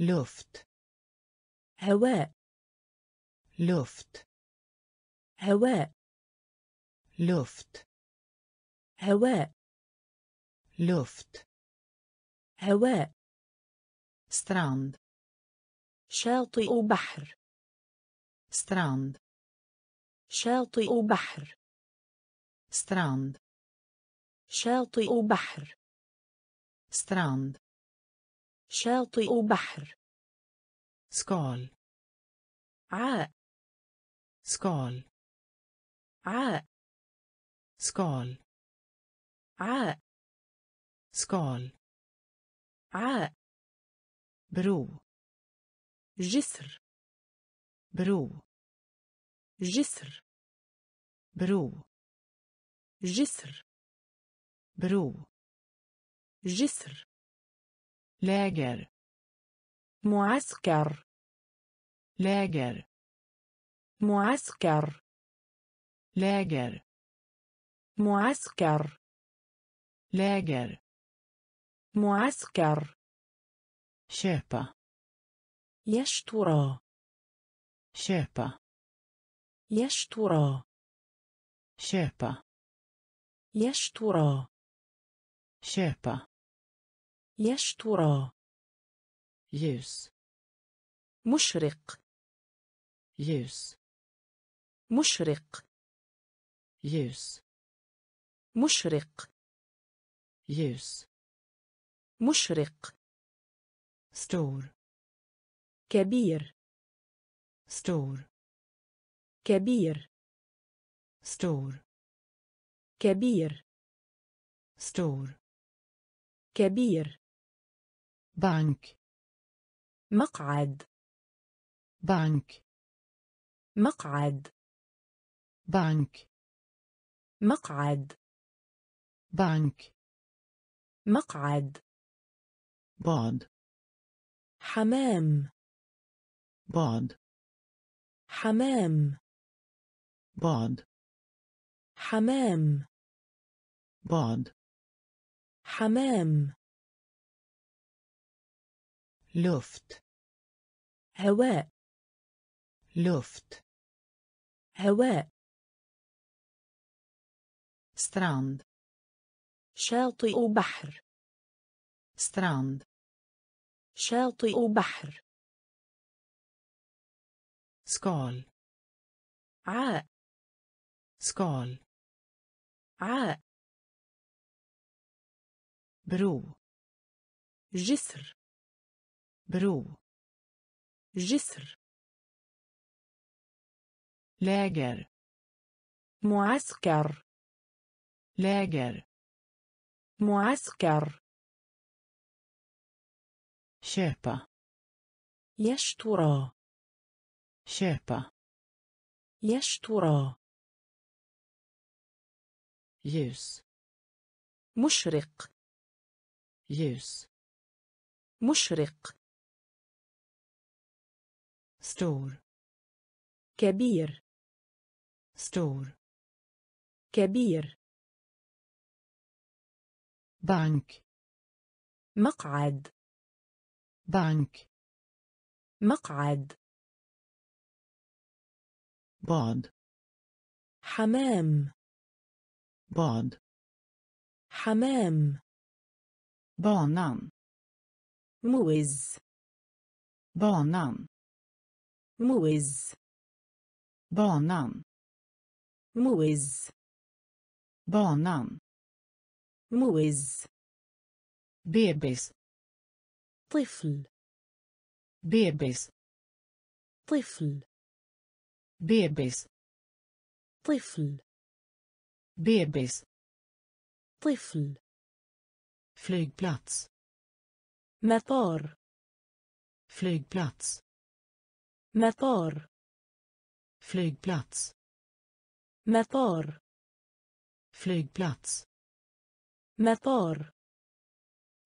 luft هواء luft هواء luft هواء luft هواء strand شاطئ بحر strand شاطئ بحر strand شاطئ بحر strand شاطئ بحر. Skal. عاء. Skal. عاء. Skal. عاء. Skal. عاء. Bro. جسر. Bro. جسر. Bro. جسر. Bro. جسر. Läger معسكر läger معسكر läger معسكر läger معسكر köpa يشترى köpa يشترى köpa يشترى köpa يشترى. ljus مشرق. ljus مشرق. ljus مشرق. ljus مشرق. stor كبير. stor كبير. stor كبير. stor كبير. Bank مقعد. bank مقعد. bank مقعد. bank مقعد. bad حمام. bad حمام. bad حمام. bad حمام. Luft هواء. luft هواء. strand شاطئ بحر. strand شاطئ بحر. skal عاء. skal عاء. bro جسر. Bro جسر. läger معسكر. läger معسكر. köpa يشترى. köpa يشترى. ljus مشرق. ljus مشرق. stor كبير. stor كبير. bänk مقعد. bänk مقعد. bad حمام. bad حمام. banan موز. بانان موز banan موز banan موز bebis طفل bebis طفل bebis طفل bebis طفل flygplats مطار flygplats مطار flygplats مطار flygplats مطار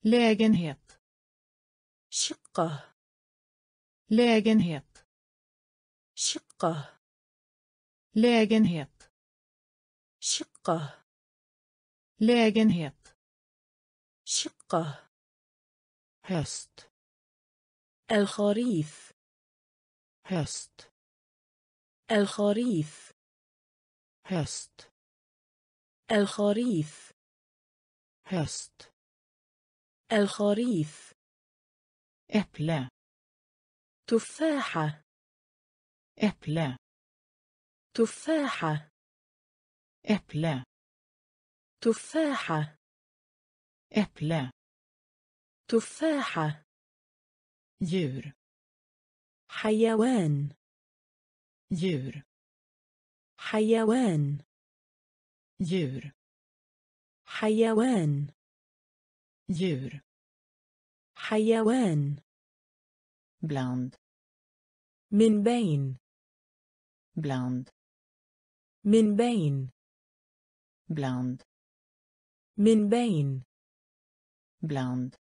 lägenhet شقة lägenhet شقة lägenhet شقة lägenhet شقة höst الخريف höst. الخريف höst. الخريف höst. الخريف äpple. تفاحة äpple. تفاحة äpple. تفاحة äpple. تفاحة djur. حيوان djur. حيوان djur. حيوان djur. حيوان bland. من بين bland. من بين bland. من بين bland.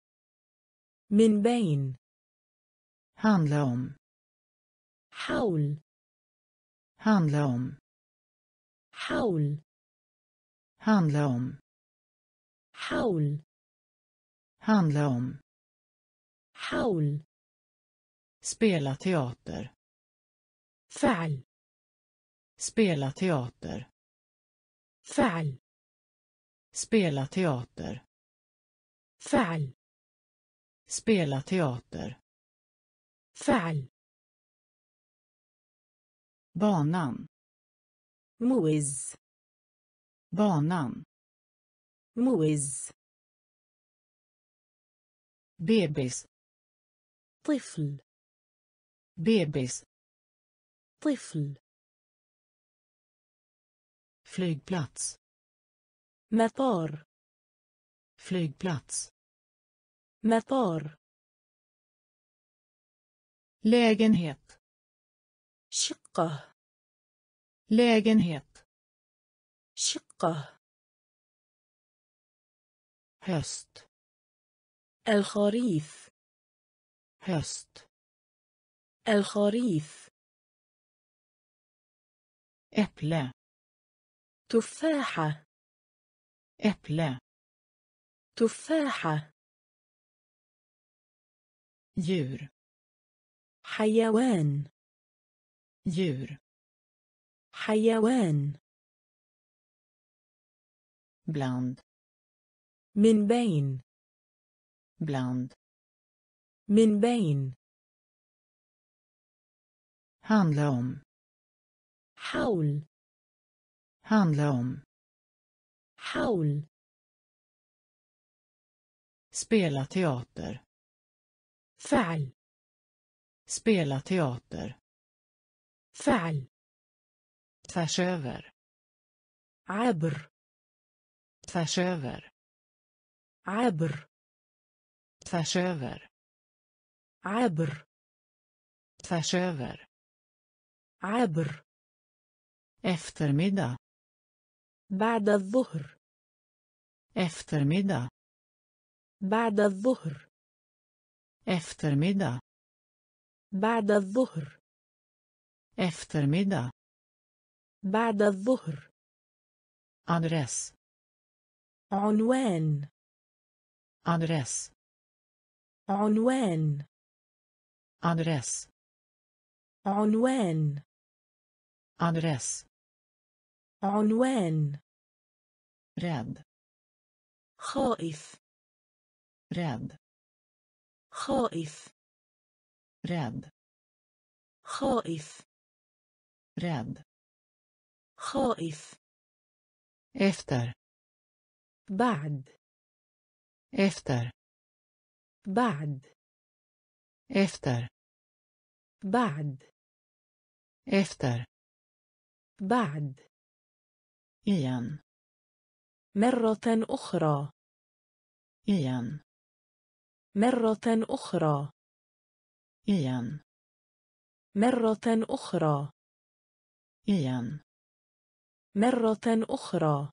من بين handla om. Haul. Handla om. Haul. Handla om. Haul. Handla om. Haul. Spela teater. Fäl. Spela teater. Fäl. Spela teater. Fäl. Spela teater. Fäl banan موز banan موز bebis طفل bebis طفل flygplats مطار flygplats مطار lägenhet شقة. lägenhet شقة. höst الخريف. höst الخريف. äpple تفاحة. äpple تفاحة. djur حيوان. djur حيوان bland من بين bland من بين handla om حول handla om حول spela teater فعل spela teater فعل تشاور عبر تشاور عبر تشاور عبر تشاور عبر افترميدا بعد الظهر. افترميدا بعد الظهر. افترميدا بعد الظهر. Eftermiddag بعد الظهر adress عنوان adress عنوان adress عنوان adress عنوان rädd خائف rädd خائف rädd خائف rädd. خائف. Efter. بعد. Efter. بعد. Efter. بعد. Efter. بعد. Igen. مرة أخرى. Igen. مرة أخرى. Igen. مرة أخرى. Igen مرة أخرى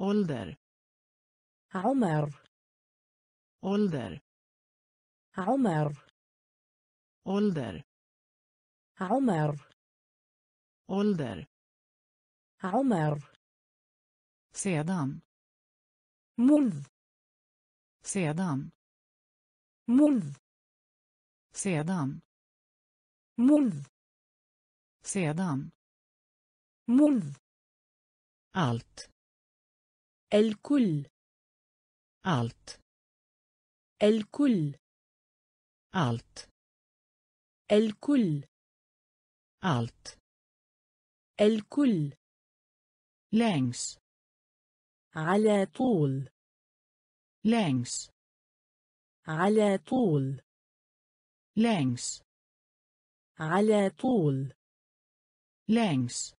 ålder عمر ålder عمر ålder عمر ålder عمر sedan منذ sedan منذ sedan منذ sedan. منذ. Allt. الكل. Allt. الكل. Allt. الكل. Allt. الكل. Längs. على طول. Längs. على طول. Längs. على طول. لانس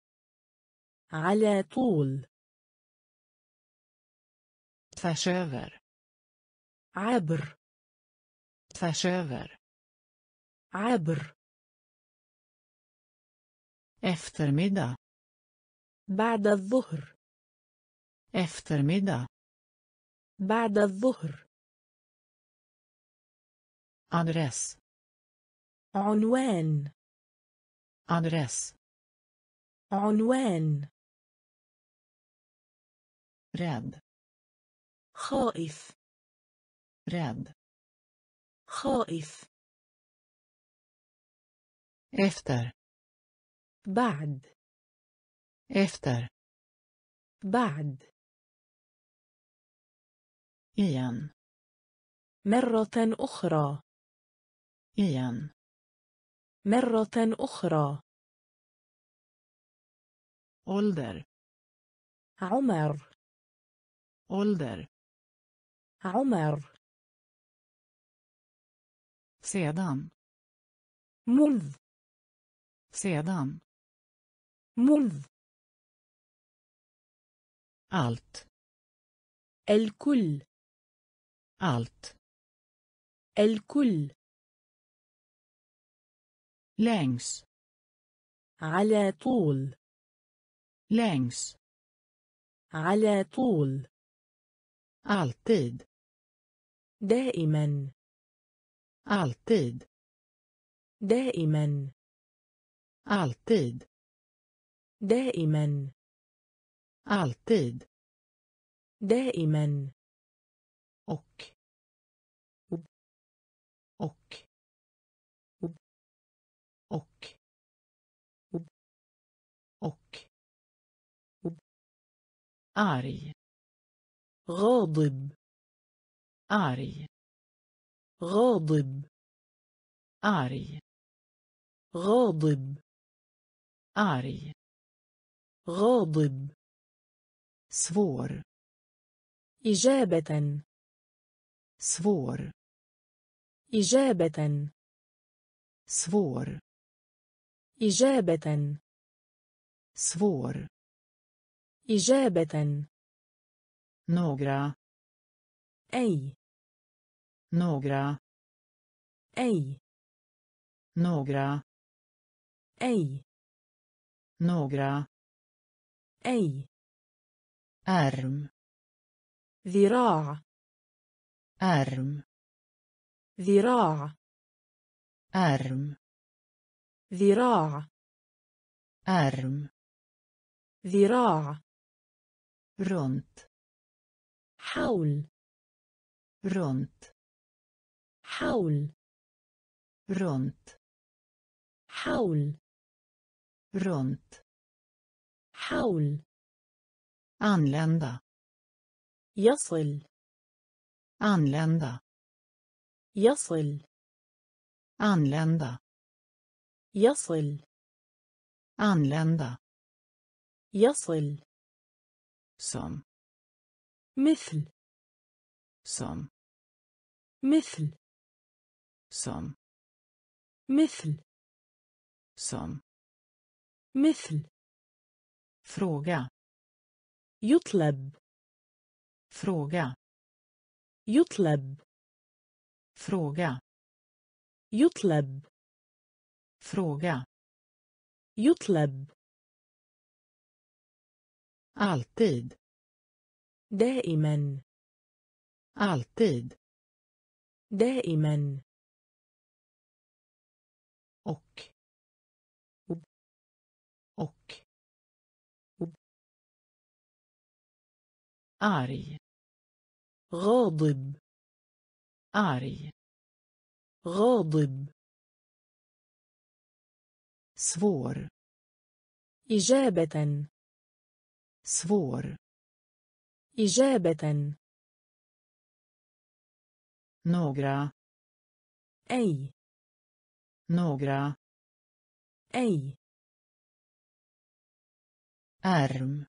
على طول. تشاور عبر. تشاور عبر. افترميدا. بعد الظهر. افترميدا. بعد الظهر. آدرس. عنوان. آدرس. عنوان. rädd خائف. rädd خائف. efter بعد. efter بعد. igen مرة أخرى. igen مرة أخرى. Ålder عمر ålder عمر sedan منذ sedan منذ allt الكل allt الكل längs على طول längs على طول alltid دائما alltid دائما alltid دائما alltid دائما och och och och Arg غاضب. arg غاضب. arg غاضب. arg غاضب. svår إجابة. svår إجابة. svår إجابة. svår إجابة. نوغرا أي. نوغرا أي. نوغرا أي. نوغرا أي. أرم ذراع. أرم ذراع. أرم ذراع. أرم ذراع. runt حول runt حول runt حول runt حول anlända يصل anlända يصل anlända يصل anlända يصل som مثل som مثل som مثل som مثل fråga يطلب fråga يطلب fråga يطلب fråga يطلب alltid دائما alltid دائما och och arg غاضب arg غاضب svår إجابة svår إجابة några أي några أي ärm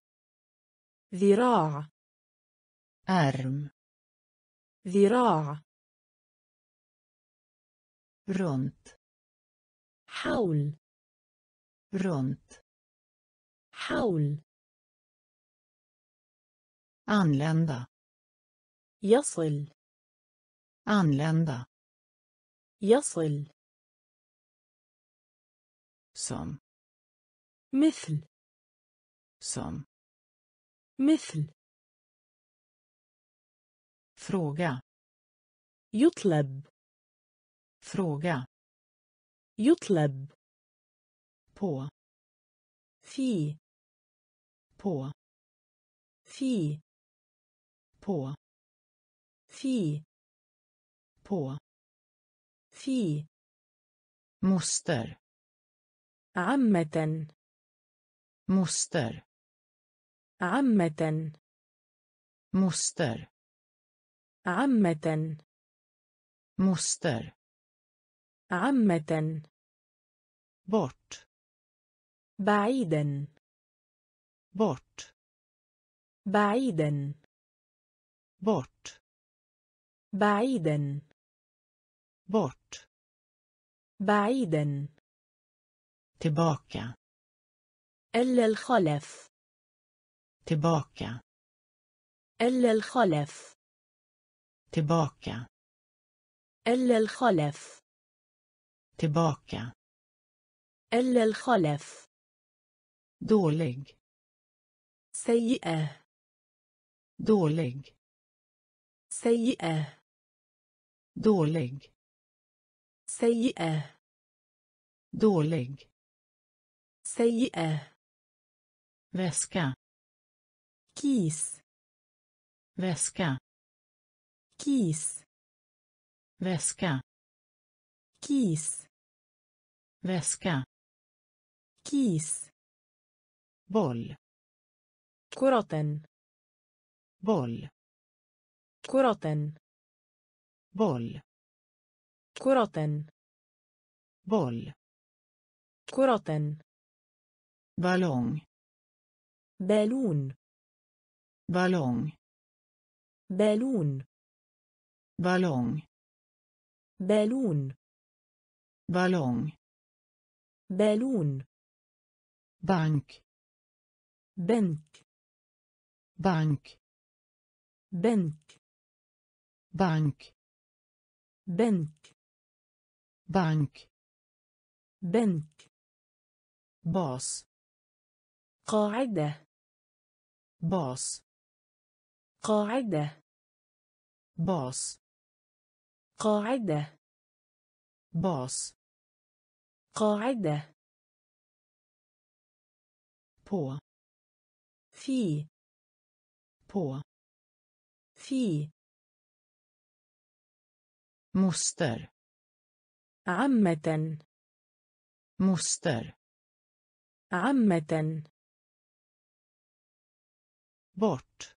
ذراع ärm ذراع runt حول runt حول anlända يصل anlända يصل som مثل som مثل fråga يطلب fråga يطلب på في på في På في på في moster عمة moster عمة moster عمة moster عمة bort بعيدا bort بعيدا bort بعيدا bort بعيدا tillbaka إلا الخلف tillbaka إلا الخلف tillbaka إلا الخلف tillbaka إلا الخلف dålig سيئة dålig Säge. Dålig. Säge. Dålig. Säge. Väska. Kis. Väska. Kis. Väska. Kis. Väska. Kis. Boll. Koroten. Boll. كرة boll كرة boll كرة بالون ballong بالون ballong بالون ballong بالون bank بنك bank بنك bank. بنك bank. بنك bas قاعدة bas قاعدة bas قاعدة bas قاعدة på في på في moster عمة moster عمة bort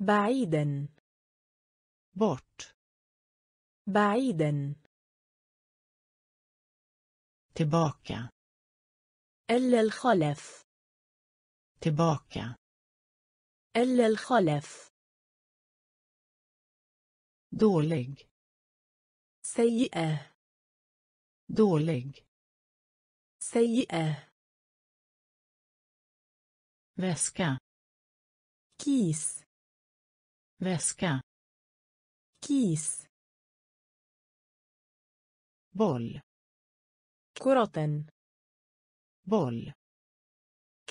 بعيدا bort بعيدا tillbaka إلا الخلف tillbaka إلا الخلف dålig سيئة dålig سيئة väska كيس väska كيس boll كرة boll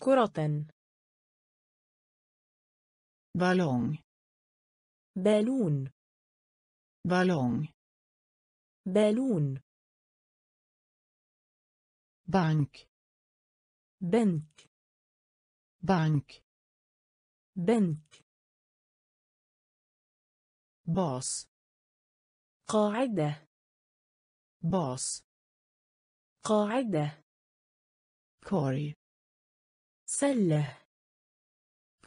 كرة ballong بالون ballong بالون. bank بنك. bank بنك. bas قاعدة. bas قاعدة. korg سلة.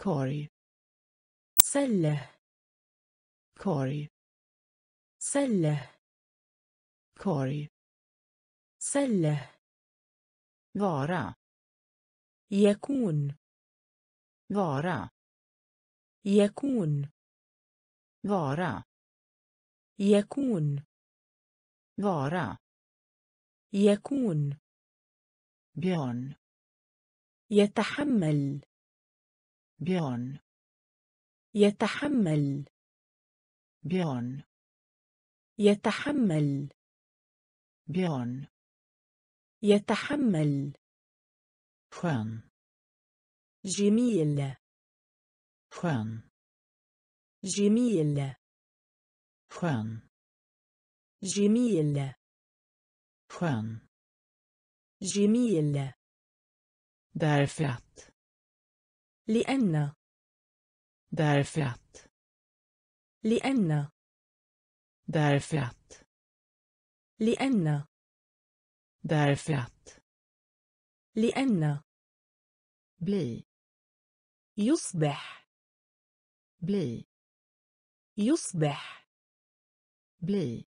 korg سلة. korg سلة. Korg سلة vara يكون vara يكون vara يكون vara يكون björn يتحمل björn يتحمل björn يتحمل بيون يتحمل. خان جميل. خان جميل. خان جميل. خان جميل. دارفات لأن. دارفات لأن. دارفات لأن. Därför att. لأن. Bli. يصبح. Bli. يصبح. Bli.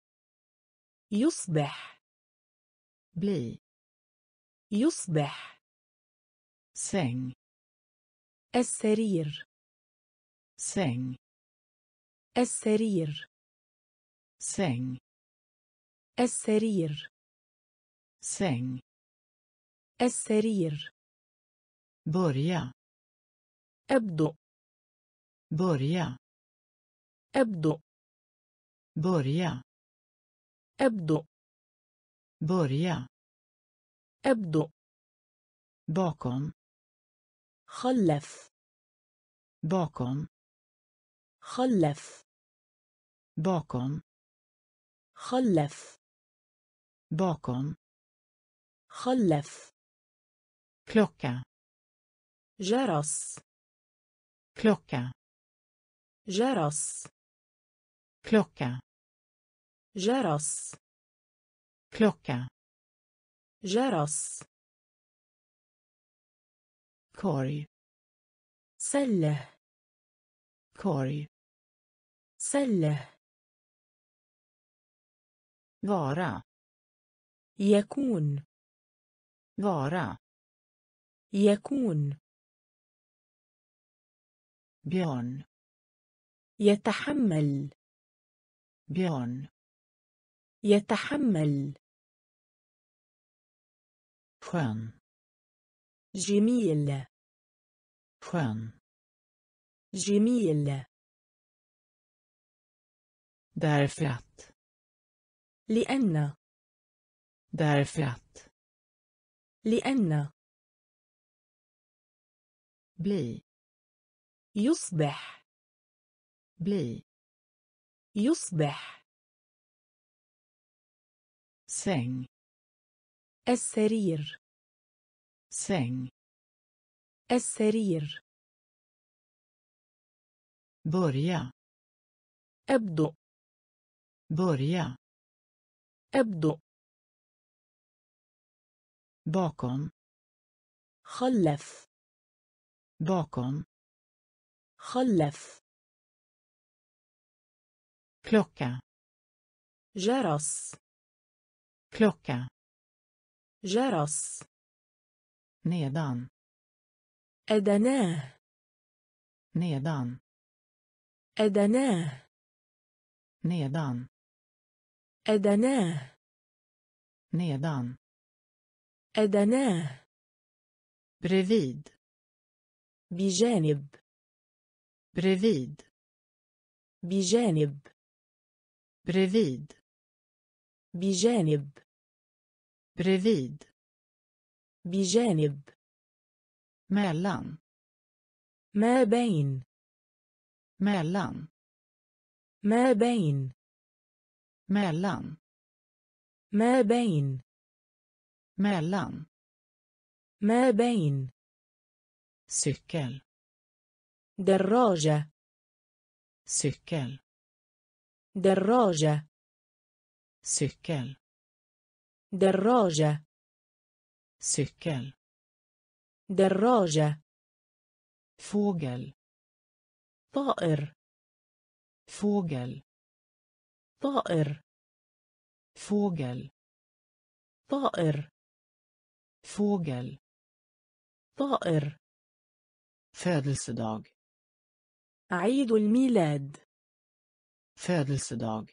يصبح. Bli. يصبح. Säng. السرير. Säng. السرير. Säng. السرير. سنج السرير. بوريا أبدو بوريا أبدو بوريا أبدو بوريا أبدو باكم خلف. باكم خلف. باكم خلف. bakom خلف klocka جرس klocka جرس klocka جرس klocka جرس korg سلة korg سلة vara يكون. vara. يكون. بيون يتحمل. بيون يتحمل. خوان جميل. خوان جميل. därför att. لأن. Därför att لأن bli يصبح bli يصبح säng السرير säng السرير börja أبدأ börja أبدأ bakom خلف bakom خلف klocka جرس klocka جرس nedan أدناه nedan أدناه nedan أدناه nedan أدناه. بريفيد. بجانب. bredvid. بجانب. bredvid. بجانب. bredvid. بجانب. mellan ما بين. mellan ما بين. mellan ما بين. mellan ما بين cykel دراجة cykel دراجة cykel دراجة cykel دراجة fågel طائر fågel طائر fågel طائر fågel طائر födelsedag عيد الميلاد födelsedag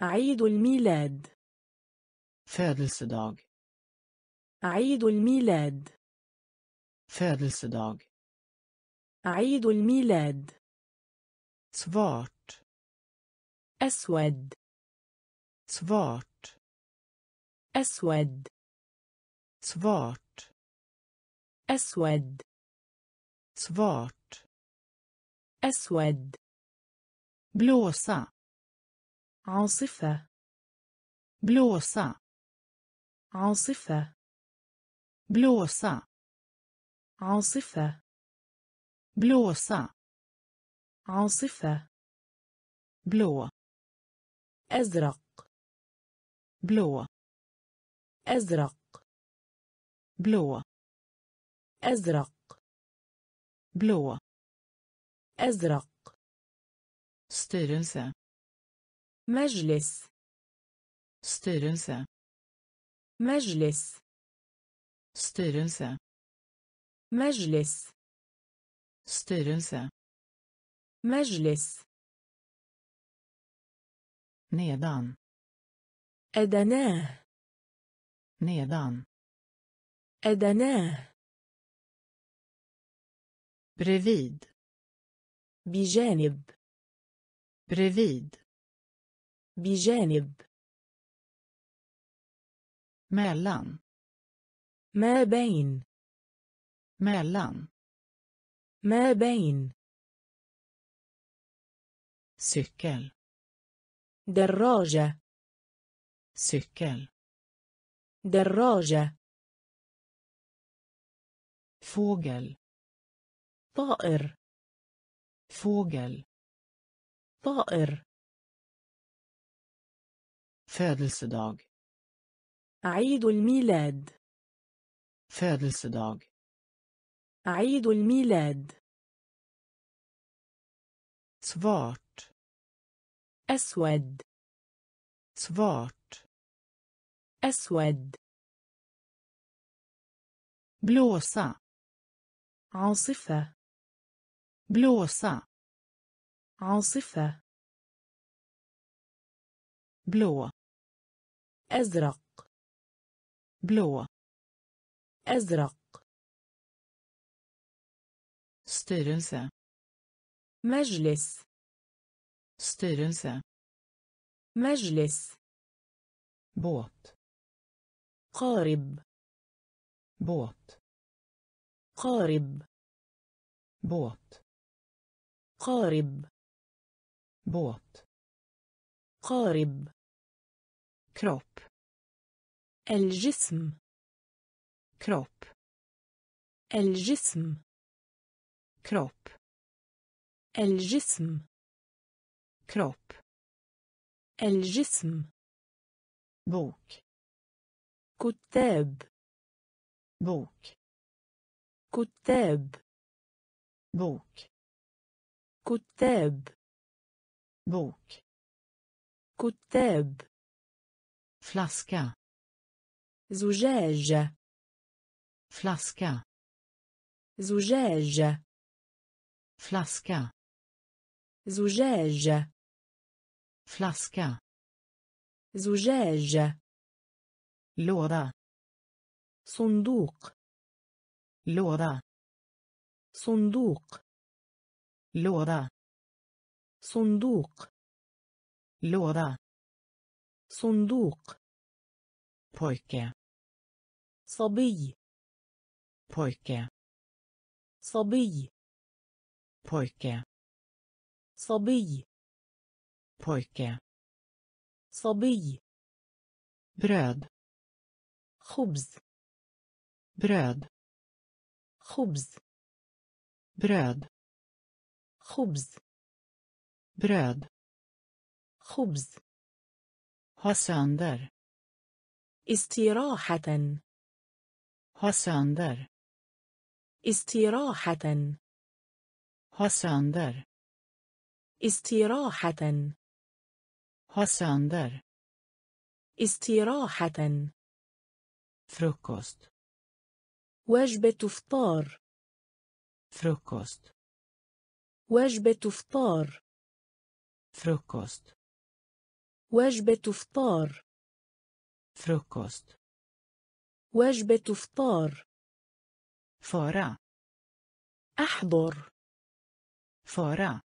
عيد الميلاد födelsedag عيد الميلاد födelsedag عيد الميلاد svart أسود svart أسود svart. أسود. Svart. أسود. Blåsa. عاصفة. Blåsa. عاصفة. Blåsa. عاصفة. Blåsa. عاصفة. Blå. أزرق. Blå. أزرق. بلو أزرق. بلو أزرق. ستيرلسه مجلس. ستيرلسه مجلس. ستيرلسه مجلس. ستيرلسه مجلس. نيدان أدناه. نيدان أدناه bredvid بجانب bredvid بجانب mellan ما بين mellan ما بين cykel دراجة cykel دراجة fågel طائر fågel طائر födelsedag عيد الميلاد födelsedag عيد الميلاد svart أسود svart أسود blåsa عاصفة. بلوسا عاصفة. بلو أزرق. بلو أزرق. ستيرنسة مجلس. ستيرنسة مجلس. بوت. قارب. بوت. قارب. båt قارب. båt قارب. kropp الجسم. kropp الجسم. kropp الجسم. kropp الجسم. bok كتاب. bok كتاب. بوك. كتاب. بوك. كتاب. فلاسكا زجاجة. فلاسكا زجاجة. فلاسكا زجاجة. فلاسكا زجاج لورا. صندوق. Låda صندوق låda صندوق låda صندوق pojke صبي pojke صبي pojke صبي pojke صبي bröd خبز bröd خبز. براد. خبز. براد. خبز. هاساندر استراحة هاساندر استراحة هاساندر استراحة هاساندر استراحة فروكوست وجبة فطار Frukost. وجبة فطار Frukost. وجبة فطار Frukost. وجبة فطار Föra. أحضر Föra.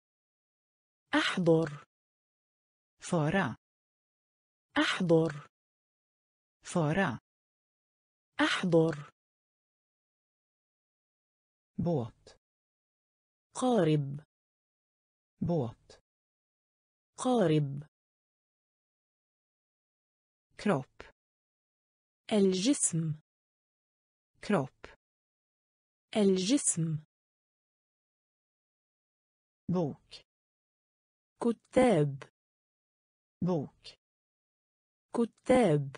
أحضر Föra. أحضر Föra. أحضر Båt. قارب Båt. قارب Kropp. الجسم Kropp. الجسم Bok. كتاب Bok. كتاب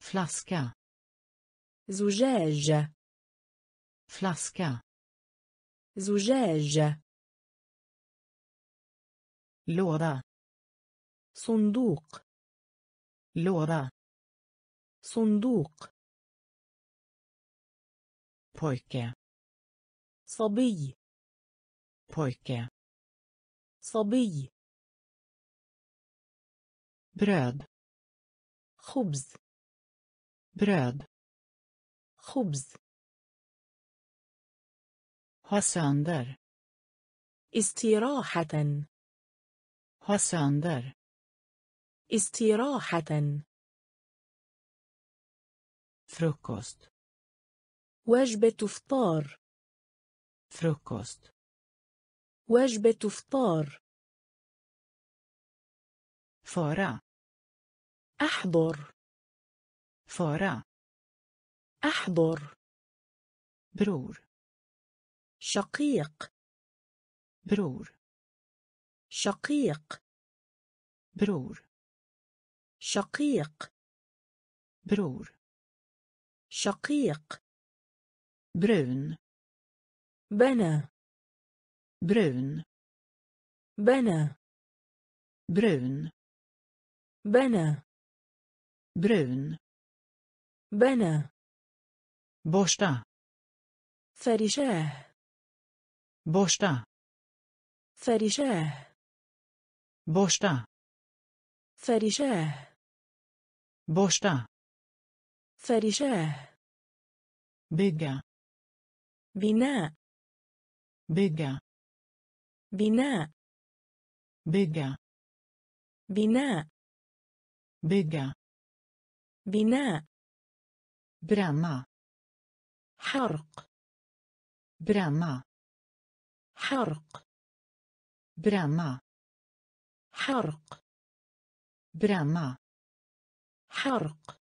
Flaska. زجاج Flaska. زجاج Låda. صندوق Låda. صندوق Pojke. صبي Pojke. صبي Bröd. خبز Bröd. خبز Ha sönder. استراحة Ha sönder. استراحة Frukost. وجبة فطار Frukost. وجبة فطار Föra. أحضر Föra. أحضر Bror. شقيق. برور. شقيق. برور. شقيق. برور. شقيق. brun. بني brun. بني brun. بني brun. بني borsta. فرشاه borsta فرشاة borsta فرشاة بوشتا فرشاة بيجا بناء بيجا بناء بيجا بناء بيجا بناء براما حرق براما حرق Bränna. حرق Bränna. حرق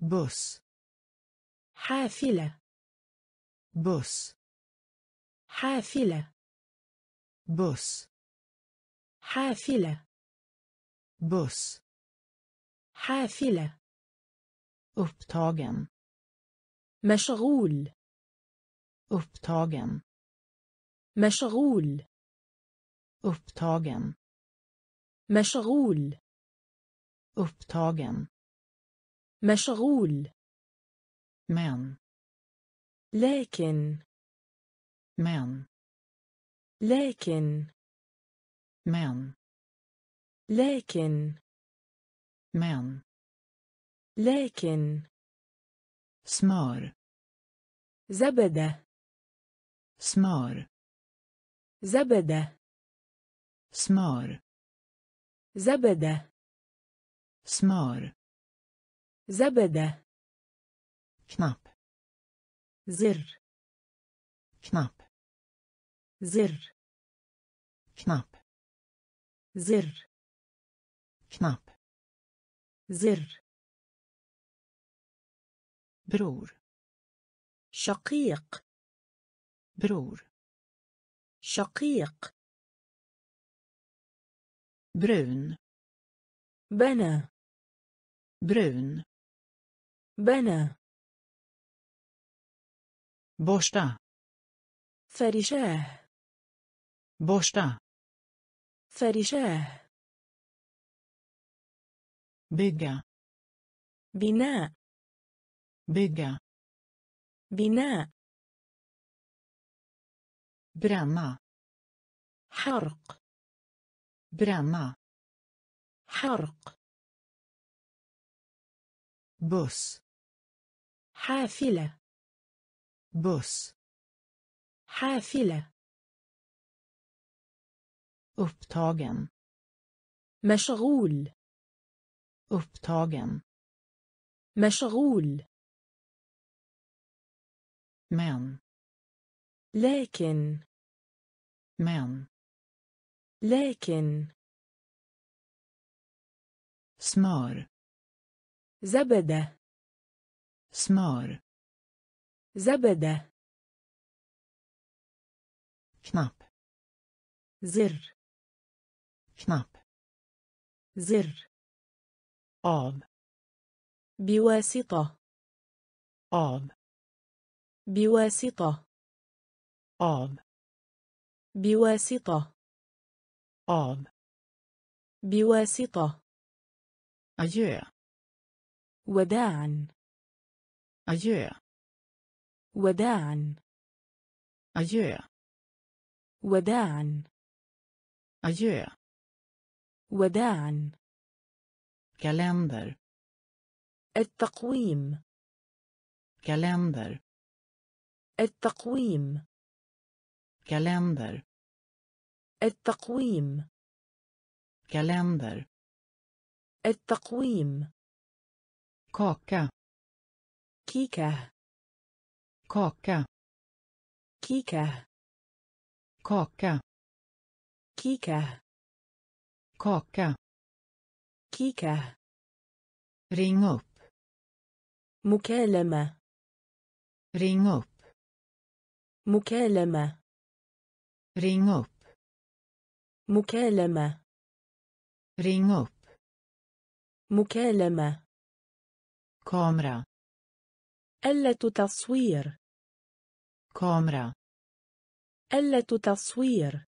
Buss. حافلة Buss. حافلة Buss. حافلة Buss. حافلة Upptagen. مشغول Upptagen. مشغول Upptagen. مشغول Upptagen. مشغول Men. لكن Men. لكن Men. لكن Men. لكن Smör. زبدة Smör. زبدة سمار زبدة سمار زبدة كناب زر كناب زر كناب زر كناب زر برور شقيق برور شقيق Brun. بنى Brun. بنى borsta فرشاه borsta فرشاه bygga بناء bygga بناء bränna حرق bränna حرق buss حافلة buss حافلة upptagen مشغول upptagen مشغول men لكن men. لكن smör زبدة smör زبدة knapp. زر knapp. زر av. بواسطة av. بواسطة. Av بواسطة. av بواسطة. adjö وداعا. adjö وداعا. adjö وداعا. adjö وداعا. kalender التقويم. kalender التقويم. kalender التقويم kalender التقويم kaka كيكة kaka كيكة kaka كيكة kaka كيكة ring upp مكالمة ring upp مكالمة ring upp. مكالمة. Ring upp. مكالمة. Kamera. آلة تصوير. Kamera. آلة تصوير.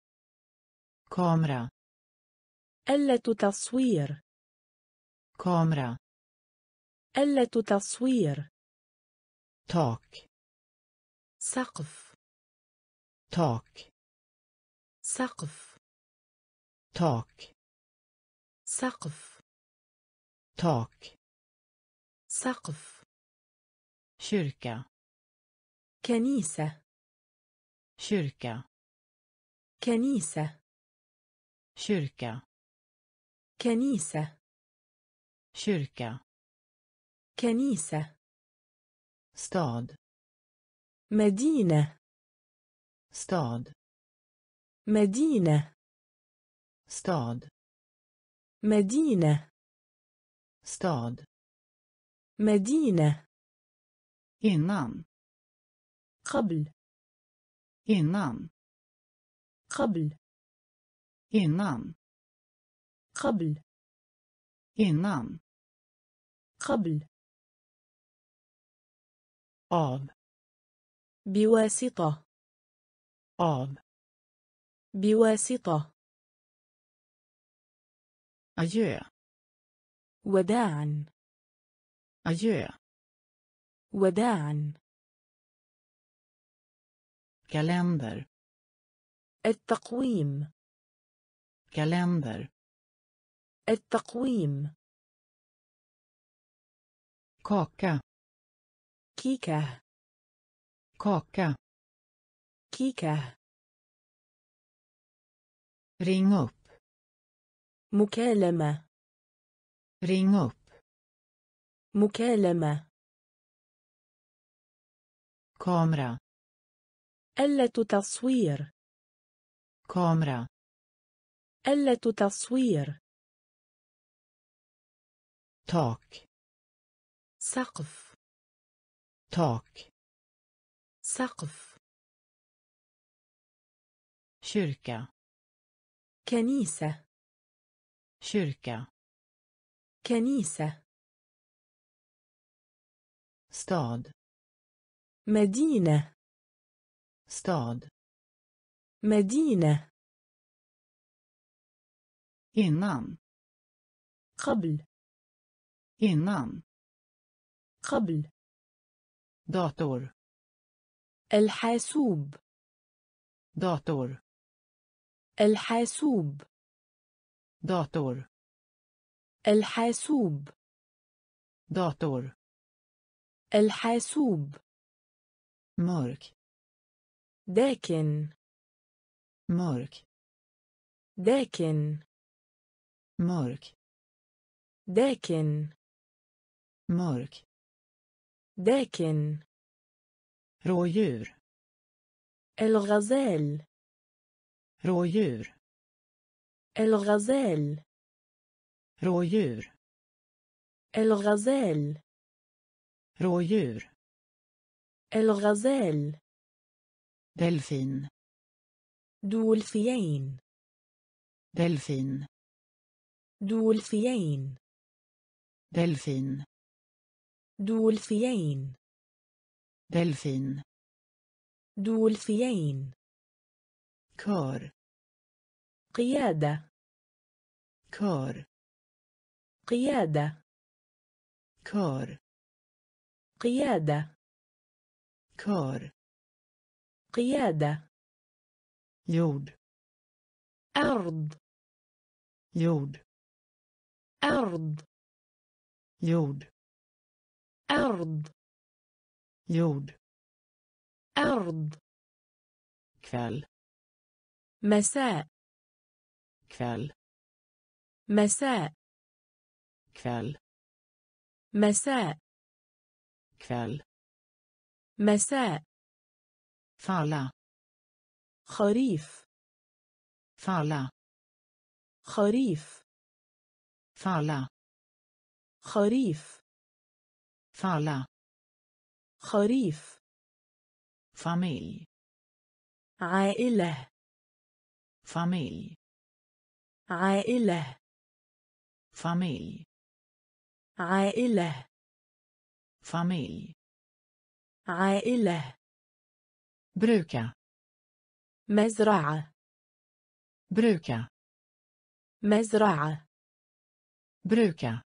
Kamera. آلة تصوير. Kamera. آلة تصوير. Tak. سقف. Tak. سقف tak سقف tak سقف kyrka كنيسة kyrka كنيسة kyrka كنيسة kyrka كنيسة stad مدينة stad مدينة. Stad. مدينة. Stad. مدينة. Innan. قبل. Innan. قبل. Innan. قبل. Innan. قبل. Av. بواسطة. Av. بواسطة. adjö وداعا. adjö وداعا. kalender التقويم. kalender التقويم. kaka كيكة. kaka كيكة. Ring upp مكالمة ring upp مكالمة kamera آلة تصوير kamera آلة تصوير tak سقف tak سقف kyrka كنيسة. kyrka كنيسة. stad مدينة. stad مدينة. innan قبل. innan قبل. dator الحاسوب. dator الحاسوب. Dator. الحاسوب. Dator. الحاسوب. Mörk. داكن. Mörk. داكن. Mörk. داكن. Mörk. داكن. Rådjur. الغزال. Rådjur. الغزال rådjur. الغزال rådjur. الغزال delfin. دولفين delfin. دولفين delfin. دولفين delfin. دولفين köra قيادة köra قيادة köra قيادة köra قيادة jord أرض jord أرض يود أرض يود أرض. كفال. مساء. كفال. مساء. كفال. مساء. كفال. مساء. فالا خريف. فالا خريف. فالا خريف. فالا خريف. فاميلي. عائلة. Familj عائلة familj عائلة familj عائلة bruka مزرعة bruka مزرعة bruka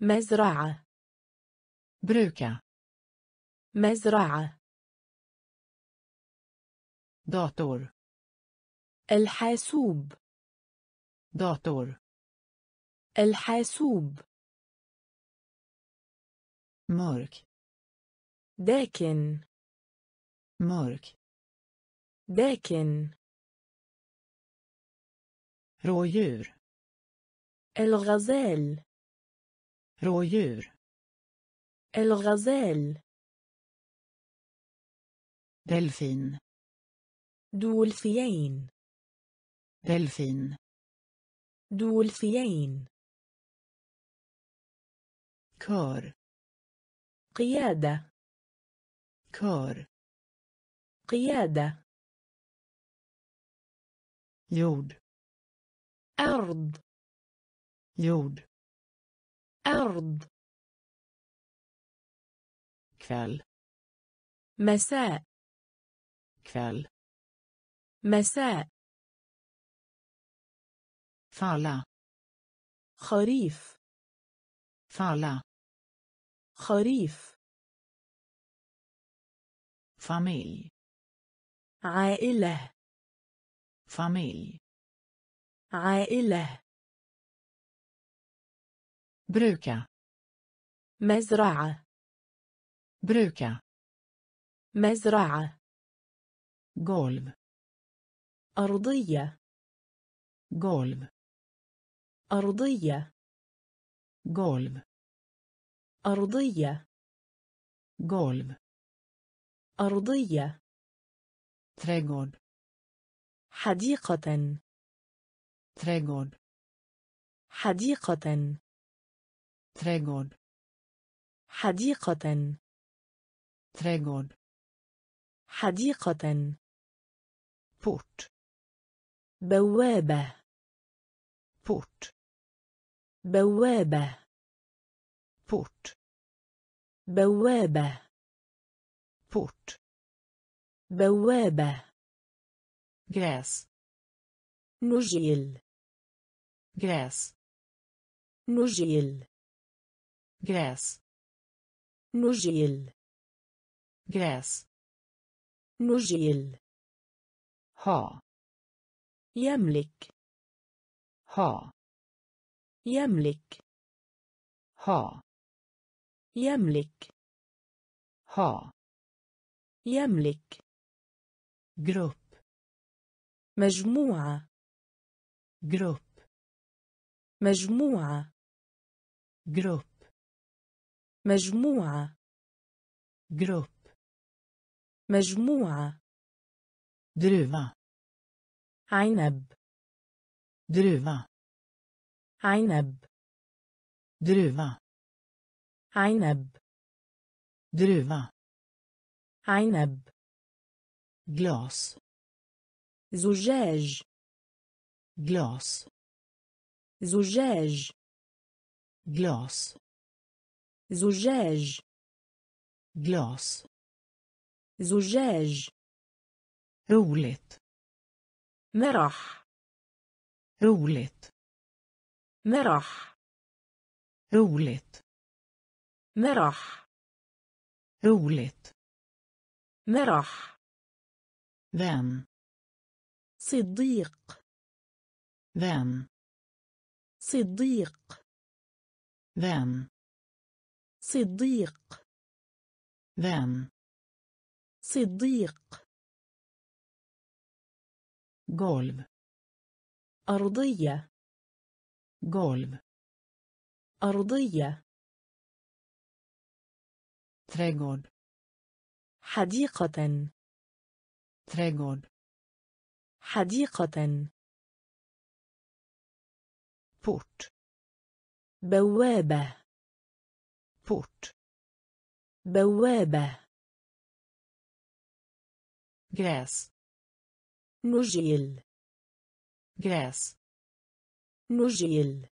مزرعة bruka مزرعة dator الحاسوب. Dator. الحاسوب. Mörk. داكن. Mörk. داكن. Rådjur. الغزال. Rådjur. الغزال. Delfin. دولفين delfin دولفين kör قيادة. kör قيادة. jord أرض. jord أرض. kväll مساء. kväll مساء. falla. خريف. falla. خريف. familj. عائلة. familj. عائلة. bruka مزرعة. bruka مزرعة. golv. أرضية. golv. أرضية. golv أرضية. golv أرضية. trädgård حديقة. trädgård حديقة. trädgård حديقة. تريغود حديقة. بورت بوابة. بورت بوابة. port بوابة. port بوابة. gräs نجيل. gräs نجيل. gräs نجيل. gräs نجيل. ha يملك. ha يملك. ha يملك. ha يملك. grupp مجموعة. grupp مجموعة. grupp مجموعة. grupp مجموعة. druva عنب. druva عنب druva عنب druva عنب glas زجاج glas زجاج glas زجاج glas زجاج roligt مرح roligt مرح roligt مرح roligt مرح vän صديق. vän صديق. vän صديق. vän صديق. golv أرضية. Golv أرضية trädgård حديقة trädgård حديقة port بوابة port بوابة gräs نجيل gräs نجيل.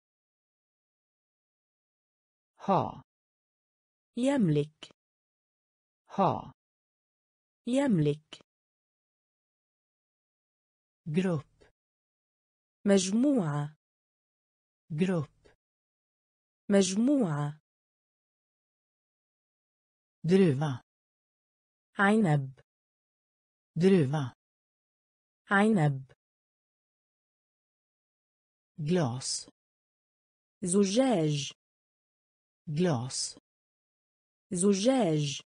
ha يملك. ha يملك. grupp مجموعة. grupp مجموعة. druva عنب. druva عنب. Glas زجاج glas زجاج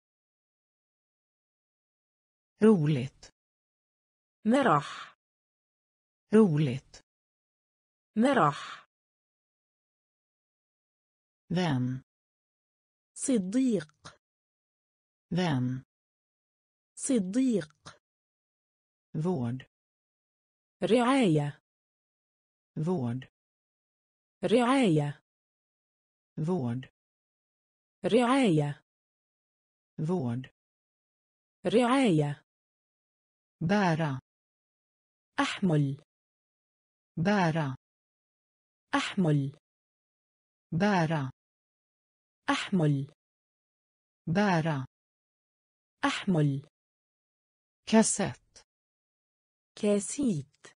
roligt مرح roligt مرح vän صديق vän صديق vård رعاية vård. رعاية. Vård. رعاية. Vård. رعاية. Bära. أحمل. Bära. أحمل. Bära. أحمل. Bära. أحمل. Kassett. كاسيت.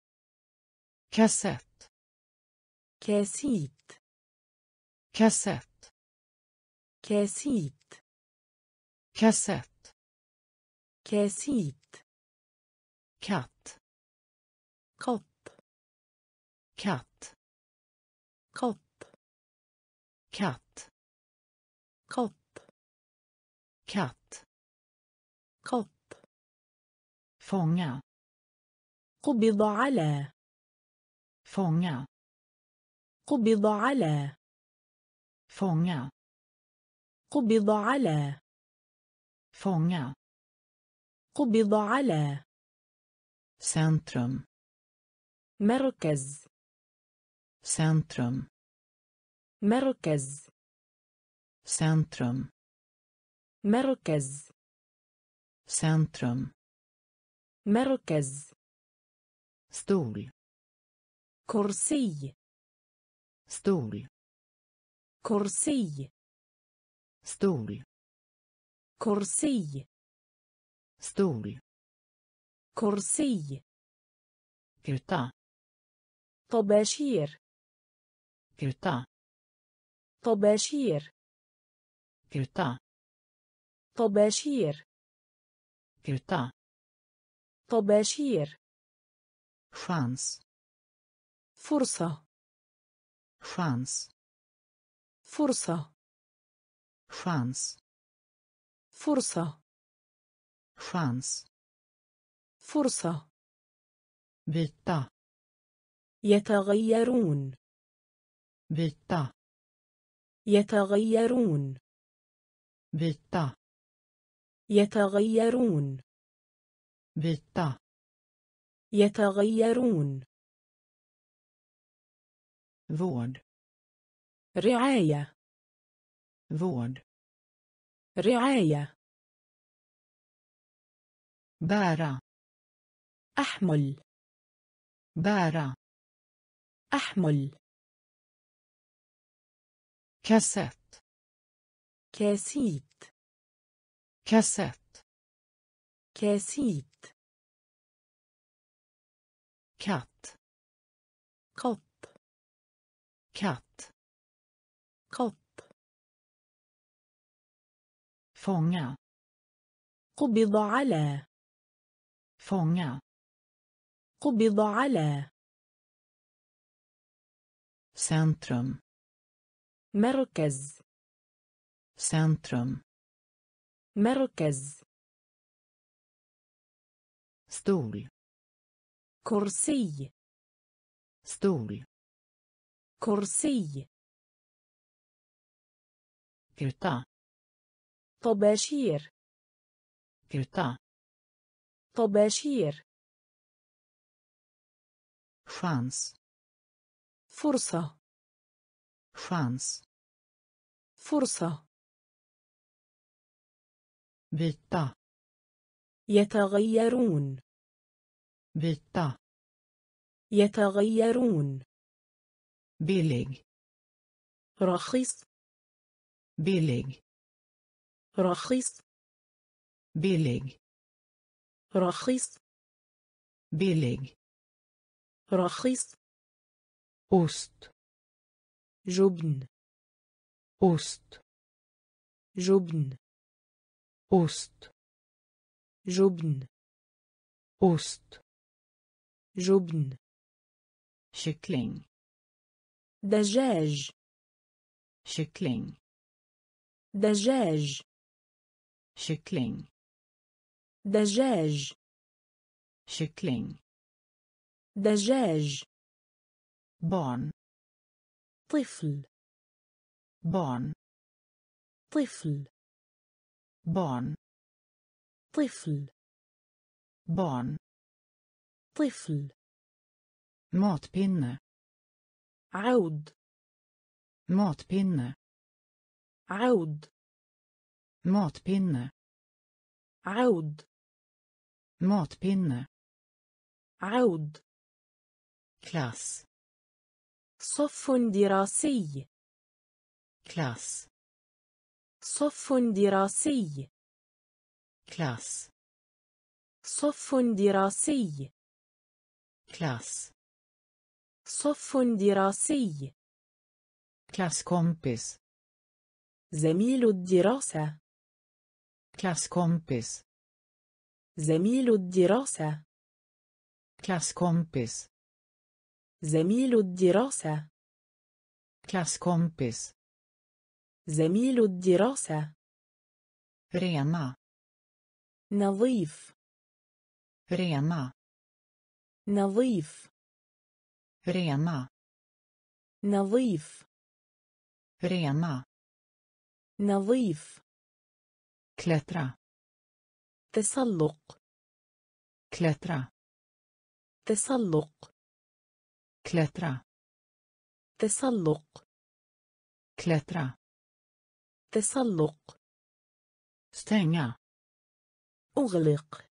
kassett كاسيت kassett كاسيت kassett كاسيت katt قط katt قط katt قط katt قط fånga قبض على fånga قبض على. فونيا قبض على. فونيا قبض على. centrum مركز. centrum مركز. centrum مركز. centrum مركز. stol. كرسي. Stol. كرسي stol. كرسي stol. كرسي كرتا طباشير كرتا طباشير كرتا طباشير كرتا طباشير chans فرصة chans فرصة. Chans فرصة. Chans فرصة. Byta يتغيرون. Byta يتغيرون. Byta يتغيرون. Byta يتغيرون. Vård رعاية vård رعاية bära أحمل bära أحمل kassett كاسيت kassett كاسيت katt قط katt قط fånga قبض على fånga قبض على centrum مركز centrum مركز stol كرسي stol كرسي. kruta طباشير. kruta طباشير. chans فرصة. chans فرصة. byta يتغيرون. byta يتغيرون. billig رخيص. billig رخيص. billig رخيص. billig رخيص. ost. جبن. ost. جبن. ost. جبن. ost. جبن. kyckling. دجاج. kyckling. دجاج. شكلين. دجاج. شكلين. دجاج. بون. طفل. بون. طفل. بون. طفل. بون. طفل. موت ماتبينه عود matpinne عود matpinne عود matpinne عود klass صف دراسي klass صف دراسي klass صف دراسي klass صف دراسي. Klasskompis. زميل الدراسة. Klasskompis. زميل الدراسة. Klasskompis. زميل الدراسة. Klasskompis. زميل الدراسة. Rena. نظيف. Rena. نظيف. rena نظيف rena نظيف klättra تسلق klättra تسلق klättra تسلق klättra تسلق stänga أغلق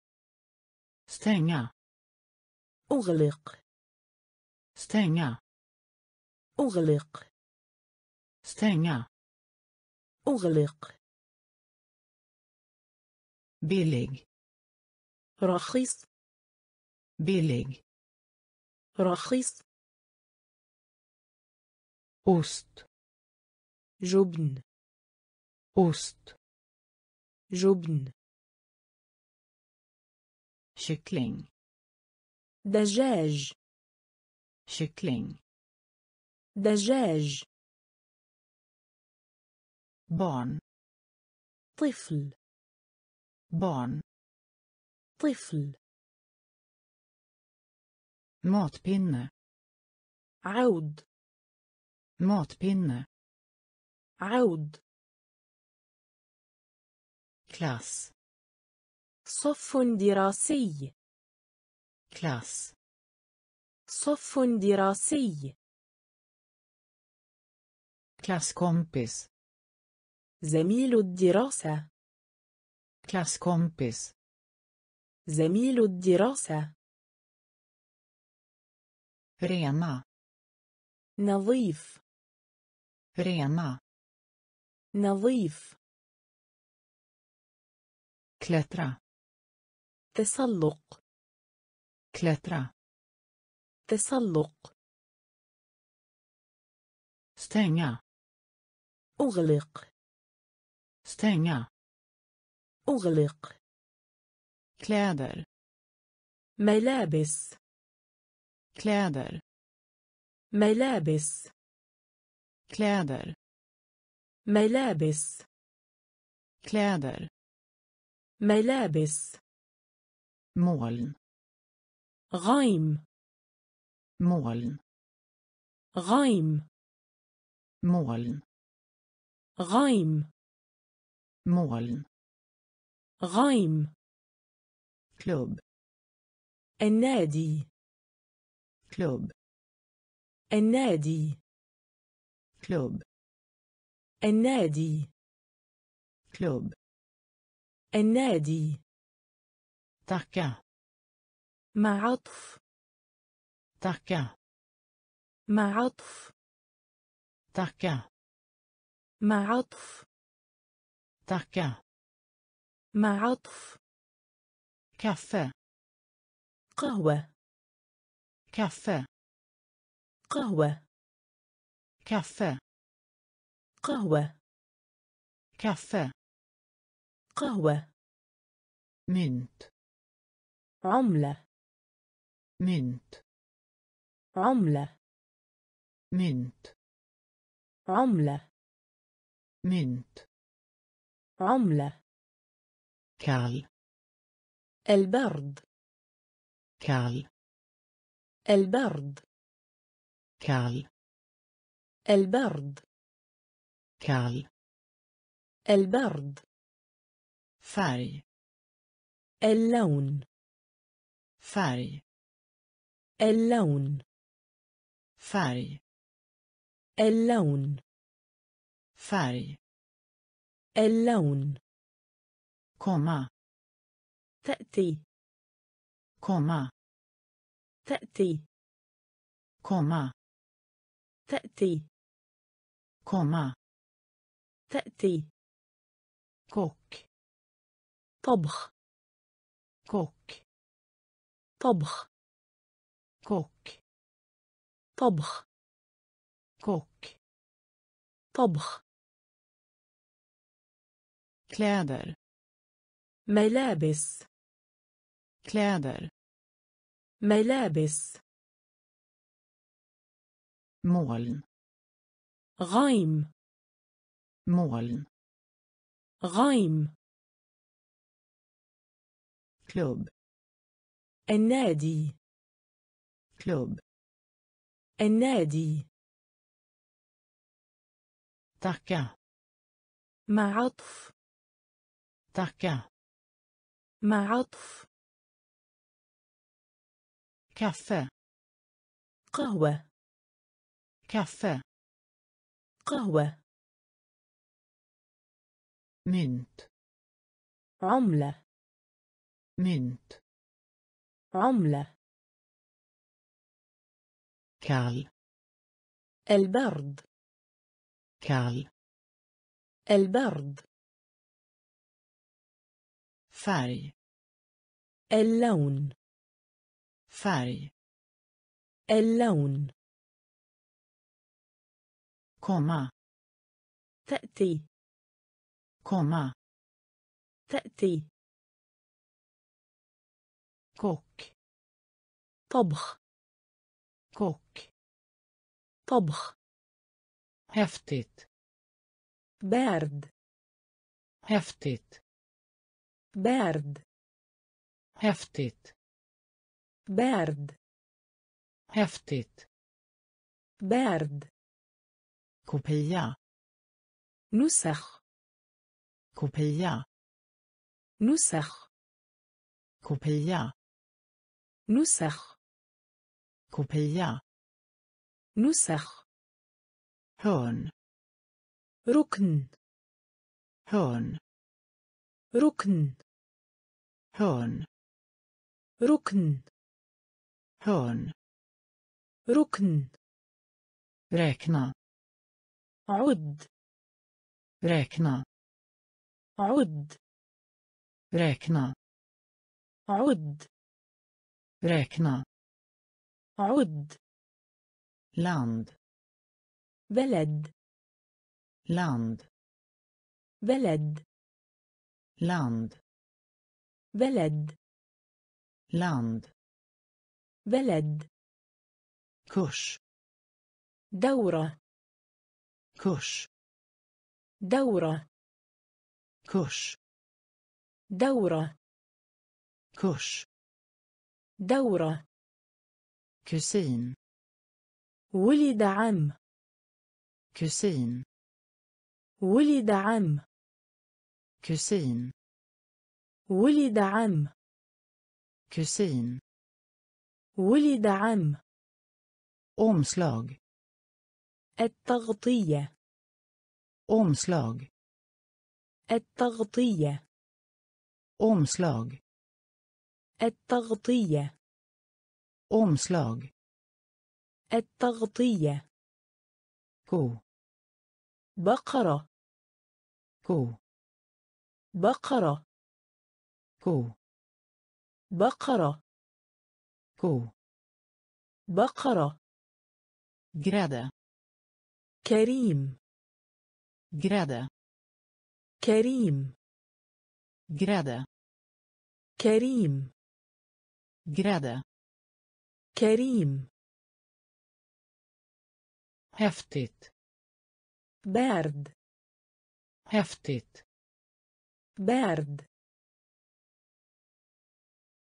stänga أغلق Stänga أغلق stänga أغلق billig رخيص billig رخيص ost جبن ost جبن kyckling دجاج kyckling دجاج barn طفل barn طفل matpinne عود matpinne عود klass صف دراسي klass صف دراسي. klasskompis زميل الدراسة. klasskompis زميل الدراسة. رينا نظيف. رينا نظيف. كلترا تسلق. كلترا تسلق. ستنجا أغلق. ستنجا أغلق. كلادر ملابس. كلادر ملابس. كلادر ملابس. كلادر ملابس. مول غيم. Moln غيم moln غيم moln غيم klubb النادي. klubb النادي. klubb النادي. klubb النادي. tacka مع عطف. Tacka مع عطف tacka مع عطف tacka مع عطف kaffe قهوة kaffe قهوة kaffe قهوة kaffe قهوة mynt عملة mynt عملة. mynt عملة. mynt عملة. kall البرد. kall البرد. kall البرد. kall البرد. färg اللون. färg اللون. Färg اللون färg اللون komma تأتي komma تأتي komma تأتي komma تأتي kock طبخ kock طبخ طبخ. كوك طبخ. كلادر ملابس. كلادر ملابس. مولن غايم. مولن غايم. كلوب النادي. كلوب النادي. tacka مع عطف. tacka مع عطف. kaffe قهوة. kaffe قهوة. mynt عملة. mynt عملة. Kall البرد. kall البرد. färg اللون. färg اللون. komma تأتي. komma تأتي. kock طبخ. Kock طبخ häftigt بارد häftigt بارد häftigt بارد häftigt بارد kopia نسخ kopia نسخ kopia نسخ kopia نسخ hörn ركن hörn ركن hörn ركن hörn ركن räkna عد räkna عد räkna عد räkna عد land بلد land بلد land بلد land بلد kurs دورة kurs دورة kurs دورة kurs دورة, دورة. Kusin ولد عم. kusin ولد عم. kusin ولد عم. kusin ولد عم. Omslag. التغطية. Omslag. التغطية. Omslag. التغطية. Omslag التغطية ko بقرة ko بقرة ko بقرة ko بقرة grädde كريم grädde كريم grädde كريم grädde كريم. هفتت بارد. هفتت بارد.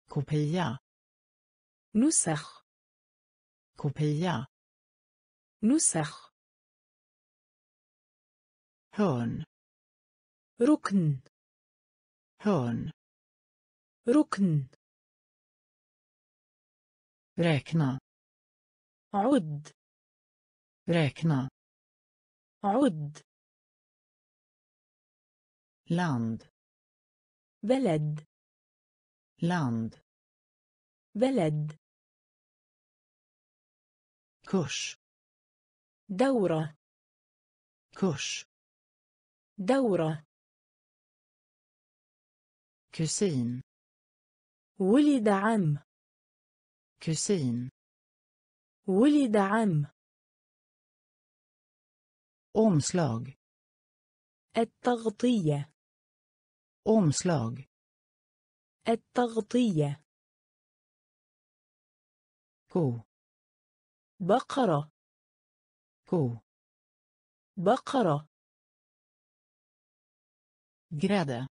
كوبيا نسخ. كوبيا نسخ. هون ركن. هون ركن. Räkna عد räkna عد land بلد land بلد kurs دورة kurs دورة kusin ولد عم kusin ولد عم. omslag. التغطية. omslag. التغطية. ko. بقرة. ko. بقرة. Grädde.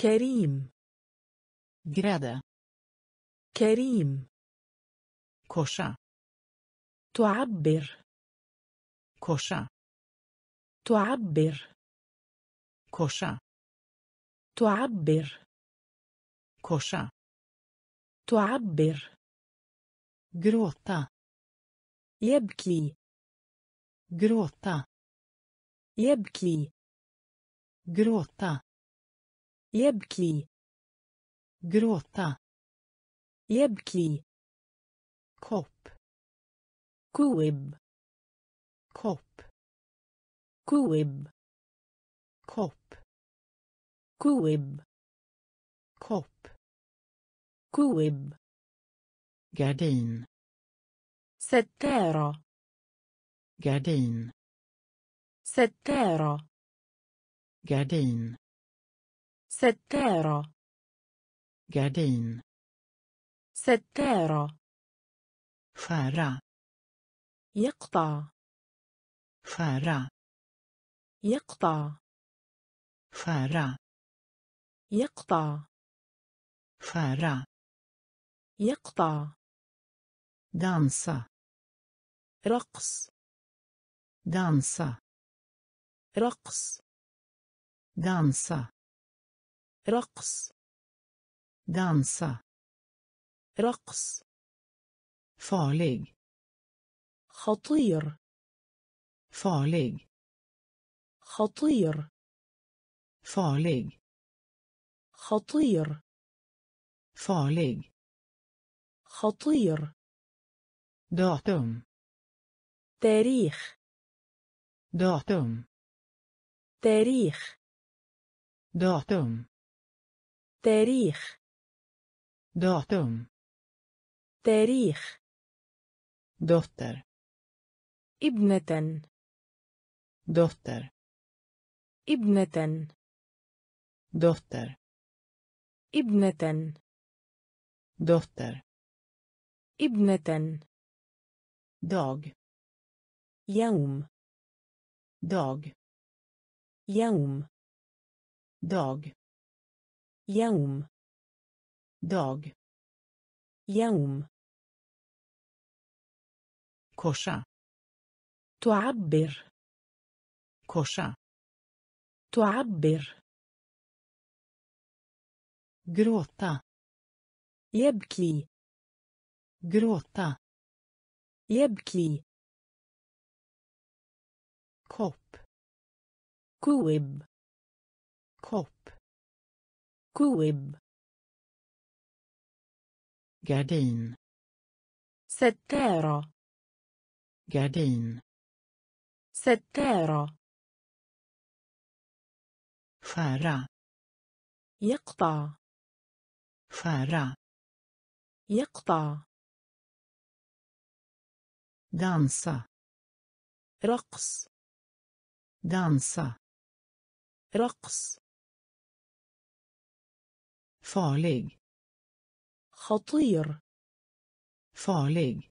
كريم. Grädde. كريم. Korsa تعبر korsa تعبر korsa تعبر korsa تعبر gråta يبكي gråta يبكي gråta يبكي gråta يبكي kopp كوب kopp كوب kopp كوب kopp كوب gardin ستارة gardin ستارة gardin ستارة gardin ستارة skära يقطع skära يقطع skära يقطع skära يقطع dansa رقص dansa رقص dansa رقص dansa رقص farlig خطير farlig خطير farlig خطير farlig خطير datum تاريخ datum تاريخ datum تاريخ datum تاريخ dotter ابنة dotter ابنة dotter ابنة dotter ابنة dag يوم dag يوم dag يوم dag يوم korsa تعبر korsa تعبر gråta يبكي gråta يبكي kopp كوب kopp كوب gardin ستارة gardin ستارة. فارا يقطع. فارا يقطع. دانسة رقص. دانسة رقص. فارلغ خطير. فارلغ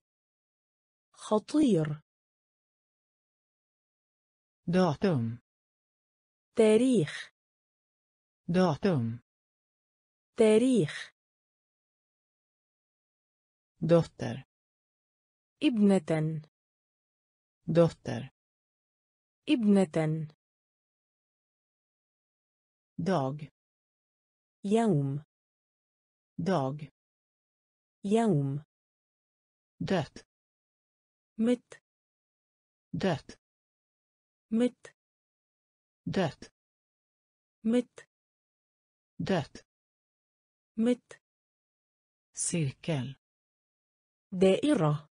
خطير. داتم تاريخ. داتم تاريخ. دوتر ابنة. دوتر ابنة. داغ. يوم. داغ. يوم. دوت مت. دات. مت. دات. مت. دات. مت. سيركل دائرة.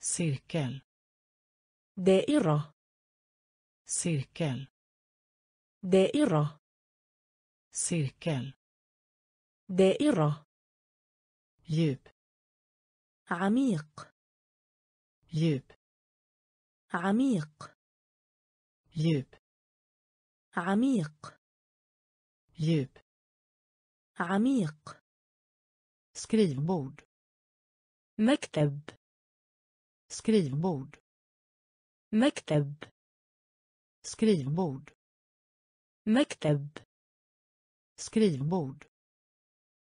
سيركل دائرة. سيركل دائرة. سيركل دائرة. يب عميق. Djup عميق djup عميق djup عميق skrivbord مكتب skrivbord مكتب skrivbord مكتب skrivbord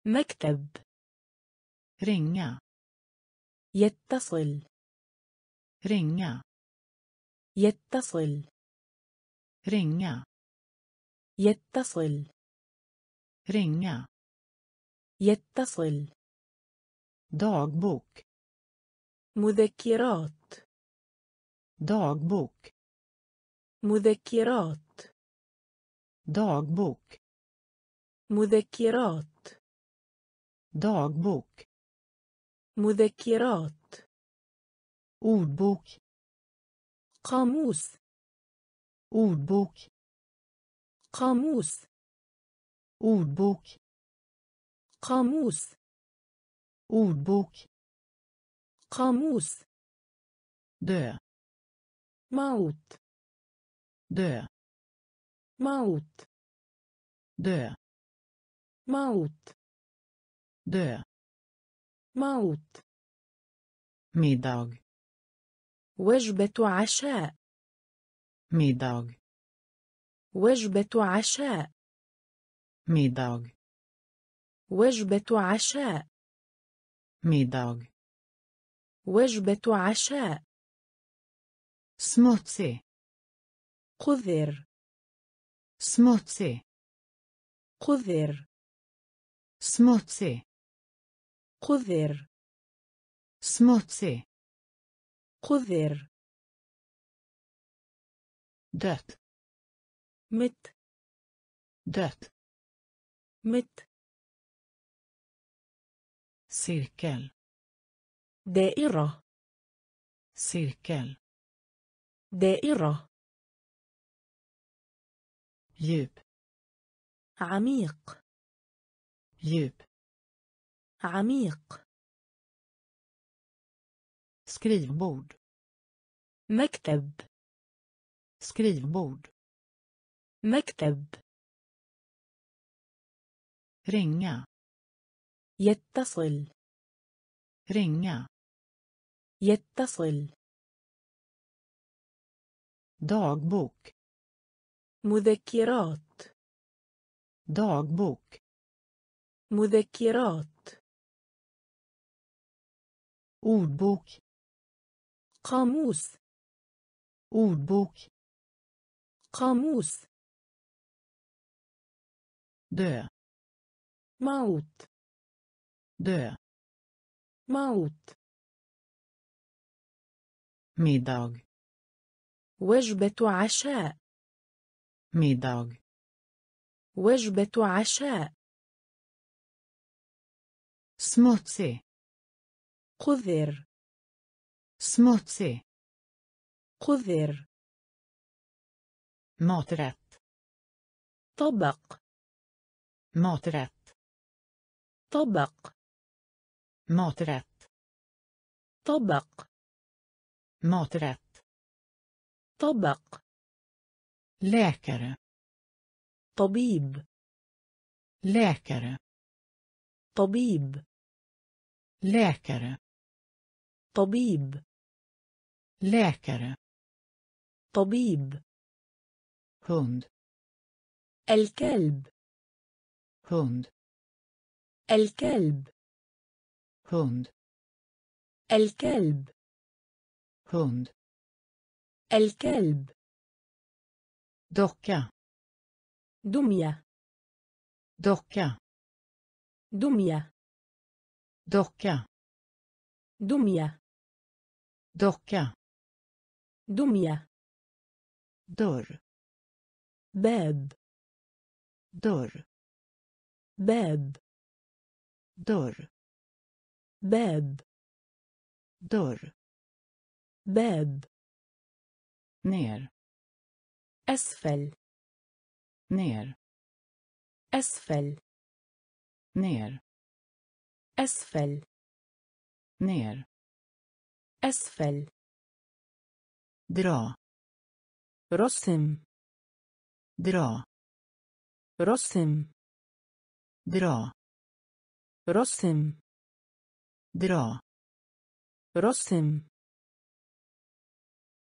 مكتب ringa يتصل ringa يتصل ringa يتصل ringa يتصل dagbok مذكرات dagbok مذكرات dagbok مذكرات dagbok مذكرات ordbok قاموس ordbok قاموس ordbok قاموس ordbok قاموس dö موت dö موت dö موت dö موت middag وجبة عشاء. ميداغ وجبة عشاء. ميداغ وجبة عشاء. ميداغ وجبة عشاء. سموتسي قذر سموتسي قذر سموتسي قذر سموتسي قذر. دات. مت. دات. مت. سيركل دائرة. سيركل دائرة. يب عميق. يب عميق. skrivbord مكتب skrivbord مكتب ringa يتصل ringa يتصل dagbok مذكرات dagbok مذكرات ordbok قاموس ordbok. قاموس dö. موت dö. موت middag. وجبة عشاء. Middag. وجبة عشاء. Smutsig. قذر smutsig قذر maträtt طبق maträtt طبق maträtt طبق maträtt طبق läkare طبيب läkare طبيب läkare طبيب läkare طبيب hund الكلب hund الكلب hund الكلب hund الكلب docka دمية docka دمية docka دمية docka دمية. dörr باب. dörr باب. dörr باب. dörr باب. ner أسفل. ner أسفل. ner أسفل. ner أسفل. Dra رسم dra رسم dra رسم dra رسم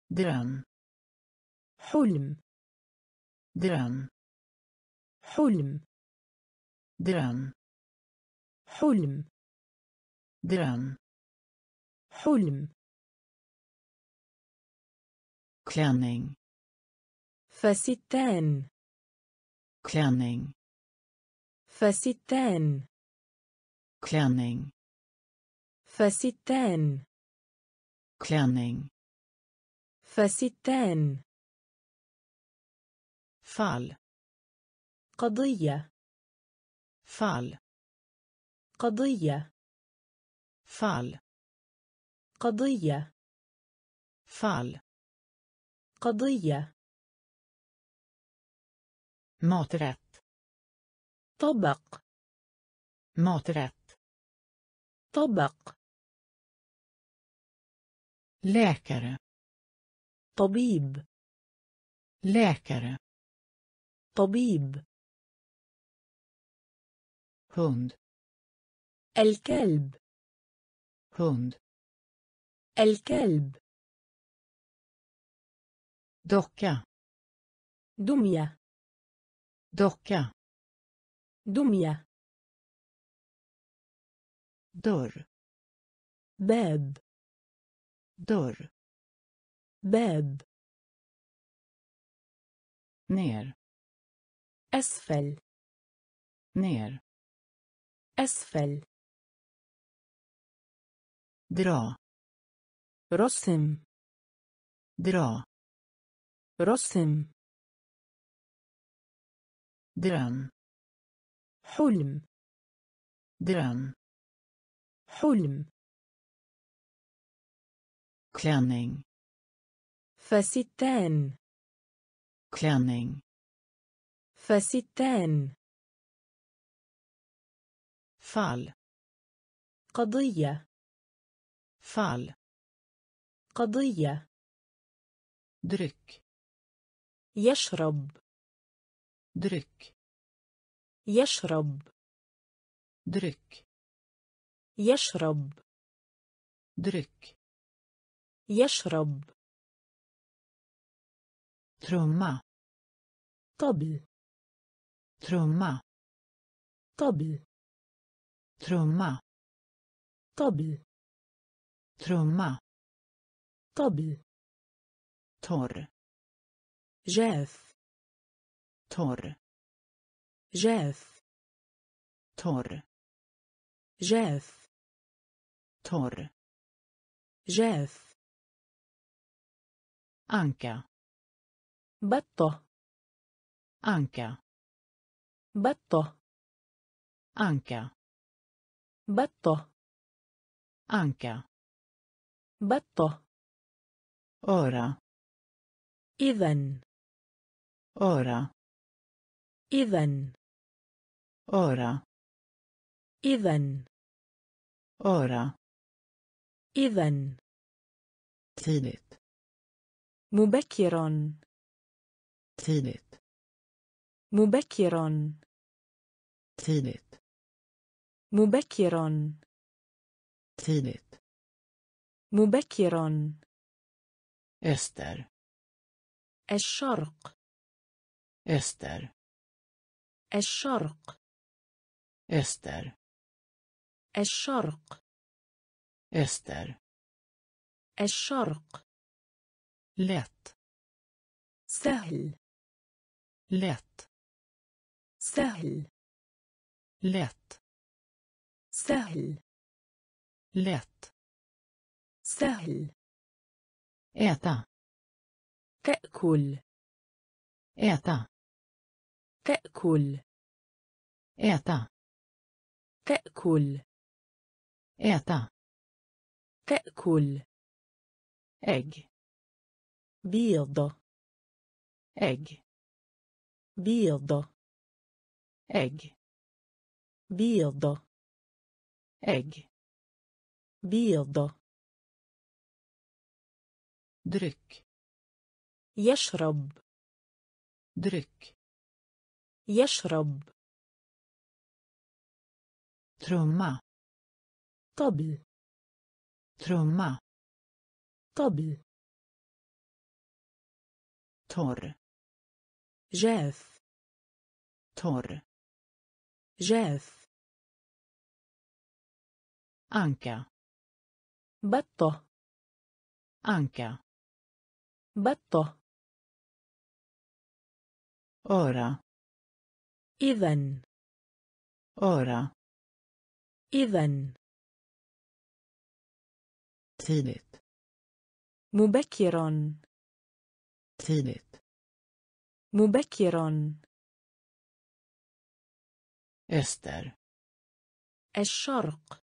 dröm حلم dröm حلم dröm حلم dröm حلم klänning فستان klänning فستان klänning فستان klänning فستان fall قضية fall قضية fall قضية fall قضية. ماترات طبق. ماترات طبق. لاكر طبيب. لاكر طبيب. هند. الكلب. هند. الكلب. Docka دمية docka دمية dörr باب dörr باب ner أسفل ner أسفل dra رسم dra رسم. درام حلم. درام حلم. كلانين فستان. كلانين فستان. فعل قضية. فعل قضية. درك يشرب dryck يشرب dryck يشرب dryck يشرب trumma طبل trumma طبل trumma طبل trumma طبل torr جاف تور جاف تور جاف تور جاف. أنكا بطة أنكا بطة أنكا بطة أنكا بطة. أورا. إذن. أورا إذن. أورا إذن. أورا إذن. تينيت مبكرا. تينيت مبكرا. تينيت مبكرا. تينيت مبكرا. أستر الشرق. Öster الشرق öster الشرق öster الشرق lätt سهل lätt سهل lätt سهل lätt سهل äta تأكل äta تأكل. äta تأكل. äta تأكل. ägg بيض. ägg بيض. ägg بيض. ägg بيض. dryck يشرب. dryck يشرب. trumma طبل. trumma طبل. تور. جاف. تور. جاف. أنكا. بطة. أنكا. بطة. أورا. إذن. أورا إذن. تيلت مبكرا. تيلت مبكرا. أستر الشرق.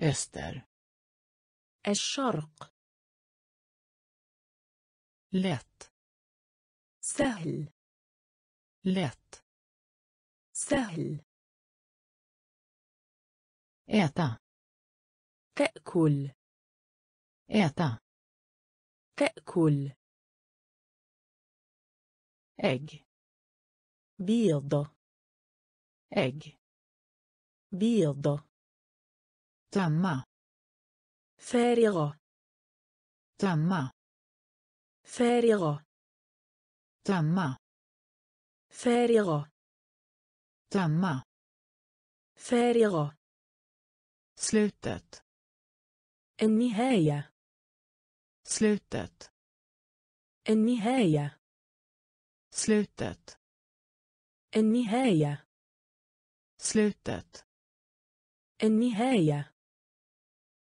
أستر الشرق. لت سهل. لت سهل. äta تأكل. äta تأكل. ägg بيض. ägg بيض. tömma فارغة tömma فارغة tömma فارغة tömma فارغة slutet النهاية slutet النهاية slutet النهاية slutet النهاية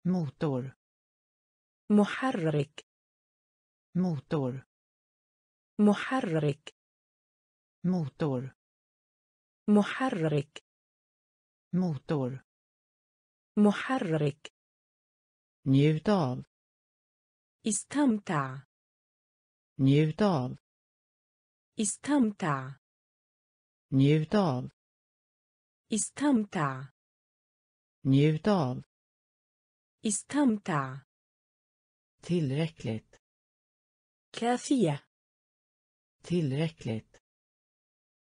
motor محرك motor محرك motor محرك motor محرك njut av استمتع njut av استمتع njut av استمتع njut av استمتع tillräckligt كافية tillräckligt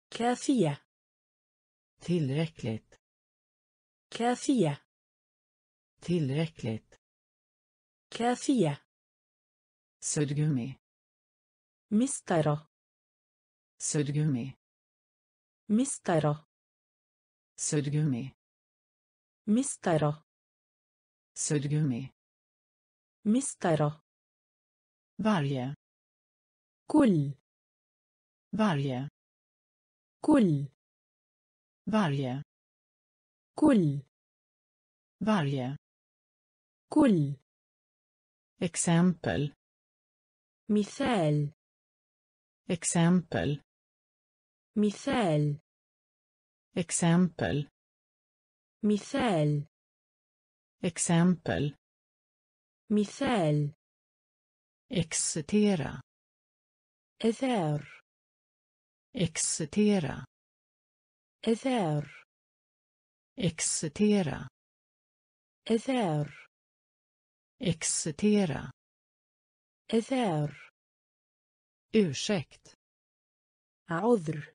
كافية tillräckligt كافية tillräckligt كافية suddgummi مسطرة suddgummi مسطرة suddgummi مسطرة suddgummi مسطرة varje كل varje كل varje كل varje كل exempel مثال exempel مثال exempel مثال exempel مثال excitera إثار excitera إثار excitera إثار excitera إثار ursäkt عذر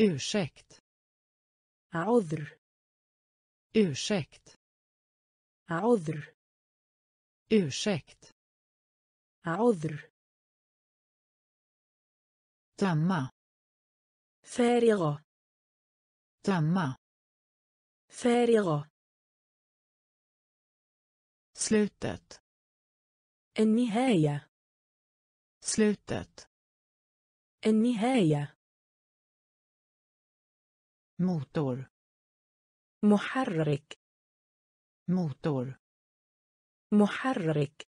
ursäkt عذر ursäkt عذر ursäkt عذر tömma فارغة tömma فارغة slutet النهاية slutet النهاية motor محرك motor محرك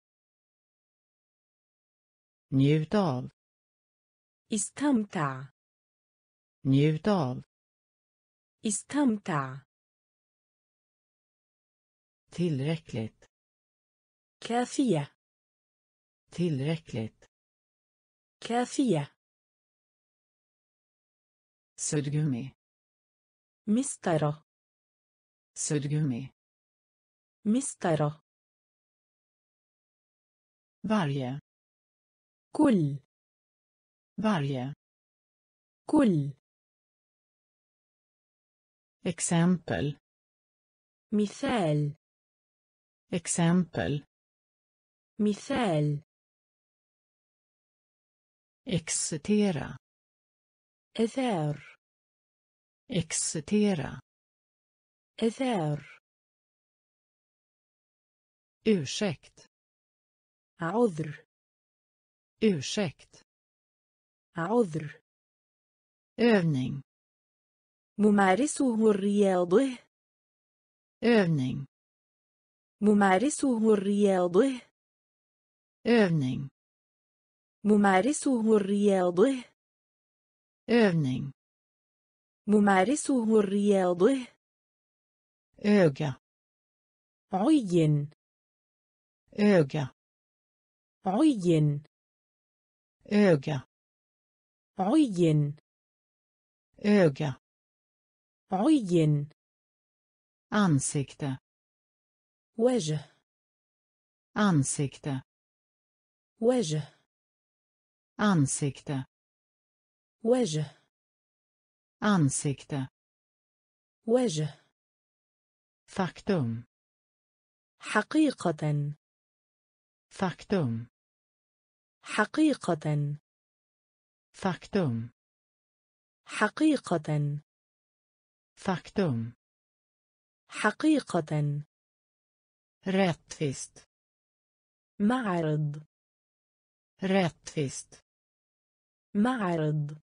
njut av استمتع njut av استمتع tillräckligt كافية tillräckligt كافية suddgummi مسطرة suddgummi مسطرة varje كل varje كل exempel مثال exempel مثال excitera إثار excitera إثار ursäkt عذر ursäkt عذر övning ممارسه الرياضه. Övning. ممارسه الرياضه. Övning. ممارسه الرياضه. Övning. ممارسه الرياضه. Öga. عين. Öga. عين. Öga. عين. Öga. عين ansikte وجه ansikte وجه ansikte وجه ansikte وجه faktum حقيقة faktum حقيقة faktum حقيقة faktum حقيقة rättvist معرض rättvist معرض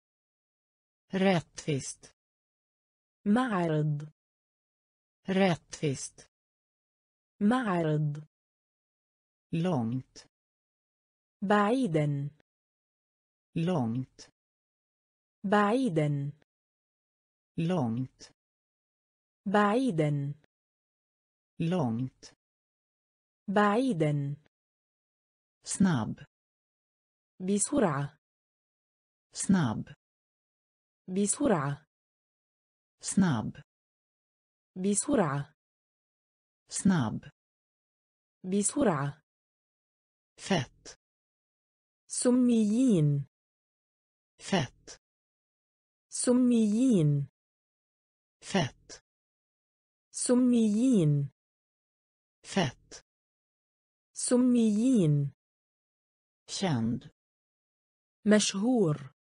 rättvist معرض rättvist معرض långt بعيدا långt بعيدا långt بعيدا. Långt. بعيدا. Snabb. بسرعة. Snabb. بسرعة. Snabb. بسرعة. Snabb. بسرعة. Fett. سميين. Fett. سميين. Fett. سميين. Fett. سميين. Känd. مشهور.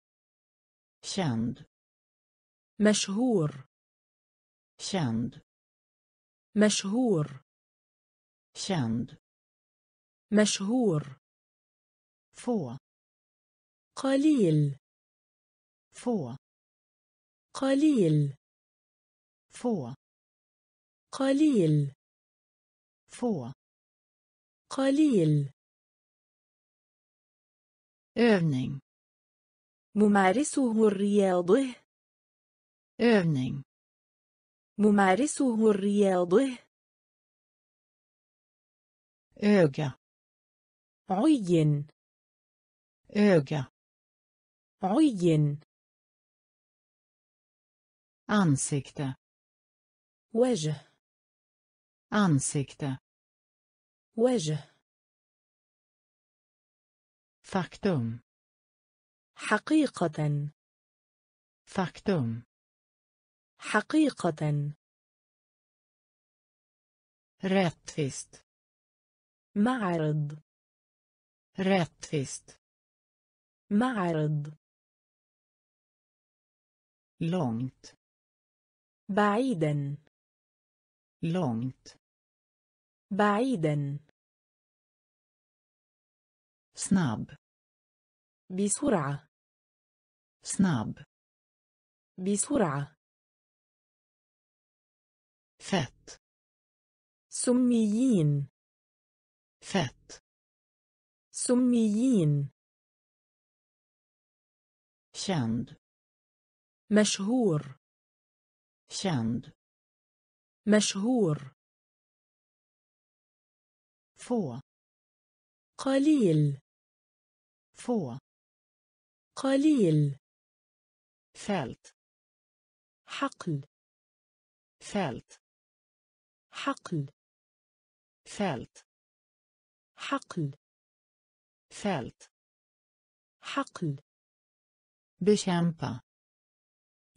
Känd. مشهور. Känd. مشهور. Känd. مشهور. Få. قليل. Få. قليل. Få. قليل. Få. قليل. Övning. ممارسه الرياضه. Övning. ممارسه الرياضه. Öga. عين. Öga. عين. Ansikte. وجه. Ansikte وجه faktum حقيقة faktum حقيقة rättvist معرض rättvist معرض långt بعيدا långt بعيدا snabb بسرعة snabb بسرعة fett سميين fett سميين känd مشهور känd مشهور. فو قليل. فو قليل. فالت. حقل. فالت. حقل. فالت. حقل. فالت. حقل. بشامبا.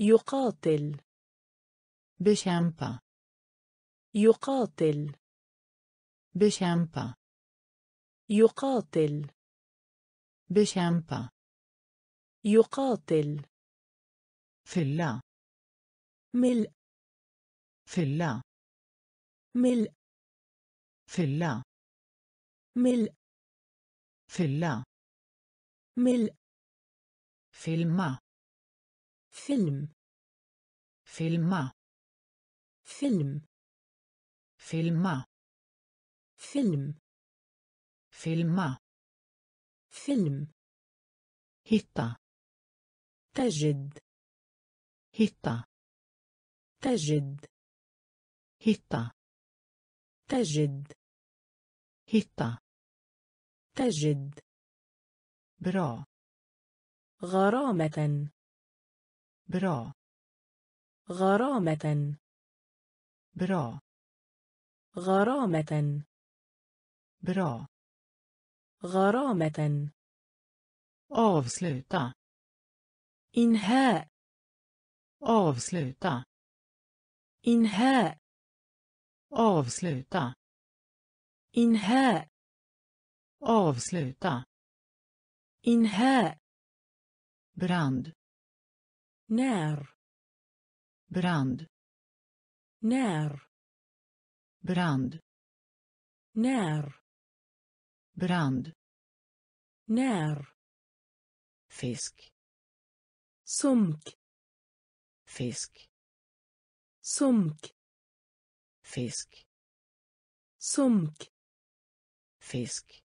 يقاتل. بشامبا. يقاتل. بشامبا. يقاتل. بشامبا. يقاتل. فلا. مل. فلا. مل. فلا. مل. فلا. مل. فيلم. فيلم. فيلم. Filma فيلم filma فيلم hitta تجد hitta تجد hitta تجد hitta تجد bra غرامة bra غرامة bra غرامة bra غرامة avsluta إنهاء avsluta إنهاء avsluta إنهاء avsluta إنهاء brand نار brand نار brand نار brand نار fisk سمك fisk سمك fisk سمك fisk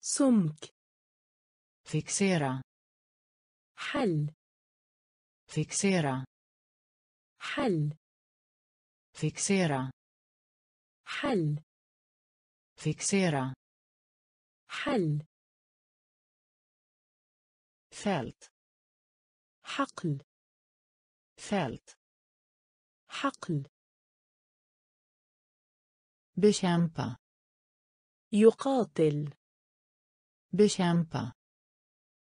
سمك fixera حل fixera حل fixera حل. فيكسيرا. حل. فلت حقل فلت حقل بشامبا. يقاتل. بشامبا.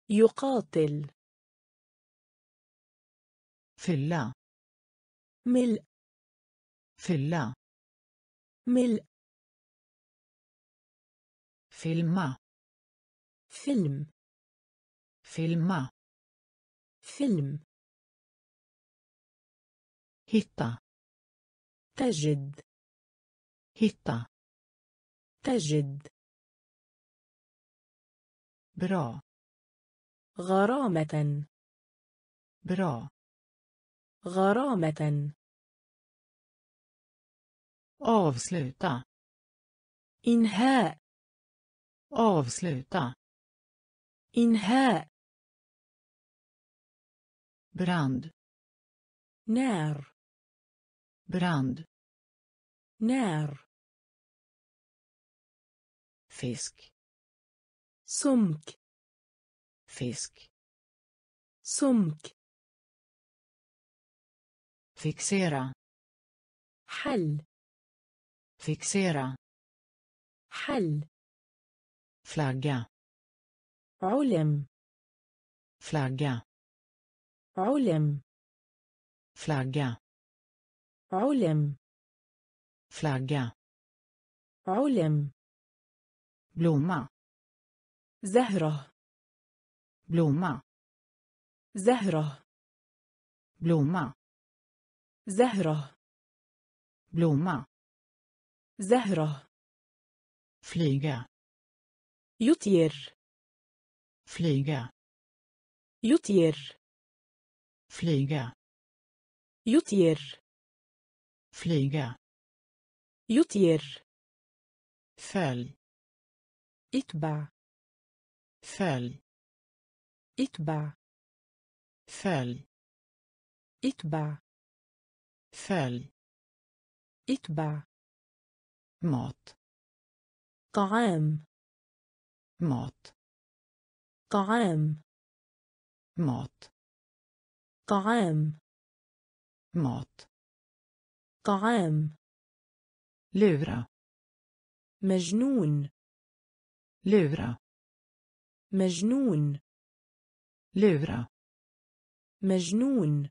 يقاتل. فلا ملء. فلا ملء. filma فيلم. filma فيلم. hitta تجد. hitta تجد. bra غرامة. bra غرامة. Avsluta. Inhä. Avsluta. Inhä. Brand. När. Brand. När. Fisk. Sumk. Fisk. Sumk. Fixera. Hall fixera حل flagga علم flagga علم flagga علم flagga علم blomma زهرة blomma زهرة blomma زهرة blomma زهرة. Flyga. يطير. Flyga. يطير. Flyga. يطير. Flyga. يطير. Följ إتبع. Följ إتبع. Följ إتبع. Följ إتبع. Mat طعام mat طعام mat طعام mat طعام lura مجنون lura مجنون lura مجنون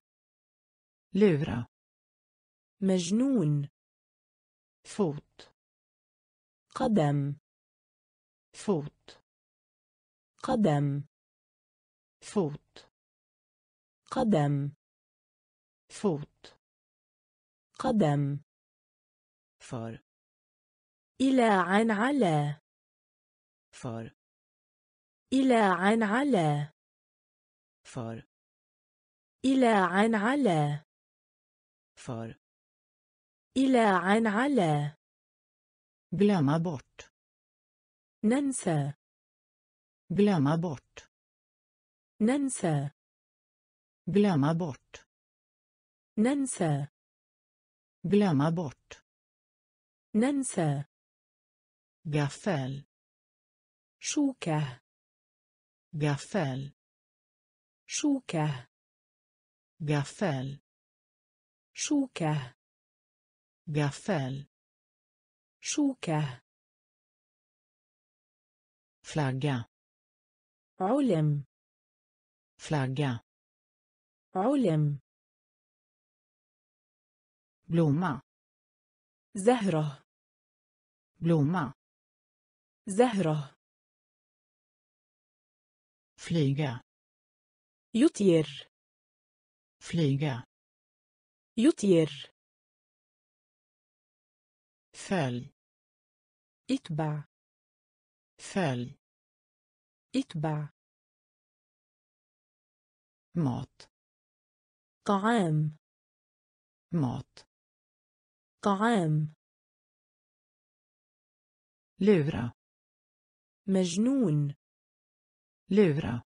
lura مجنون fot قدم. fot قدم. fot قدم. fot قدم. för إلى عن على. för إلى عن على. för إلى عن على. för إلى عن على. glömma bort ننسى glömma bort ننسى glömma bort ننسى glömma bort ننسى gaffel شوكة gaffel شوكة gaffel شوكة gaffel شوكة flagga علم flagga علم blomma زهرة blomma زهرة flyga يطير flyga يطير följ اتبع. följ اتبع. mat طعام. mat طعام. lura مجنون. lura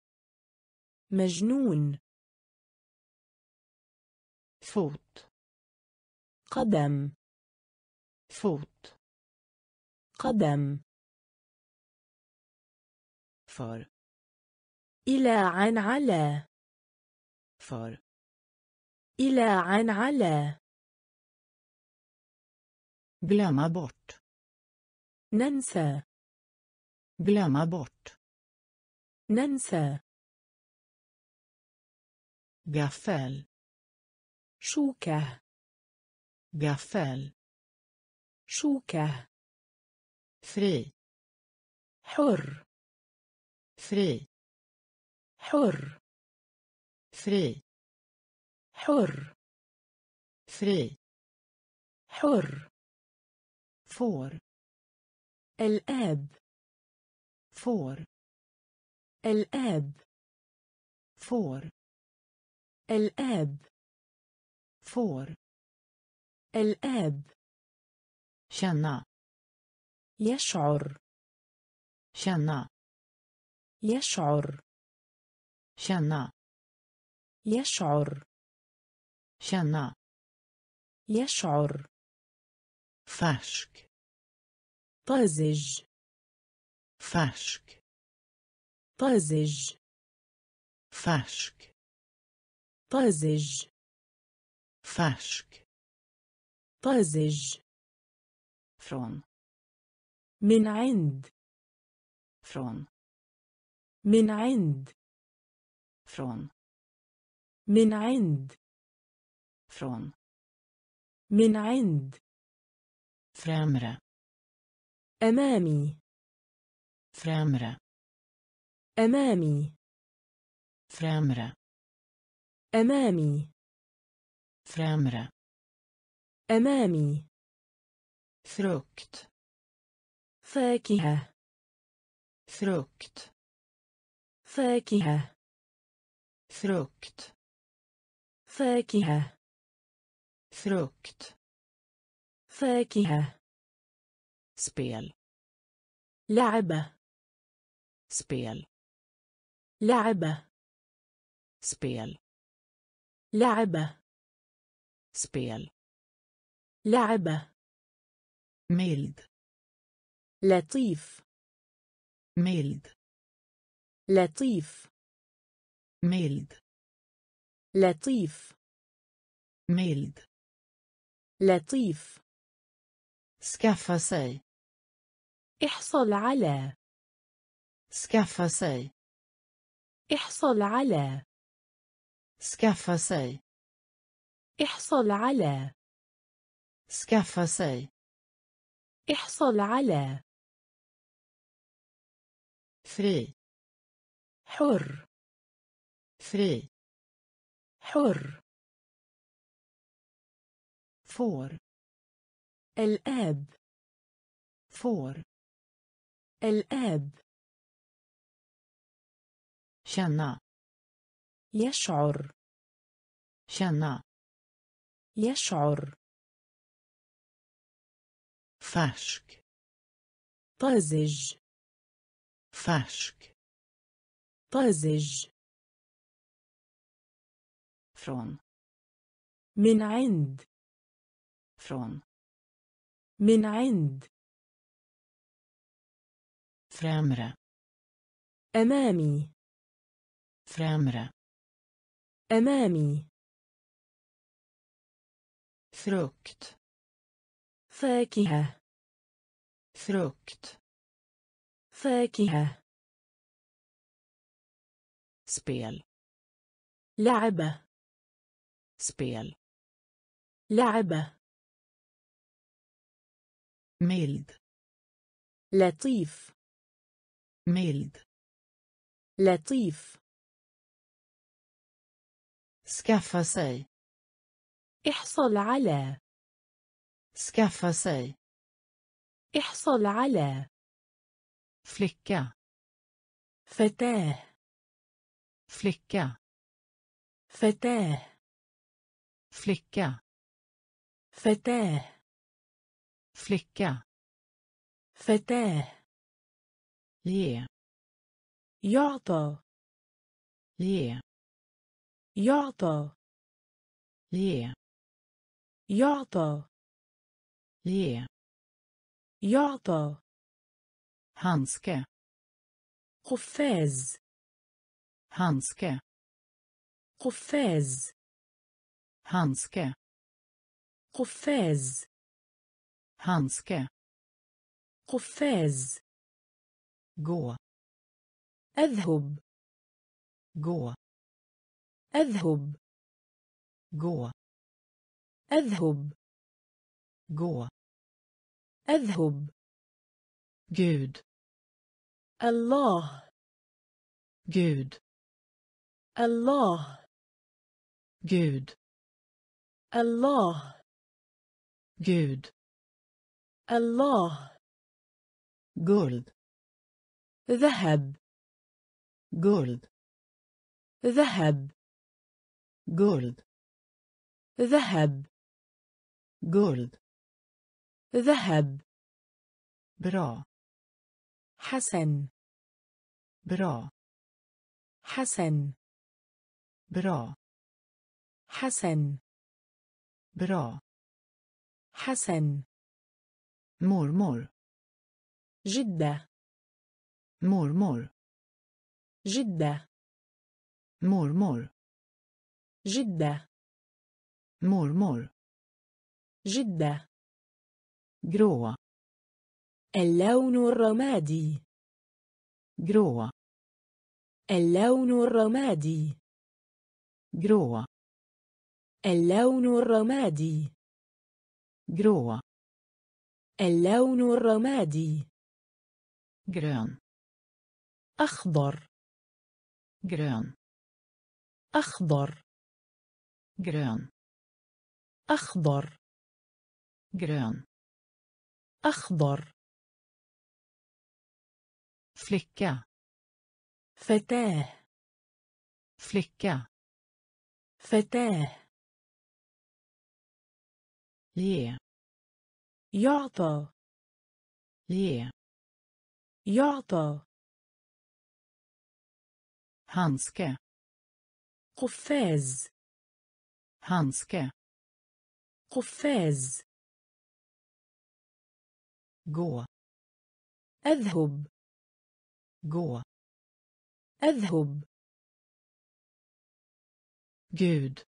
مجنون. fot قدم. fot قدم för إلى عن على för إلى عن على glömma bort ننسى glömma bort ننسى gaffel شوكة gaffel شوكة fri حر fri حر fri حر fri حر får الآب får الآب får الآب får الآب känna يشعر känna يشعر känna يشعر känna يشعر färsk طازج färsk طازج färsk طازج färsk طازج från من عند från من عند från من عند från من عند främre أمامي främre أمامي främre أمامي främre أمامي frukt فاكهة. frukt. فاكهة. frukt. فاكهة. frukt. فاكهة. spel. لعبة. spel. لعبة. spel. لعبة. spel. لعبة. mild. لطيف. ميلد. لطيف. ميلد. لطيف. mild. لطيف. skaffa sig. احصل على. skaffa sig. احصل على. skaffa sig. احصل على. skaffa sig. احصل على. fri حر. fri حر. far. الأب. far. الأب. känna. يشعر. känna. يشعر. färsk طازج. Färsk طازج från من عند från من عند främre أمامي främre أمامي frukt فاكهة frukt فاكهة. Spel. لعبة. Spel. لعبة. Mild. لطيف. Mild. لطيف. Skaffa sig. احصل على. Skaffa sig. احصل على. flicka فتاة flicka فتاة flicka فتاة flicka فتاة ge يعطى ge يعطى ge يعطى ge يعطى handske قفاز handske قفاز handske قفاز handske قفاز gå أذهب gå أذهب gå أذهب gå أذهب Gud الله. Gud. الله. Gud. الله. Gud. الله. Guld. ذهب. Guld. ذهب. Guld. ذهب. Guld. ذهب. Bra. حسن. برا. حسن. برا. حسن. برا. حسن. مرمر جدة. مرمر جدة. مرمر جدة. مرمر جدة. جروه اللون الرمادي. Grå اللون الرمادي. Grå اللون الرمادي. Grå اللون الرمادي. Grön أخضر. Grön أخضر. Grön أخضر. Grön أخضر. flicka فتاة flicka فتاة ge يعطى ge يعطى handske قفاز handske قفاز gå أذهب gå. أذهب. Gud.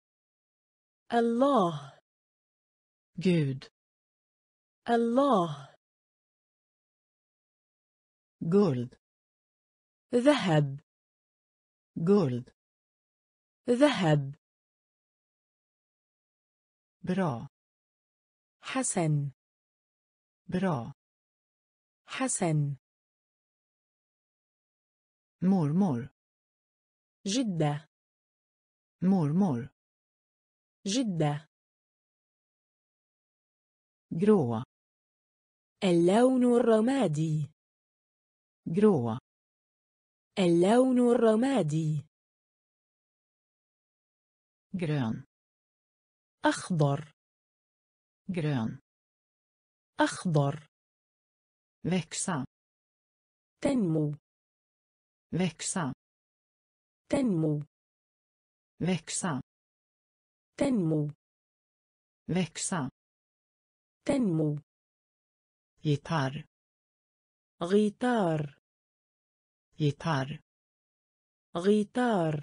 الله. Gud. الله. Guld. ذهب. Guld. ذهب. Bra. حسن. Bra. حسن. Mormor جدة mormor جدة grå اللون الرمادي grå اللون الرمادي grön أخضر grön أخضر växa تنمو. Växa تنمو växa تنمو växa تنمو gitarr غيتار gitarr غيتار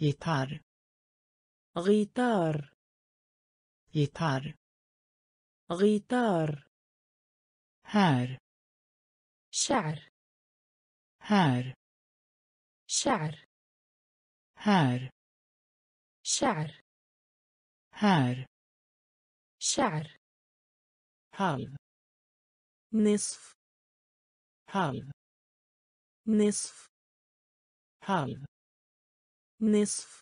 gitarr غيتار gitarr غيتار här شعر هار شعر. هار شعر. هار شعر. halv نصف. halv نصف. halv نصف.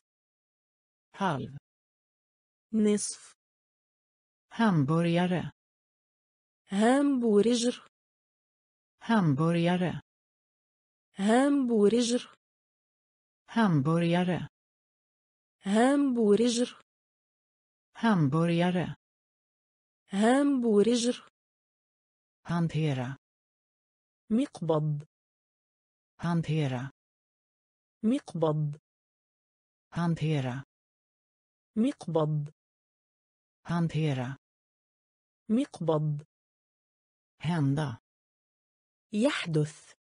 halv نصف. hamburgare همبرجر هامبورجر hamburgare هامبورجر hamburgare هامبورجر hantera مقبض hantera مقبض hantera مقبض hantera مقبض hända يحدث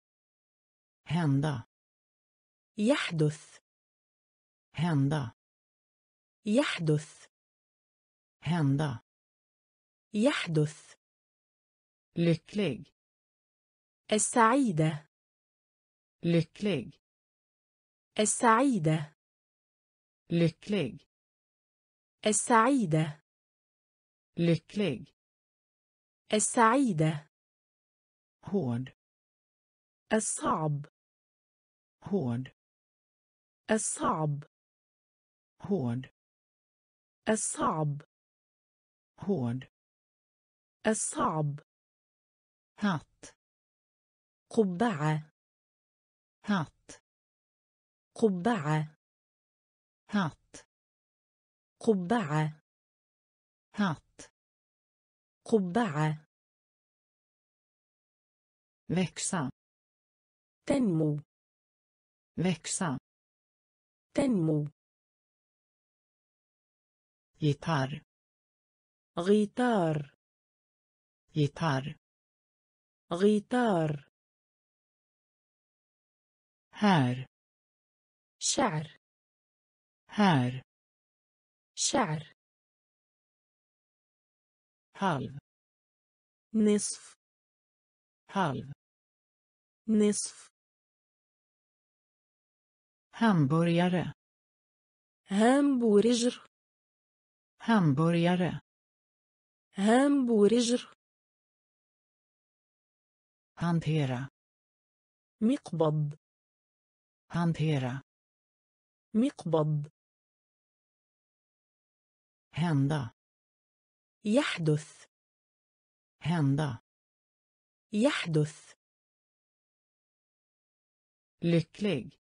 hända يحدث hända يحدث hända يحدث lycklig السعيدة lycklig السعيدة lycklig السعيدة lycklig السعيدة hård الصعب hård الصعب. hård الصعب. hård الصعب. hatt قبعة. hatt قبعة. hatt قبعة. hatt قبعة. växa تنمو. växa تنمو gitarr غيتار gitarr غيتار här شعر här شعر halv نصف halv نصف hamburgare هامبورجر hamburgare هامبورجر hantera مقبض hantera مقبض hända يحدث hända يحدث lycklig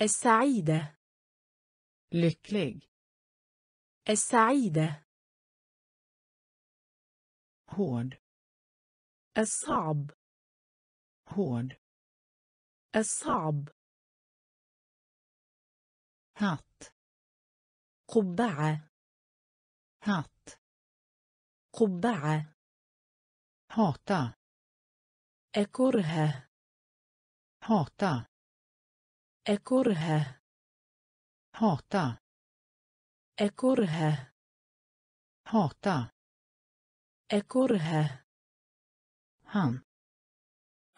السعيدة. Lycklig السعيدة. Hård. الصعب. Hård. الصعب. Hatt. قبعة. Hatt. قبعة. Hata. أكره. Hata. ekurhe Hata. ekurhe Hata. Ekorhe. Han.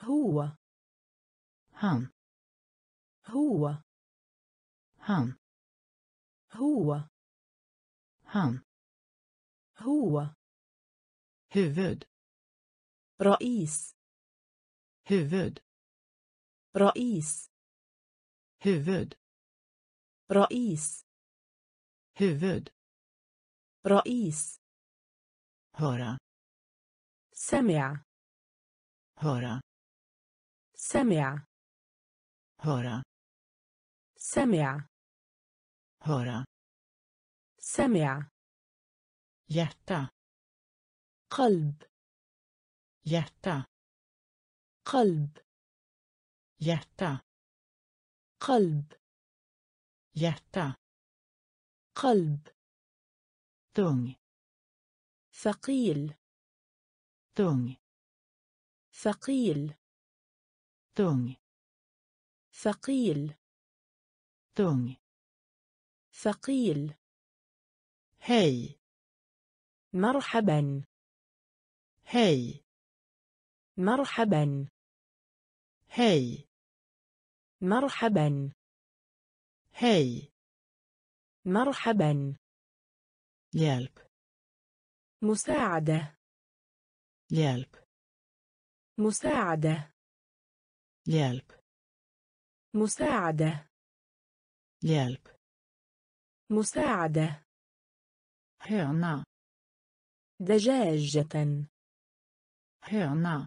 Hoa. Han. Hoa. Han. Hoa. Han. Hoa. Huvud. Rais. Huvud. Rais huvud رئيس huvud رئيس höra سمع höra سمع höra سمع höra سمع hjärta قلب hjärta قلب hjärta قلب. hjärta. قلب. Tung. ثقيل. Tung. ثقيل. Tung. ثقيل. Tung. ثقيل. Hej. مرحبا. Hej. مرحبا. Hej. مرحبا Hej. مرحبا Hjälp. مساعدة Hjälp. مساعدة Hjälp. مساعدة Hjälp. مساعدة Höna. دجاجة Höna.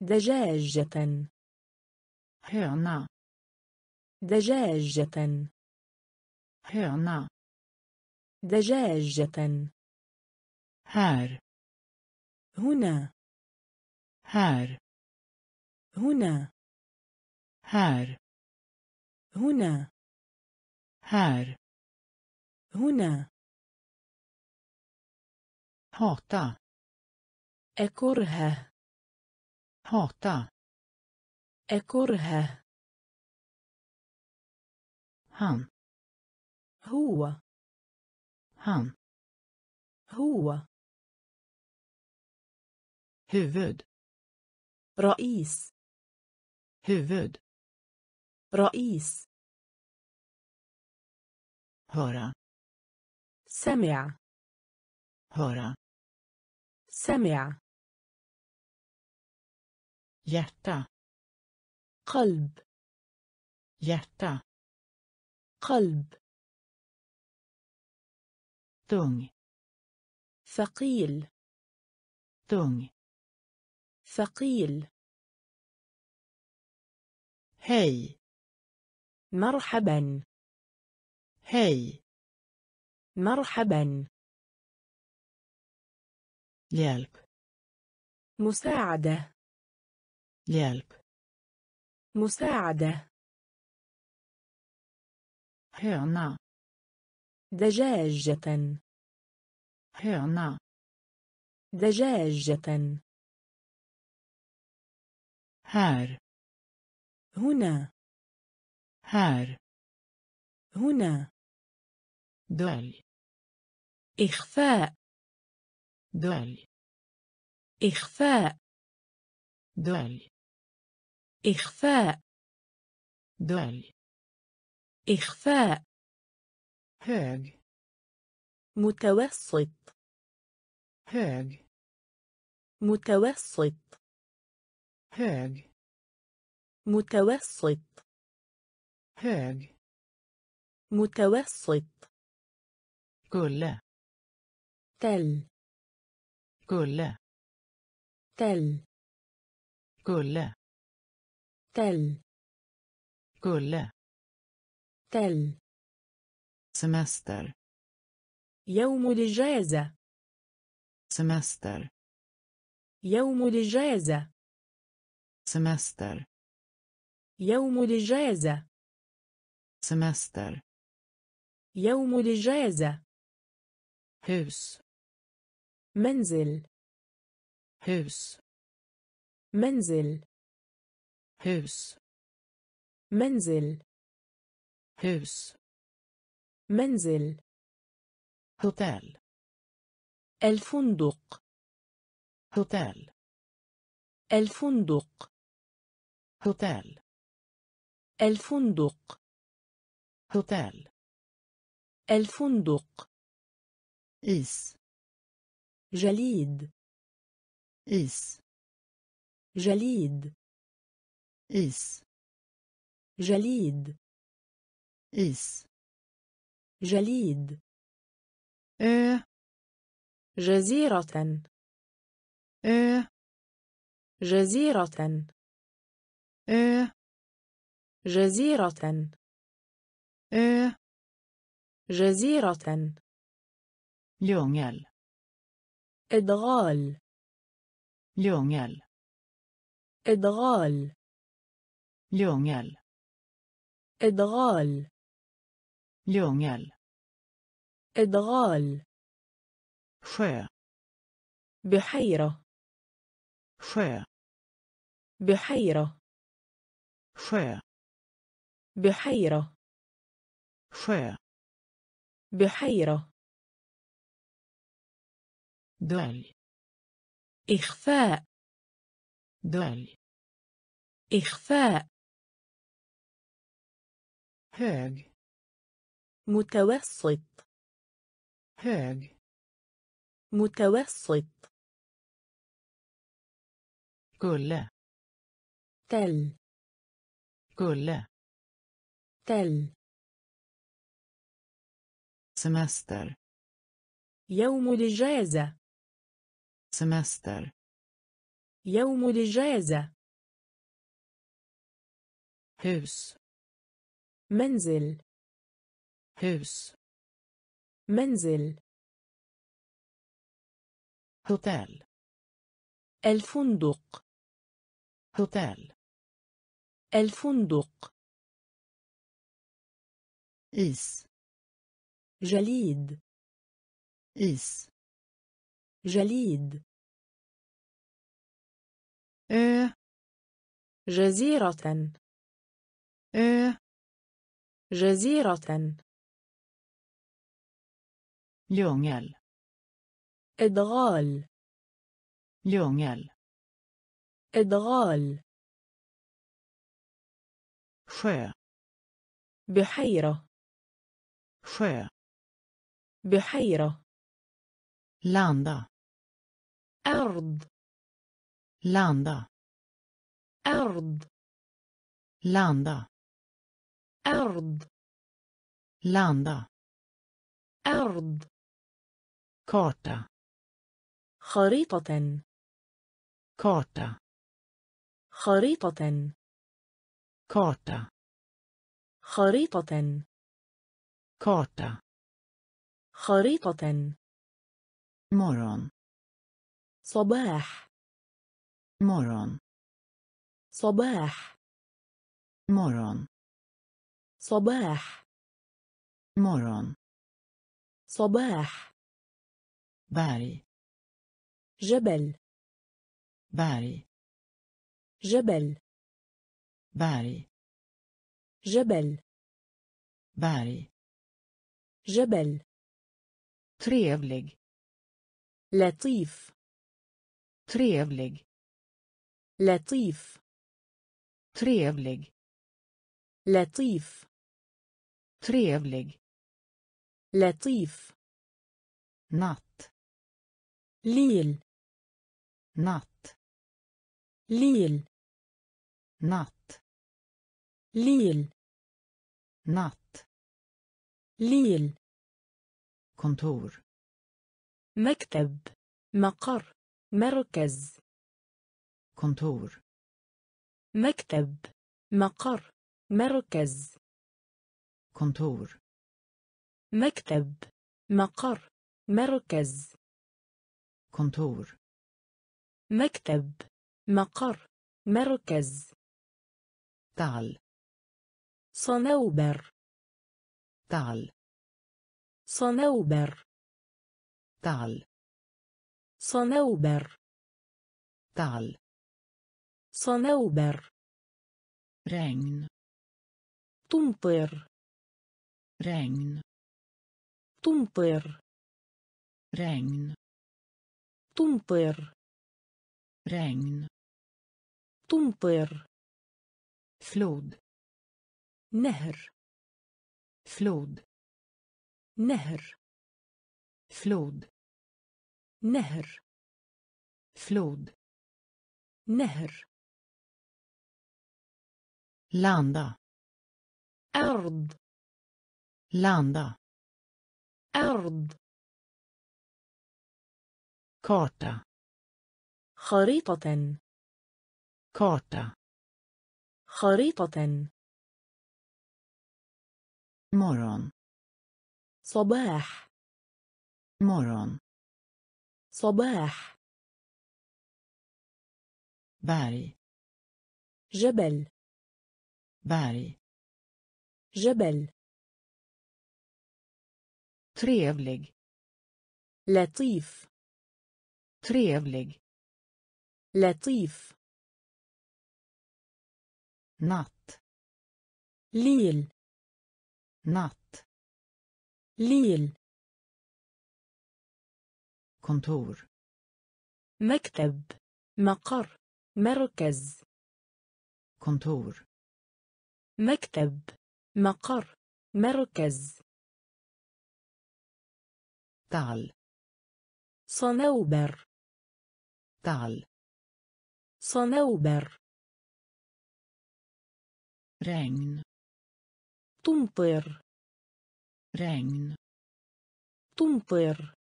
دجاجة هنا دجاجة. هنا دجاجة. هار. هنا. هار. هنا. هار. هنا. هار. هنا. هاتا اكرهه هاتا أكره Han. هو Han. هو Huvud. رئيس Huvud. رئيس Höra. سمع Höra. سمع Hjärta. قلب Hjärta. قلب Tung. ثقيل Tung. ثقيل Hej. مرحبا Hej. مرحبا Hjälp. مساعدة Hjälp. مساعدة Höna. دجاجة Höna. دجاجة Här. هنا Här. هنا Dölj. إخفاء Dölj. إخفاء Dölj. إخفاء Dölj. إخفاء Hög. متوسط Hög. متوسط Hög. متوسط Hög. متوسط Gulle. تل Gulle. تل Gulle. تل Gulle. تل Semester. يوم الإجازة Semester. يوم الإجازة Semester. يوم الإجازة Semester. يوم الإجازة Hus. منزل Hus. منزل Hus. منزل Hus. منزل Hotell. الفندق Hotell. الفندق Hotell. الفندق Hotell. الفندق Is. جليد Is. جليد Is. جليد Is. جليد Ö. جزيرة Ö. جزيرة Ö. جزيرة Ö. جزيرة Djungel. إدغال Djungel. إدغال Djungel. إدغال Djungel. إدغال Sjö. بحيرة Sjö. بحيرة Sjö. بحيرة Sjö. بحيرة Dölj. إخفاء Dölj. إخفاء هاج متوسط. هاج متوسط. كل. تل. كل. تل. سمستر. يوم الإجازة. سمستر. يوم الإجازة. هوس منزل. hus منزل. hotell الفندق. hotell الفندق. is جليد. is جليد. ö جزيرة. ö جزيرة. لونجل إدغال. لونجل إدغال. شو بحيرة. شو بحيرة. لاندا. أرض. لاندا. أرض. لاندا. أرض. لاندا أرض. كارتا خريطة. كارتا خريطة. كارتا خريطة. كارتا خريطة. مورون صباح. مورون صباح. مورون صباح. مورون صباح. باري. جبل. باري. جبل. berg. جبل. berg. جبل. trevlig لطيف. trevlig لطيف. trevlig لطيف, لطيف. Trevlig. لطيف natt. ليل natt. ليل natt. ليل natt. ليل kontor. مكتب مقر مركز kontor. مكتب مقر مركز kontor مكتب مقر مركز kontor مكتب مقر مركز tall صنوبر tall صنوبر tall صنوبر tall صنوبر regn تمطر. Regn تمطر regn تمطر regn تمطر flod نهر flod نهر flod نهر flod نهر landa أرض landa أرض karta خريطة karta خريطة morgon صباح morgon صباح berg جبل berg جبل trevlig. لطيف trevlig. لطيف natt. ليل natt. ليل kontor. مكتب مقر مركز kontor. مكتب مقر مركز تعال صنوبر. تعال صنوبر. regn تمطر. regn تمطر.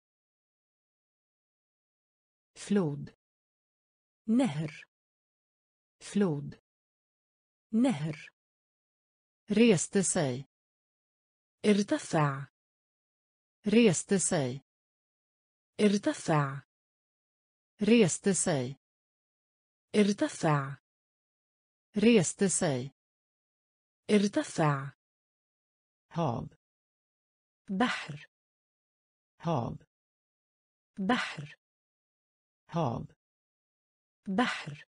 flod نهر. flod نهر. reste sig ارتفع. Reste sig ارتفع reste sig ارتفع reste sig ارتفع hav بحر hav بحر hav بحر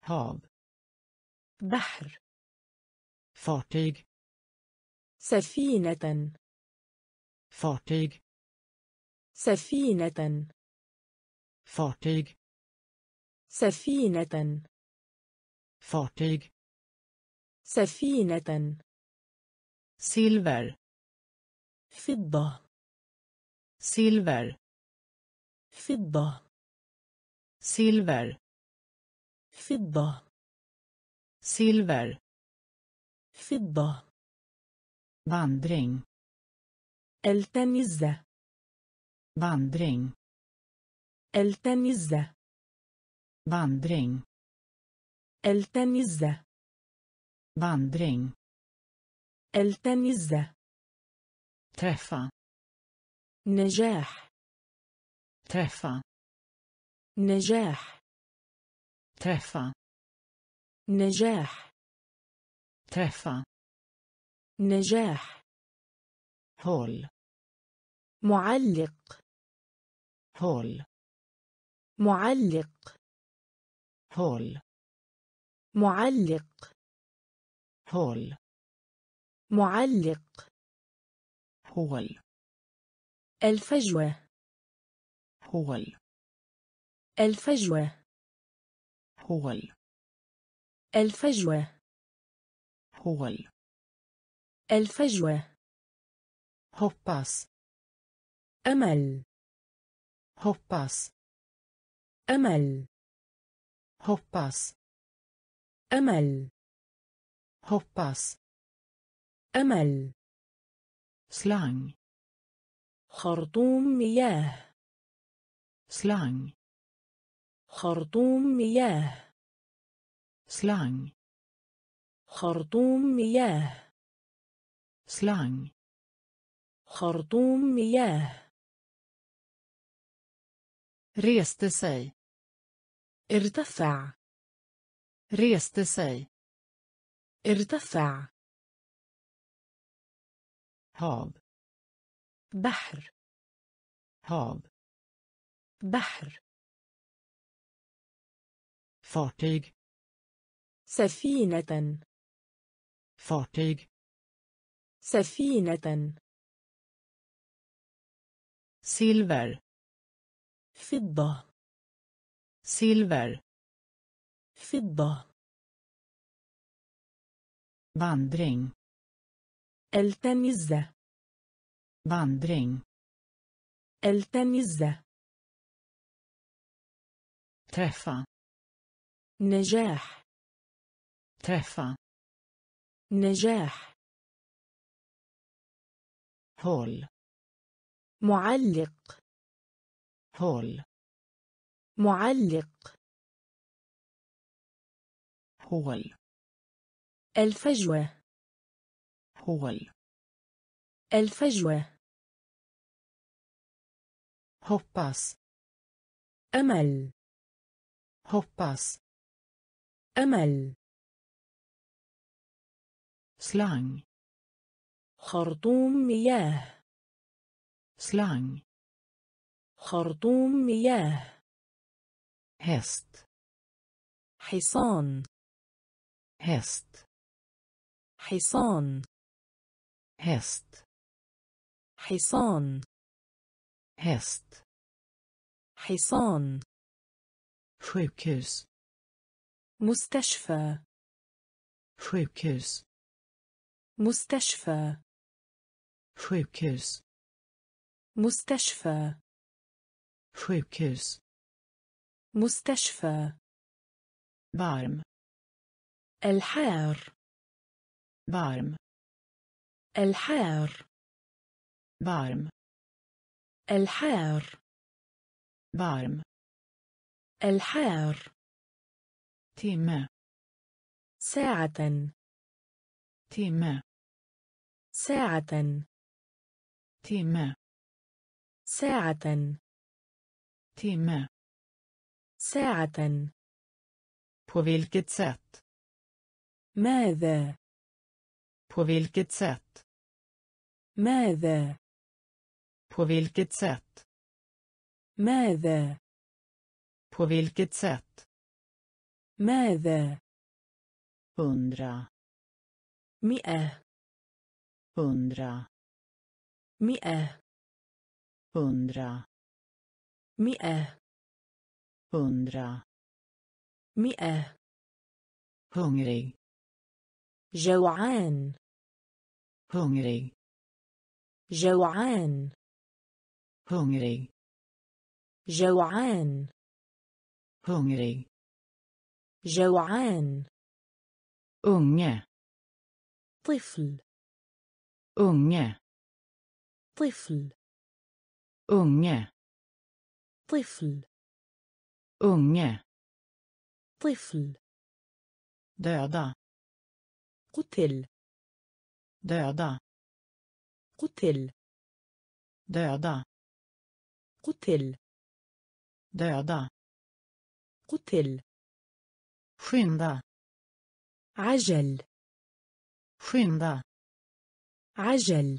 hav بحر fartyg سفينة fartyg سفينة fartyg سفينة fartyg سفينة silver فضة silver فضة silver فضة silver فضة vandring التمز vandring التمز vandring التمز vandring التمز träffa نجاح träffa نجاح träffa نجاح träffa نجاح håll معلق. håll معلق. håll معلق. håll معلق. hål الفجوة. hål الفجوة. hål الفجوة. hål الفجوة. Hoppas أمل hoppas أمل hoppas أمل hoppas أمل slang خرطوم مياه slang خرطوم مياه slang خرطوم مياه slang خرطوم مياه. reste sig ارتفع. reste sig ارتفع. hav بحر. hav بحر. fartyg سفينة. fartyg سفينة. Silver فضة silver فضة vandring التمز vandring التمز träffa نجاح träffa نجاح håll معلق håll معلق hål الفجوة hål الفجوة hoppas أمل hoppas أمل slang خرطوم مياه. Slang خرطوم مياه häst حصان häst حصان häst حصان häst حصان sjukhus مستشفى sjukhus مستشفى sjukhus مستشفى. Sjukhus. مستشفى. Varm. الحار. Varm. الحار. Varm. الحار. Varm. الحار. Timme. ساعة. Timme. ساعة. Timme. ساعة timme ساعة på vilket sätt ماذا på vilket sätt ماذا på vilket sätt ماذا på vilket sätt ماذا hundra مئة hundra مئة hundra مئة hundra مئة hungrig جوعان hungrig جوعان hungrig جوعان hungrig جوعان unge طفل unge طفل unge طفل unge طفل döda قتل döda قتل döda قتل döda قتل skynda عجل skynda عجل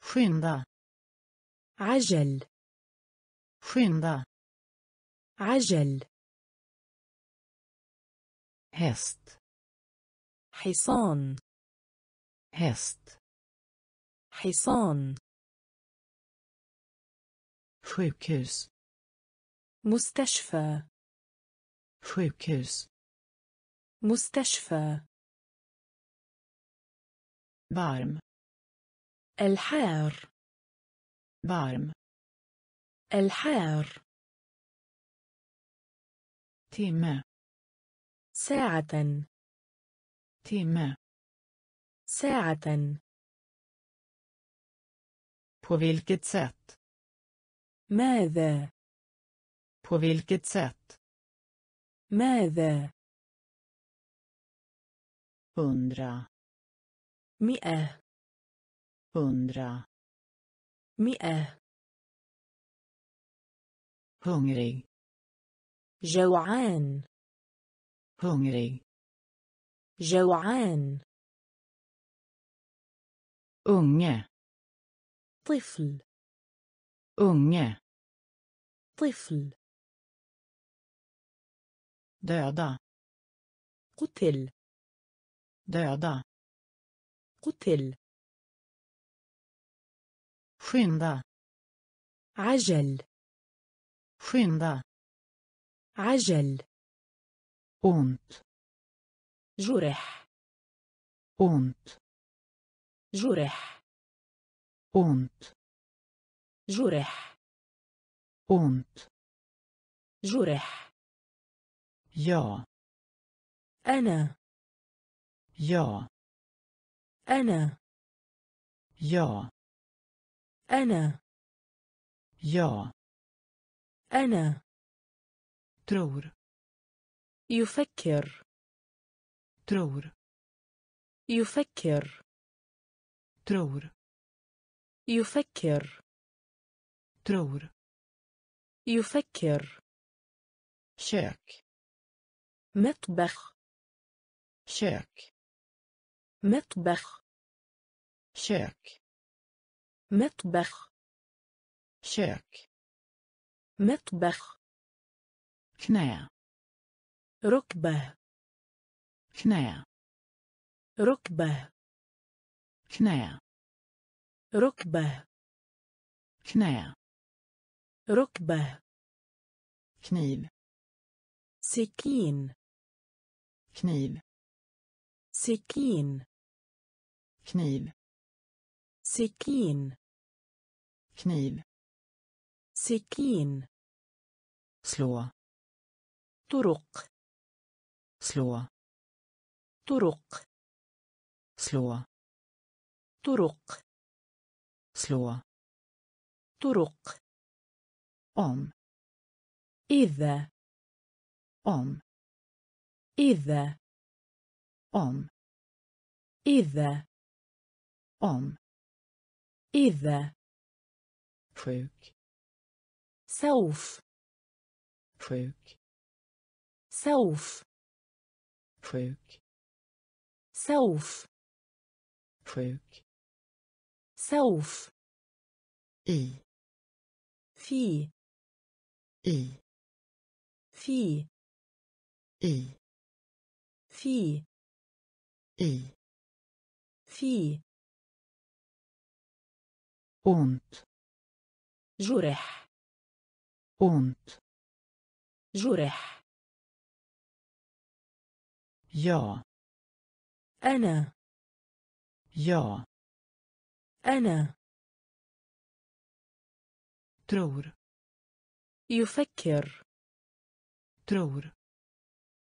skynda عجل. فندا عجل. هست حصان. häst حصان. sjukhus مستشفى. sjukhus مستشفى. varm الحار. varm الحار timme ساعة timme ساعة på vilket sätt ماذا på vilket sätt ماذا hundra مئة hundra مئة. هونغري جوعان. هونغري جوعان. أونغ طفل. أونغ طفل. دادا قتل. دادا قتل. خندا عجل. خندا عجل. أنت جرح. أنت جرح. أنت جرح. أنت جرح. يا أنا. يا أنا. يا أنا. ja أنا. tror يفكر. tror يفكر. tror يفكر. tror يفكر. kök مطبخ. kök مطبخ. kök مطبخ. Kök. مطبخ. Knä. ركبة. Knä. ركبة. Knä. ركبة. Knä. ركبة. Kniv. سكين. Kniv. سكين. Kniv. سكين. Kniv. سكين slå. طرق slå. طرق slå. طرق slå. طرق om. إذا om. إذا om. إذا om. إذا sjuk سوف sjuk سوف sjuk سوف sjuk سوف i في i في i في i في ont جرح. Ont جرح. Ja. أنا. Ja. أنا. Tror. يفكر. Tror.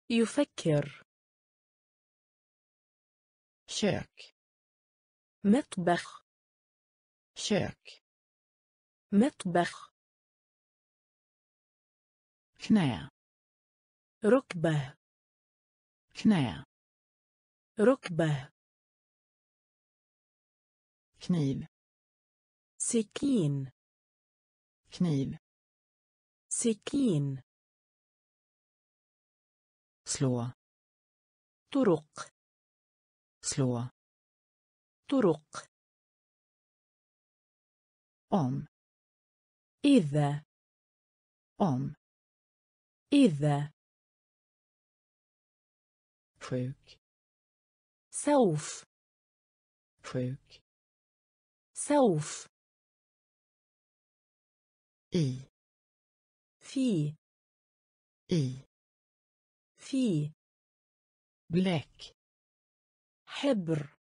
يفكر. Kök مطبخ. Kök مطبخ. knä ركبة. knä ركبة. kniv سكين. kniv سكين. slå طرق. slå طرق. om إذا om إذا sjuk سوف sjuk سوف i في i في bläck حبر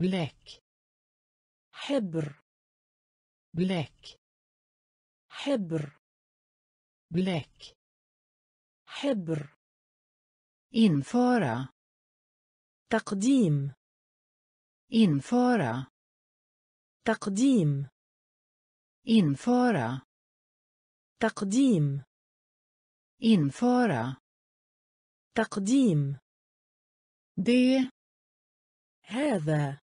bläck حبر bläck حبر. بلاك. حبر. انفورا تقديم. انفورا تقديم. انفورا تقديم. انفورا تقديم. دي. هذا.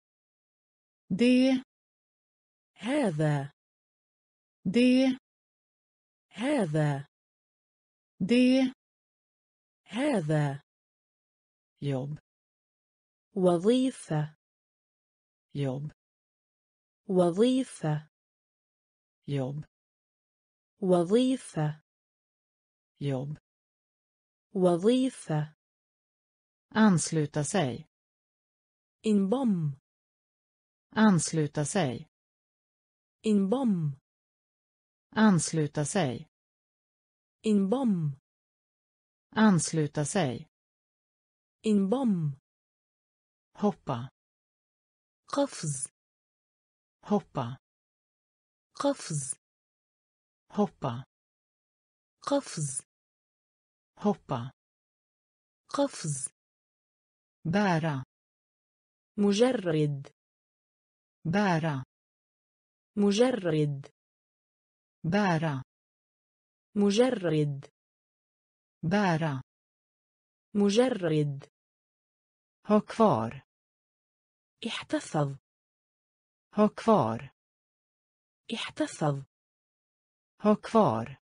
دي. هذا. دي. هذا det هذا jobb وظيفة jobb وظيفة jobb وظيفة jobb وظيفة ansluta sig انضم ansluta sig انضم ansluta sig انضم ansluta sig انضم hoppa قفز hoppa قفز hoppa قفز hoppa قفز bära مجرد bära مجرد بارا مجرد. بارا مجرد. هكفار احتفظ. هكفار احتفظ. هكفار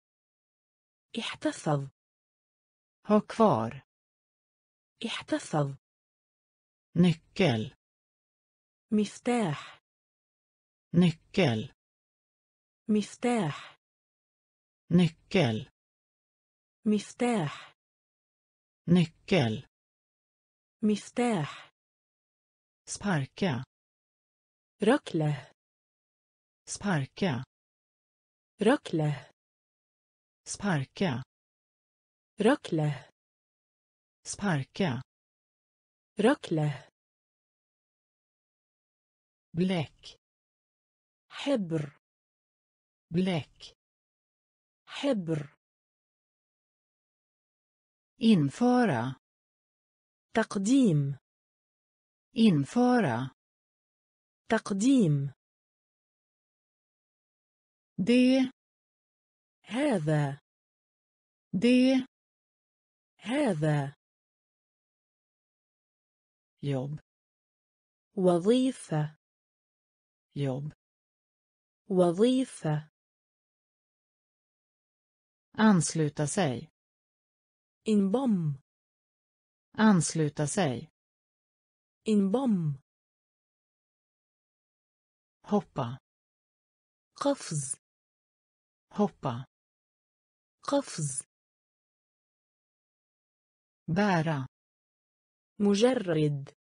احتفظ. هكفار احتفظ. نكل مفتاح. نكل مفتاح. nyckel مفتاح nyckel مفتاح sparka ركلة sparka ركلة sparka ركلة sparka ركلة bläck حبر bläck حبر. införa تقديم. införa تقديم. det هذا. det هذا. jobb وظيفة. jobb وظيفة. ansluta sig انضم ansluta sig انضم hoppa قفز hoppa قفز bära مجرد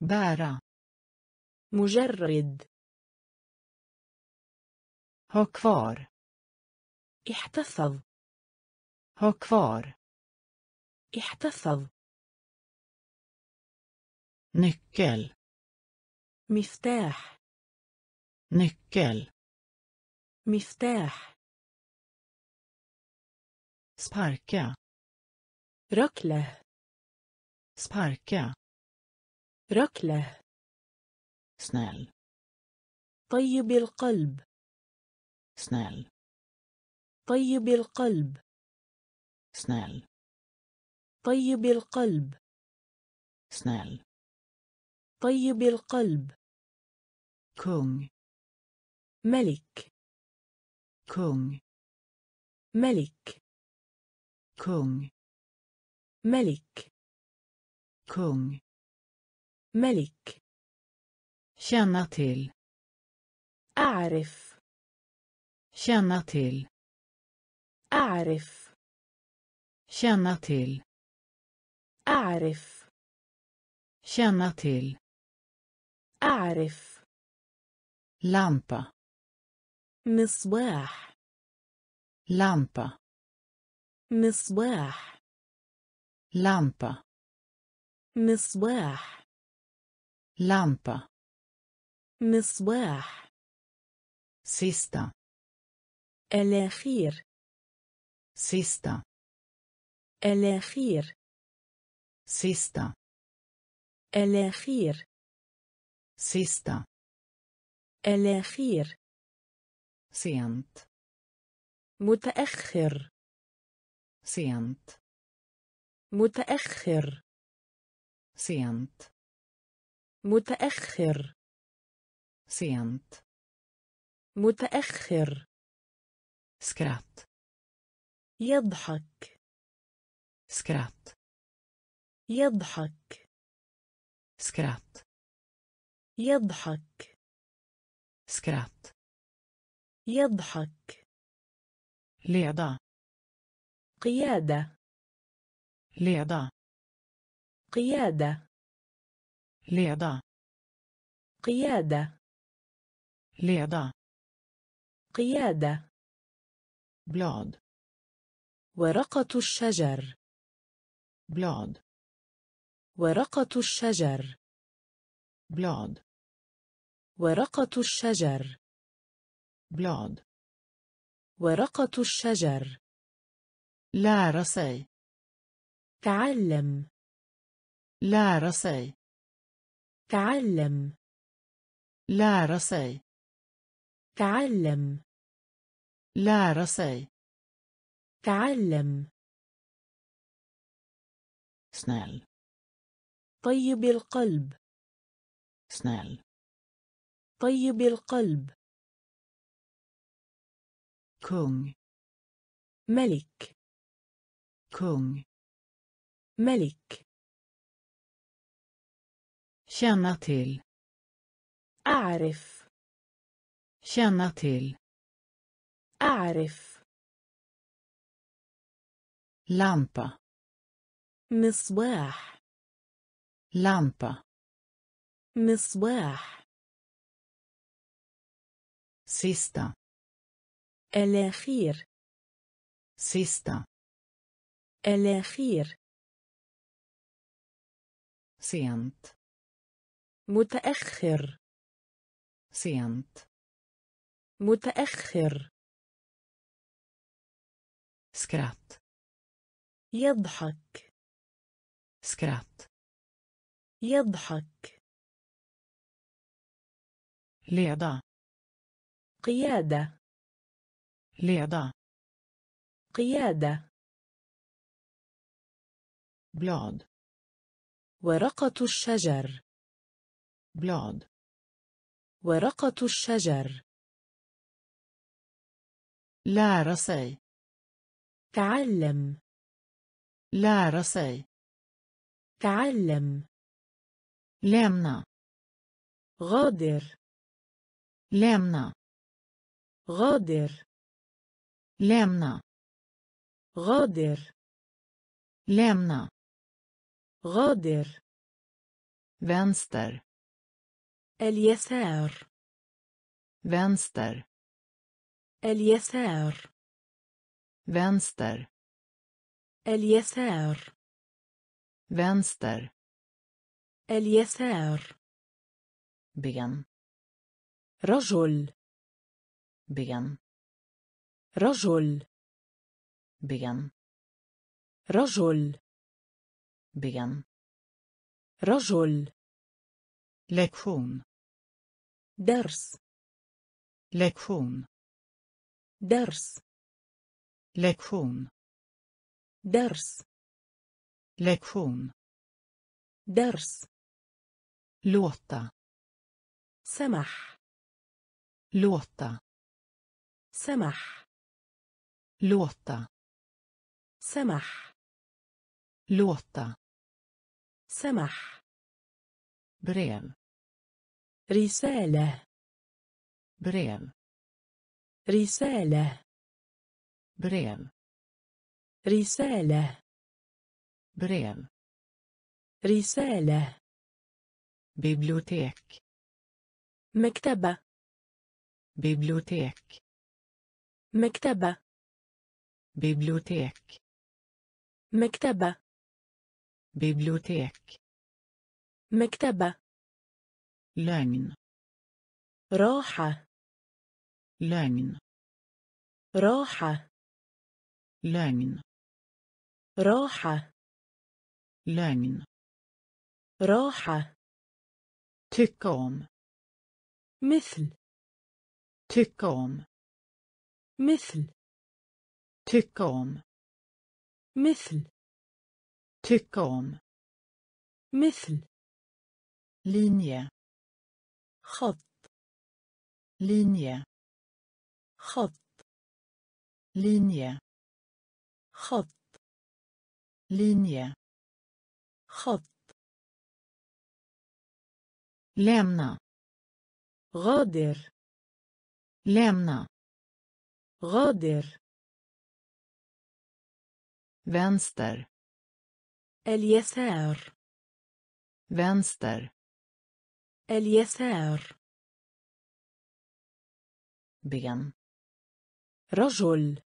bära مجرد ha kvar احتفظ. ها كفار احتفظ. نكل مفتاح. نكل مفتاح. سباركا ركلة. سباركا ركلة. سنال طيب القلب. سنال طيب القلب. سنال طيب القلب. سنال طيب القلب. كونغ ملك. كونغ ملك. كونغ ملك. كونغ ملك. Känna till. Ärf. känna till. أعرف. شنا تيل؟ أعرف. شنا تيل؟ أعرف. لامبا. مصباح. لامبا. مصباح. لامبا. مصباح. لامبا. مصباح. سيستا الأخير. Sista. الأخير sista. الأخير sista. الأخير sent. متأخر sent. متأخر sent. متأخر sent. متأخر skratt. يضحك. سكرات. يضحك. سكرات. يضحك. سكرات. يضحك. ليدا قيادة. ليدا قيادة. ليدا قيادة. ليدا قيادة. بلاد. ورقة الشجر. Blad. ورقة الشجر. Blad. ورقة الشجر. Blad. ورقة الشجر. Lära sig. تعلم. Lära sig. تعلم. Lära sig. تعلم. Lära sig. تعلم. سنال طيب القلب. سنال طيب القلب. كونغ ملك. كونغ ملك. känna till أعرف. känna till أعرف. lampa. مصباح. lampa. مصباح. sista. الأخير. سيستا. الأخير. سيانت. متأخر. سيانت. متأخر. سكرات. يضحك. skratt يضحك. leda قيادة. leda قيادة. blad ورقة الشجر. blad ورقة الشجر. lära sig تعلم. lära sig تعلم lämna غادر lämna غادر lämna غادر lämna غادر vänster اليسار vänster اليسار vänster اليسار vänster اليسار ben رجل ben رجل ben رجل ben رجل lektion درس lektion درس lektion درس. لكون درس. لوطا سمح. لوطا سمح. لوطا سمح. لوطا سمح. بريم رسالة. brev رسالة. brev رسالة brev رسالة bibliotek مكتبة bibliotek مكتبة bibliotek مكتبة bibliotek مكتبة lögn راحة lögn راحة lögn راحة. لعن. راحة. تكوم مثل. تكوم مثل. تكوم مثل. تكوم مثل. لينيا خط. لينيا خط. لينيا خط. linje خط lämna غادر lämna غادر vänster اليسار vänster اليسار ben رجل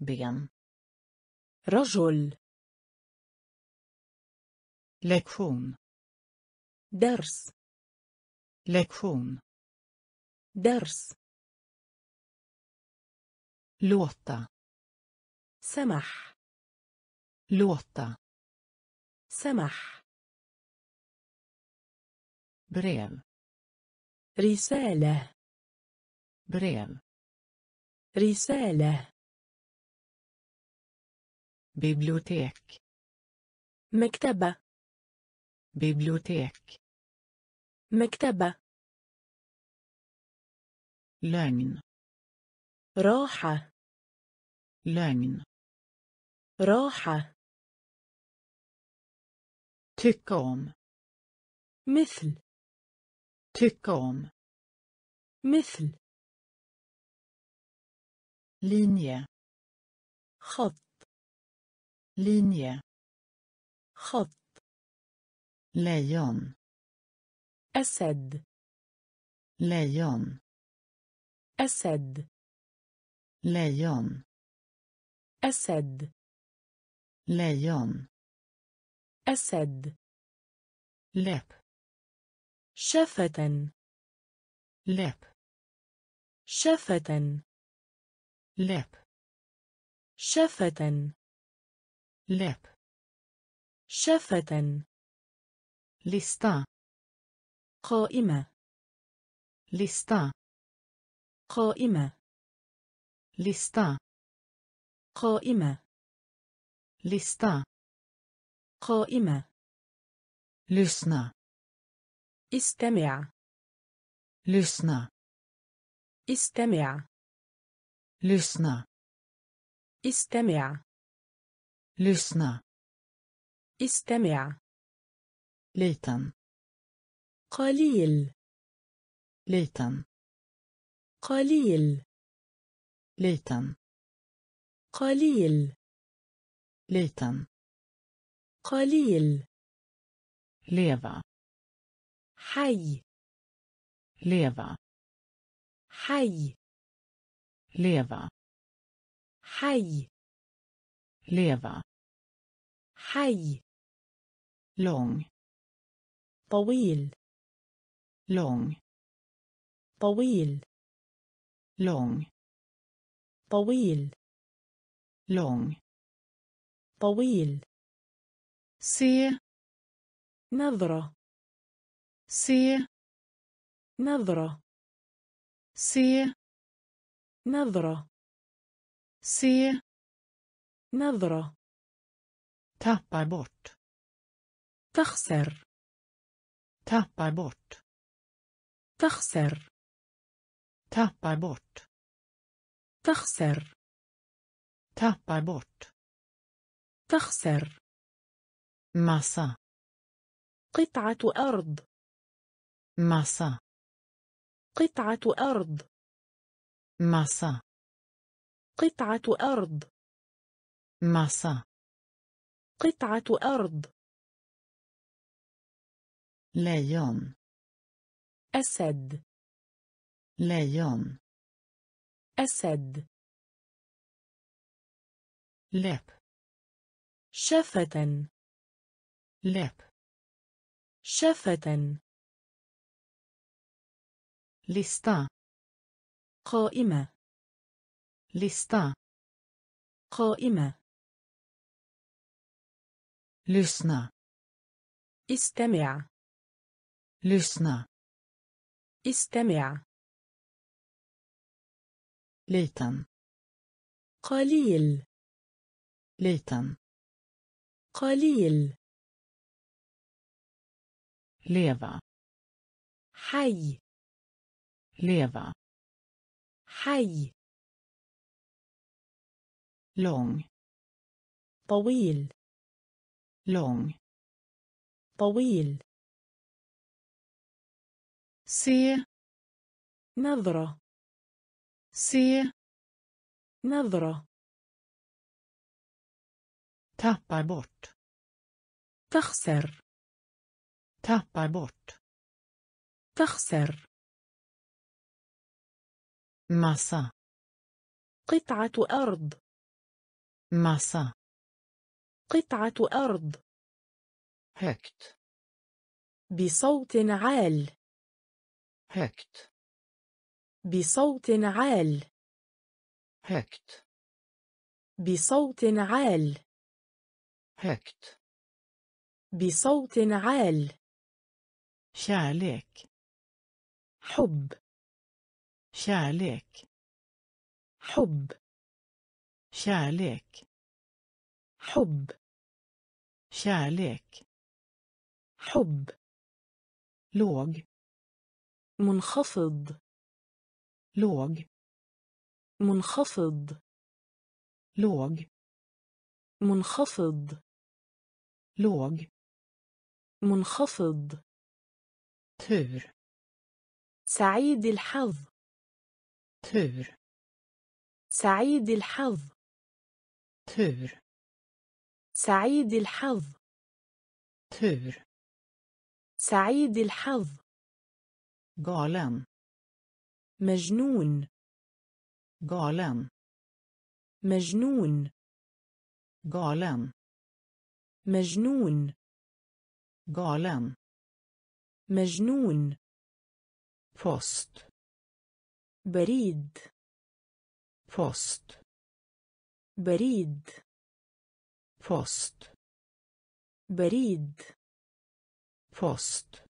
ben رجل lektion درس lektion درس låta سمح låta سمح brev رسالة brev رسالة bibliotek مكتبة bibliotek مكتبة لعن راحة لعن راحة تكوم مثل تكوم مثل لينيا خط لينيا خط. Lejon أسد lejon أسد lejon أسد lejon أسد läpp شفة läpp شفة läpp شفة läpp شفة lista قائمة lista قائمة lista قائمة lista قائمة lyssna استمع lyssna استمع lyssna استمع lyssna استمع liten قليل liten قليل liten قليل liten قليل leva حي leva حي leva حي leva حي lång طويل. lång طويل. lång طويل. lång طويل. se نظرة. se نظرة. se نظرة. se نظرة. tappar bort تخسر. Tappar bort تخسر tappar bort تخسر tappar bort تخسر massa قطعة أرض massa قطعة أرض massa قطعة أرض massa قطعة أرض lejon أسد lejon أسد läpp شفة läpp شفة lista قائمة lista قائمة lyssna استمع لسنا استمع. ليتن قليل. ليتن قليل. ليفا حي. ليفا حي. lång طويل. lång طويل. se نظرة. se نظرة. tappa bort. تخسر. tappa bort. تخسر. ماسا قطعة أرض. ماسا قطعة أرض. هكت. بصوت عال. هكت. بصوت عال. هكت. بصوت عال. هكت. بصوت عال. شالك حب. شالك حب. شالك حب. شالك حب. لوغ منخفض. låg منخفض. låg منخفض. låg منخفض. tur سعيد الحظ. tur سعيد الحظ. tur سعيد الحظ. tur سعيد الحظ. Galen مجنون. galen مجنون. galen مجنون. galen مجنون. post بريد. post بريد. post بريد. post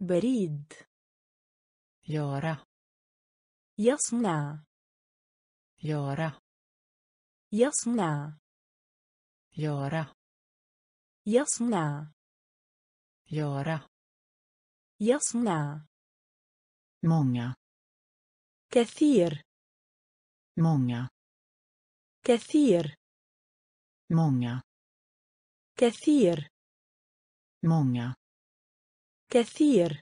بريد. göra يصنع göra يصنع göra يصنع göra يصنع många كثير många كثير många كثير många كثير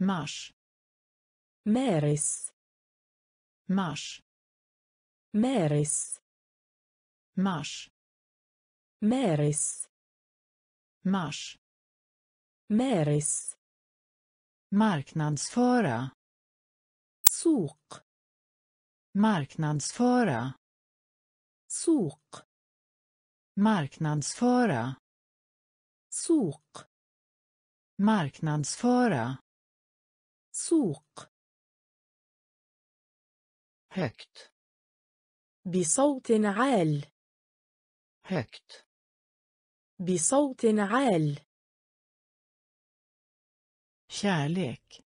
mars meris Mars. Märis. Mars. Märis. Mars. Märis. Marknadsföra. Suk. Marknadsföra. Suk. Marknadsföra. Suk. Marknadsföra. Suk. هكت. بصوت عال. هكت. بصوت عال. شالك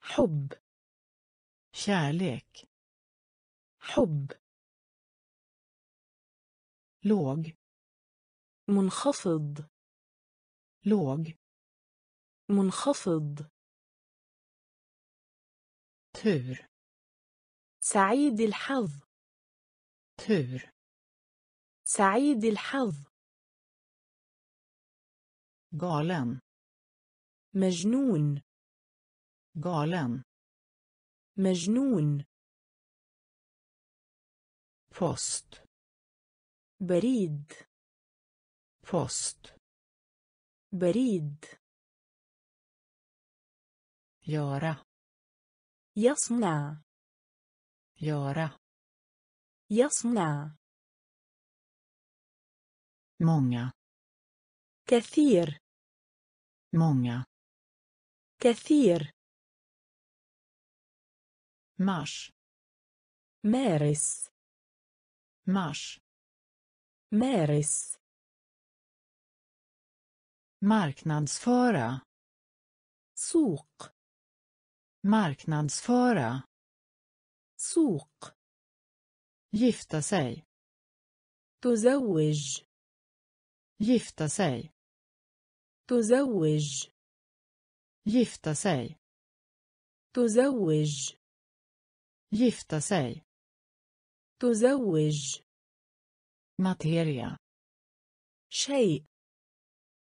حب. شالك حب. لوج. منخفض. لوج. منخفض. تور. سعيد الحظ. tur سعيد الحظ. galen مجنون. galen مجنون. post بريد. post بريد. göra يصنع. göra يصنع många كثير många كثير mars مارس mars مارس marknadsföra سوق marknadsföra سوق. gifta sig تزوج. gifta sig تزوج. gifta sig تزوج. gifta sig تزوج. materia شيء.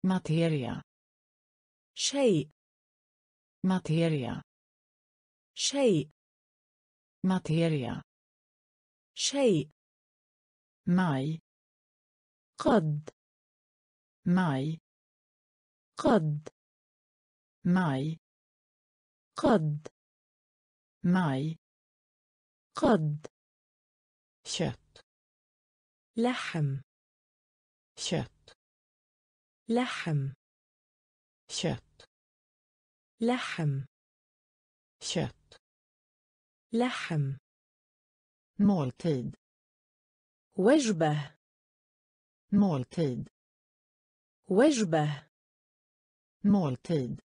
materia شيء. materia شيء. materia. شيء. ماي. قد. ماي. قد. ماي. قد. ماي. قد. شت. لحم. شت. لحم. kött. لحم. kött. لحم. måltid وجبة. måltid وجبة. måltid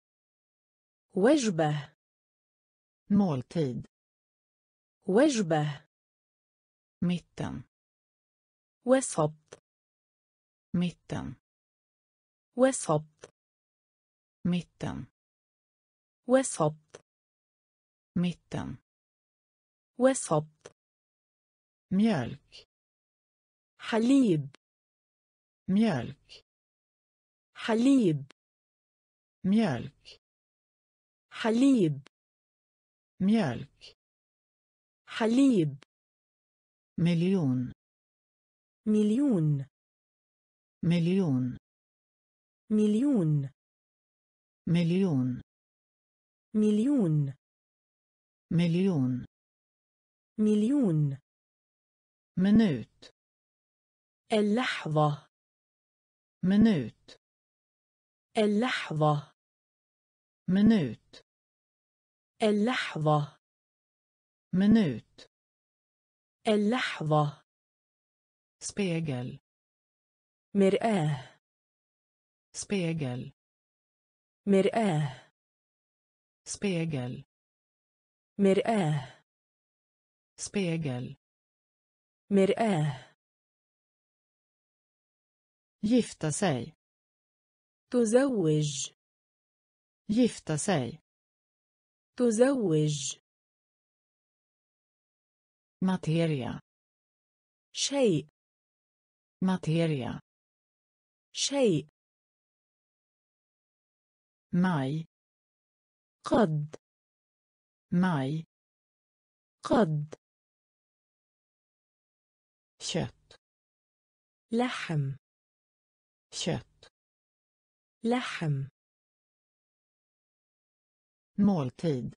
وجبة. måltid وجبة. mitten وسط. ميتن وسط. ميتن وسط. ميتن وسط ميالك. حليب. ميالك. حليب. ميالك. حليب. ميالك. حليب. مليون. مليون. مليون. مليون. مليون. مليون, مليون. مليون. minut اللحظة. minut اللحظة. minut اللحظة. minut اللحظة. spegel مرآة. spegel مرآة. spegel مرآة. Spegel مرآة gifta sig تزوج gifta sig تزوج materia شيء materia شيء maj قد maj قد kött لحم kött لحم måltid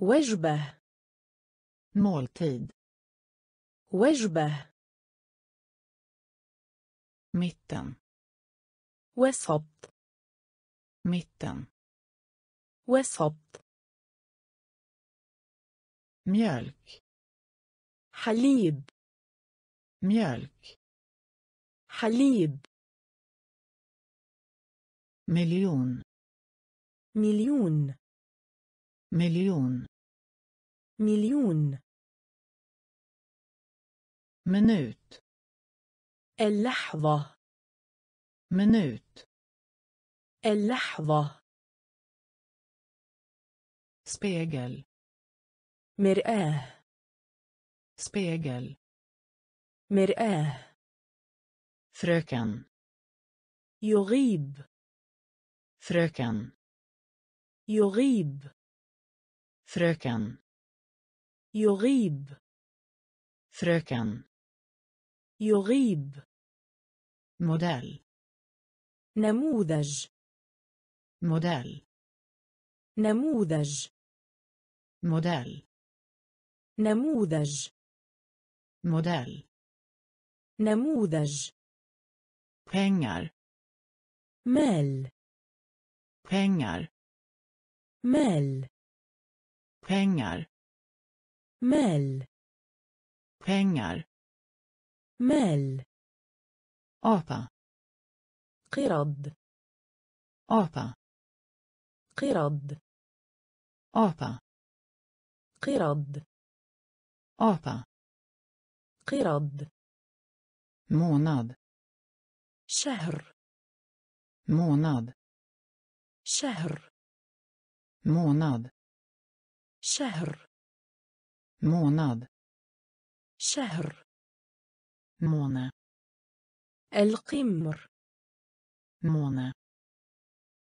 وجبة måltid وجبة mitten وسط mitten وسط mjölk حليب mjölk حليب miljon مليون miljon مليون minut اللحظة minut اللحظة spegel مرآة spegel مرآة. فركن يغيب. فركن يغيب. فركن يغيب. فركن يغيب. موديل نموذج. موديل نموذج. موديل نموذج. موديل نموذج pengar مال pengar مال pengar مال pengar مال apa قرد apa قرد apa قرد apa قرد månad شهر månad شهر månad شهر månad شهر måne القمر måne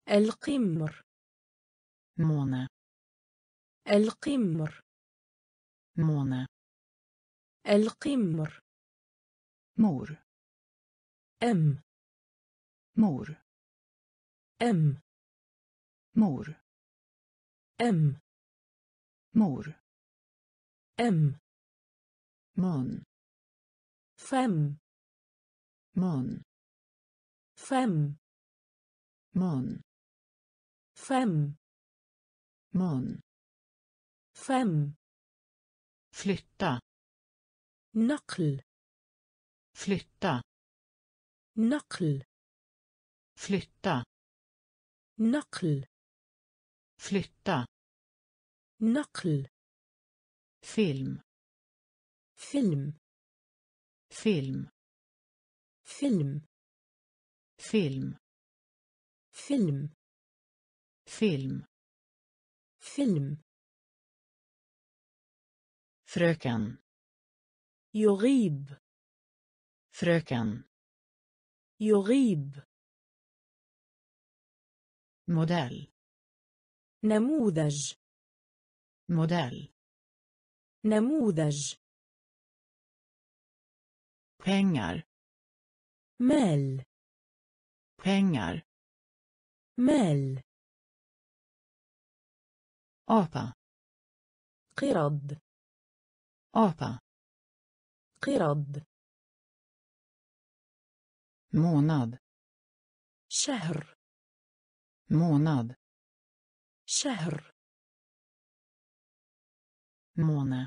القمر måne القمر måne القمر mor أم mor أم mor أم mor أم mun فم mun فم mun فم mun فم flytta نقل flytta نقل flytta نقل flytta نقل film فيلم film فيلم film فيلم film فيلم fröken يغيب fröken يغيب modell نموذج modell نموذج pengar مال pengar مال apa قرد apa قرد månad شهر månad شهر måne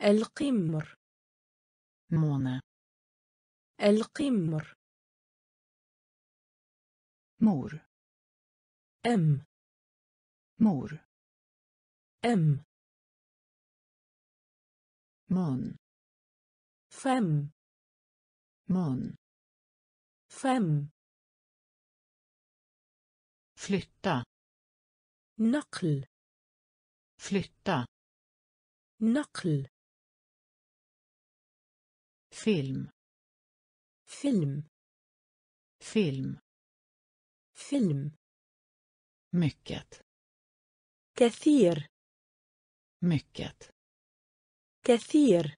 القمر måne القمر mor أم mor أم mun فم mun فم flytta نقل flytta نقل film فيلم film فيلم mycket كثير mycket كثير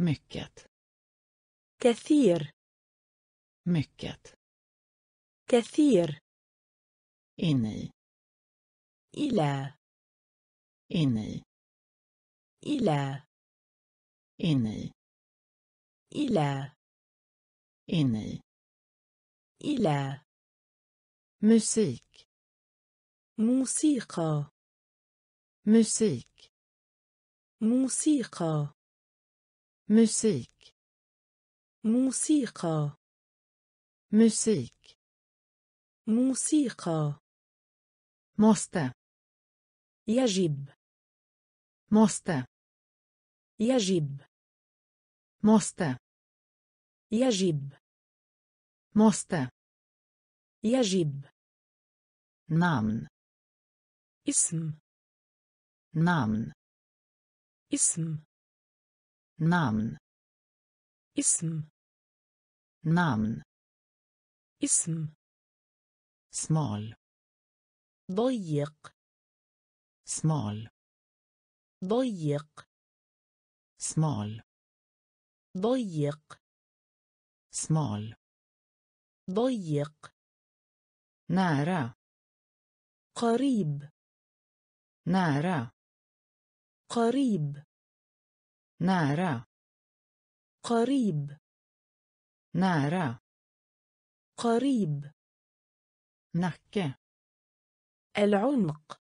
mycket كثير mycket. كثير. In i إلى. In i إلى. In i إلى. In i إلى. Musik. موسيقى. Musik. موسيقى. Musik. موسيقى. Musik موسيقى måste يجب måste يجب måste يجب måste يجب namn اسم namn اسم namn اسم namn اسم small ضيق سمال ضيق سمال ضيق سمال ضيق نارا قريب نارا قريب نارا قريب نارا قريب. nacke العنق.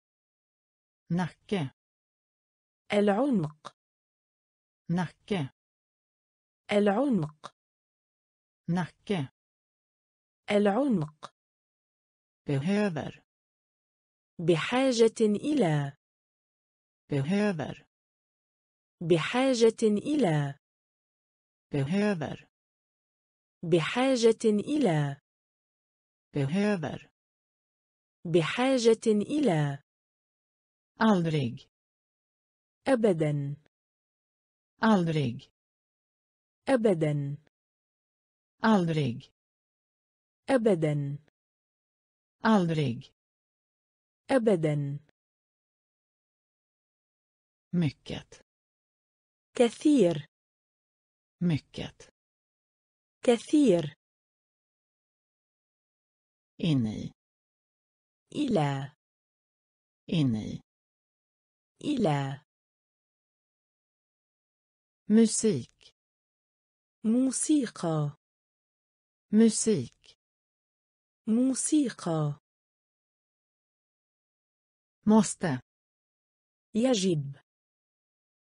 nacke العنق. nacke العنق. nacke العنق. behöver بحاجة إلى. behöver بحاجة إلى. behöver بحاجة إلى. Behöver بحاجة إلى aldrig أبدا aldrig أبدا aldrig أبدا aldrig أبدا mycket كثير mycket كثير in i إلى in i إلى musik موسيقى musik موسيقى måste يجب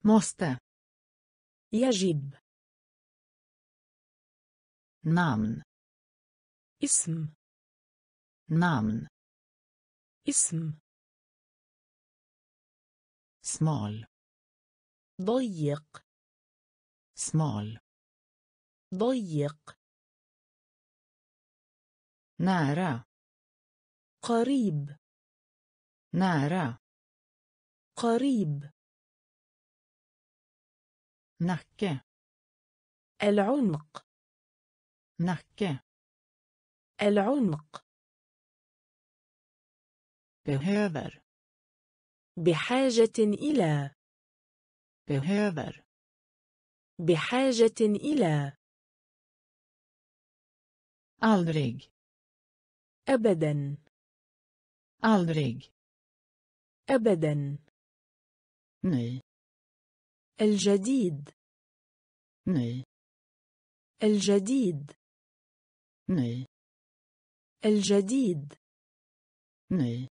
måste يجب namn اسم namn اسم smal ضيق smal ضيق nära قريب nära قريب nacke العنق nacke العنق behöver بحاجة إلى. behöver بحاجة إلى. Aldrig. أبدا. Aldrig. أبدا. Ny الجديد. Ny الجديد. Ny الجديد. Ny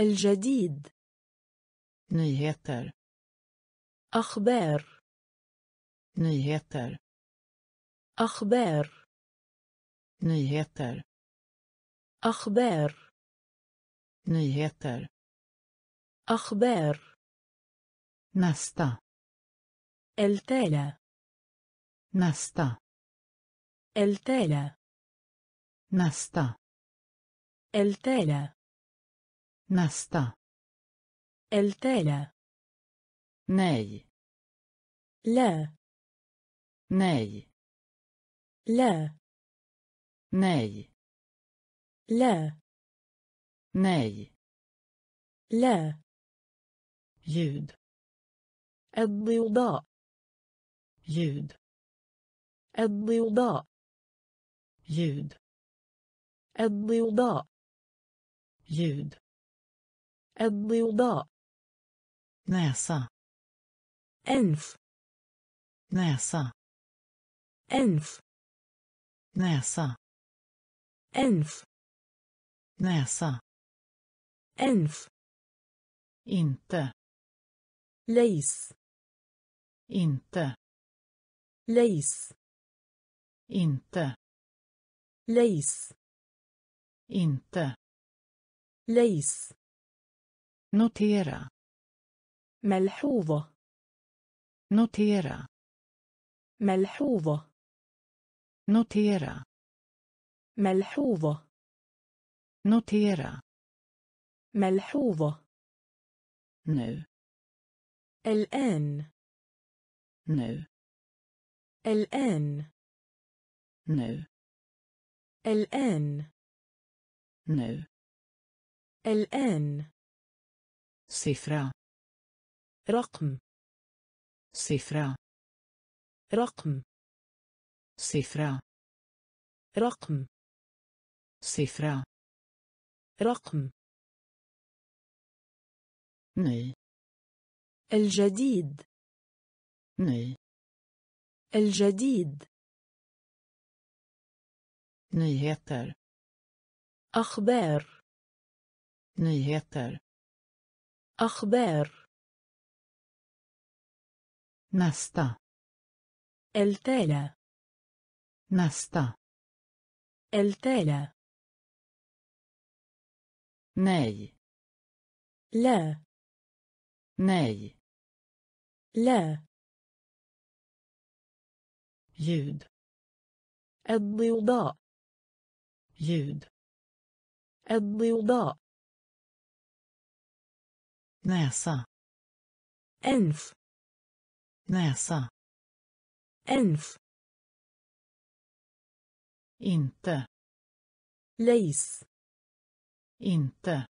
الجديد. Nyheter. أخبار. Nyheter. أخبار. Nyheter. أخبار. Nyheter. أخبار. Nästa. التالى nästa. التالى nästa. التالى nästa. التالى nej. لا nej. لا nej. لا nej. لا ljud. الضوضاء ljud. الضوضاء ljud. الضوضاء ljud. الضوضاء näsa أنف näsa أنف näsa أنف näsa أنف inte ليس inte ليس inte ليس inte ليس notera ملحوظة. notera ملحوظة. notera ملحوظة. notera ملحوظة. nu الآن. nu الآن. nu الآن. nu الآن. صفرة. رقم. صفرة. رقم. صفرة. رقم. صفرة. رقم. ني. الجديد. ني. الجديد. نيهتر أخبار. نيهتر أخبار. nästa التالى nästa التالى nej لا. nej لا. ljud الضوضاء. ljud الضوضاء. näsa أنف näsa أنف inte ليس inte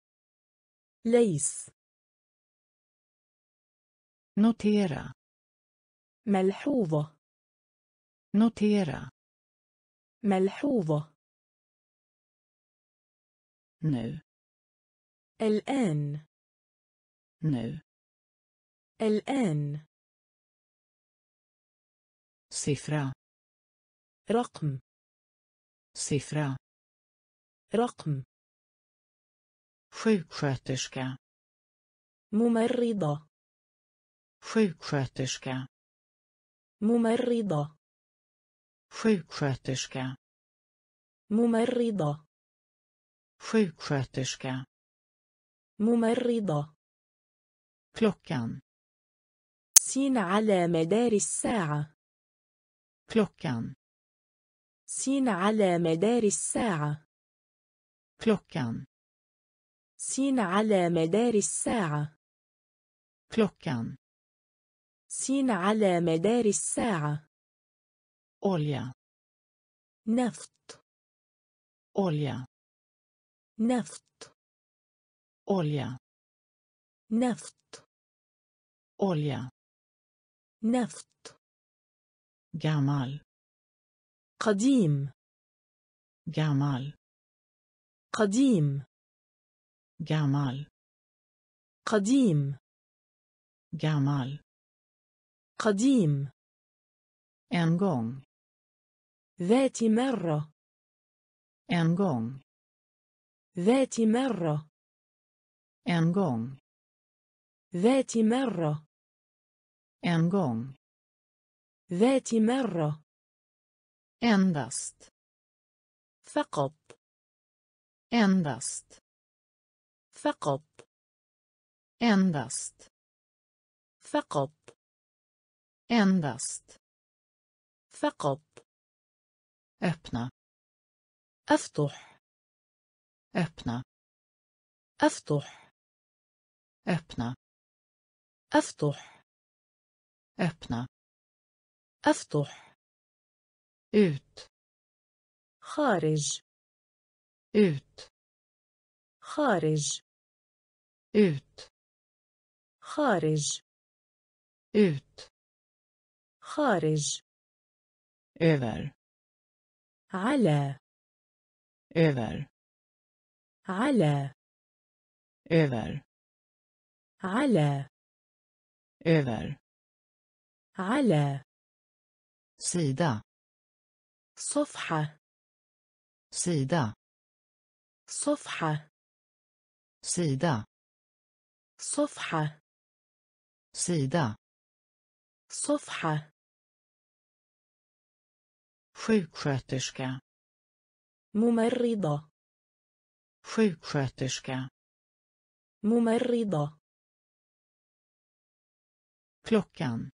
ليس notera ملحوظة notera ملحوظة nu الآن نو. الآن. صفرة. رقم. صفرة. رقم. شيكشاتشكا ممرضة. شيكشاتشكا ممرضة. شيكشاتشكا ممرضة. شيكشاتشكا ممرضة. Klockan. سين على مدار الساعة. Klockan. سين على مدار الساعة. Klockan. سين على مدار الساعة. Klockan. سين على مدار الساعة. Olja. نفط olja. نفط olja. نفط olja نفط gammal قديم gammal قديم gammal قديم gammal قديم en gång ذات مرة en gång ذات مرة en gång ذات مرة En gång. ذات مرة Endast. فقط Endast. فقط Endast. فقط Endast. فقط Öppna. أفتح Öppna. أفتح Öppna. أفتح Öppna. أفتح Ut. خارج Ut. خارج Ut. خارج Ut. خارج Över. على Över. على Över. على Över. على Sida. صفحة Sida. صفحة Sida. صفحة Sida. صفحة Sjuksköterska. ممرضة Sjuksköterska. ممرضة Klockan.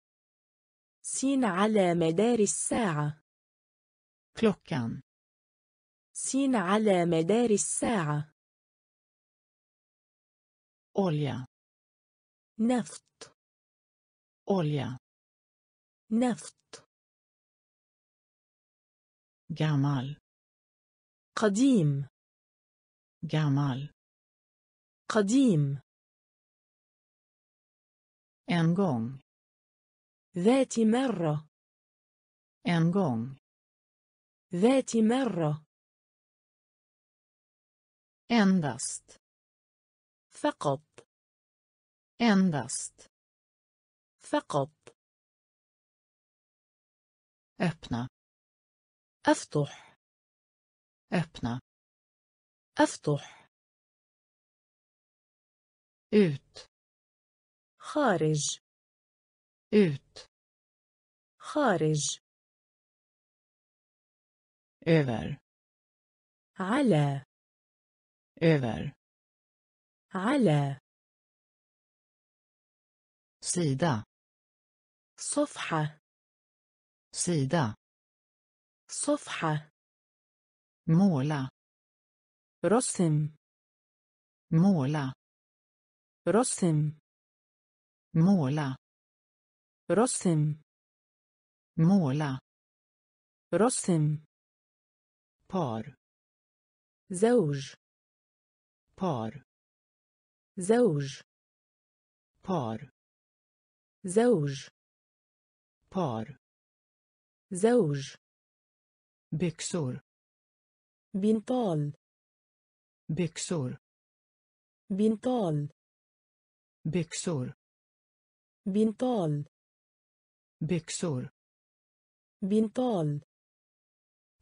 سين على مدار الساعة Klockan. سين على مدار الساعة Olja. نفط Olja. نفط Gammal. قديم Gammal. قديم En gång. ذات مرة En gång. ذات مرة Endast. فقط Endast. فقط Öppna. أفتح Öppna. أفتح Ut. خارج Ut. خارج Över. على Över. على Sida. صفحة Sida. صفحة Måla. رسم Måla. رسم Måla. رسم Måla. رسم Par. زوج Par. زوج Par. زوج Par. زوج Byxor. بنطال Byxor. بنطال Byxor. بنطال Byxor. بنطال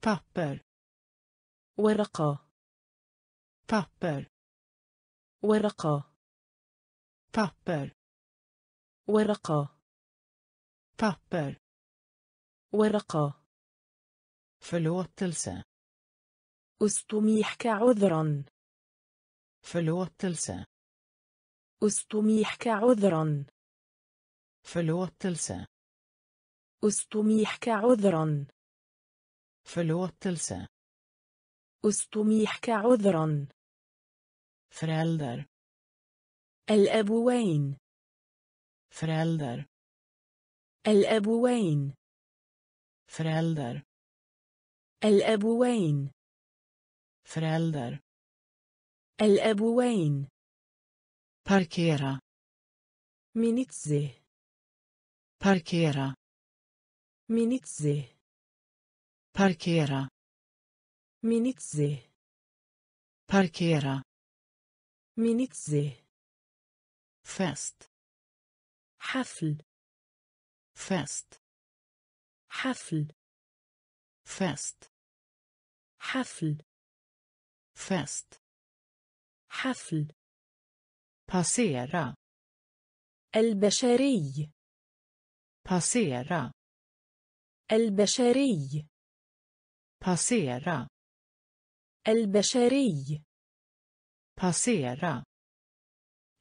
Papper. ورقة Papper. ورقة Papper. ورقة Papper. ورقة Förlåtelse. أستميحك عذرا Förlåtelse. أستميحك عذرا Förlåtelse. استميحك عذرا förlåtelse. استميحك عذرا föräldrar الأبوين. Föräldrar الأبوين. Föräldrar الأبوين. Föräldrar الأبوين. باركيرا مينيتزي باركيرا منتزه Parkera. منتزه Parkera. منتزه Fest. حفل Fest. حفل Fest. حفل Fest. حفل Passera. البشري passera البشري passera البشري passera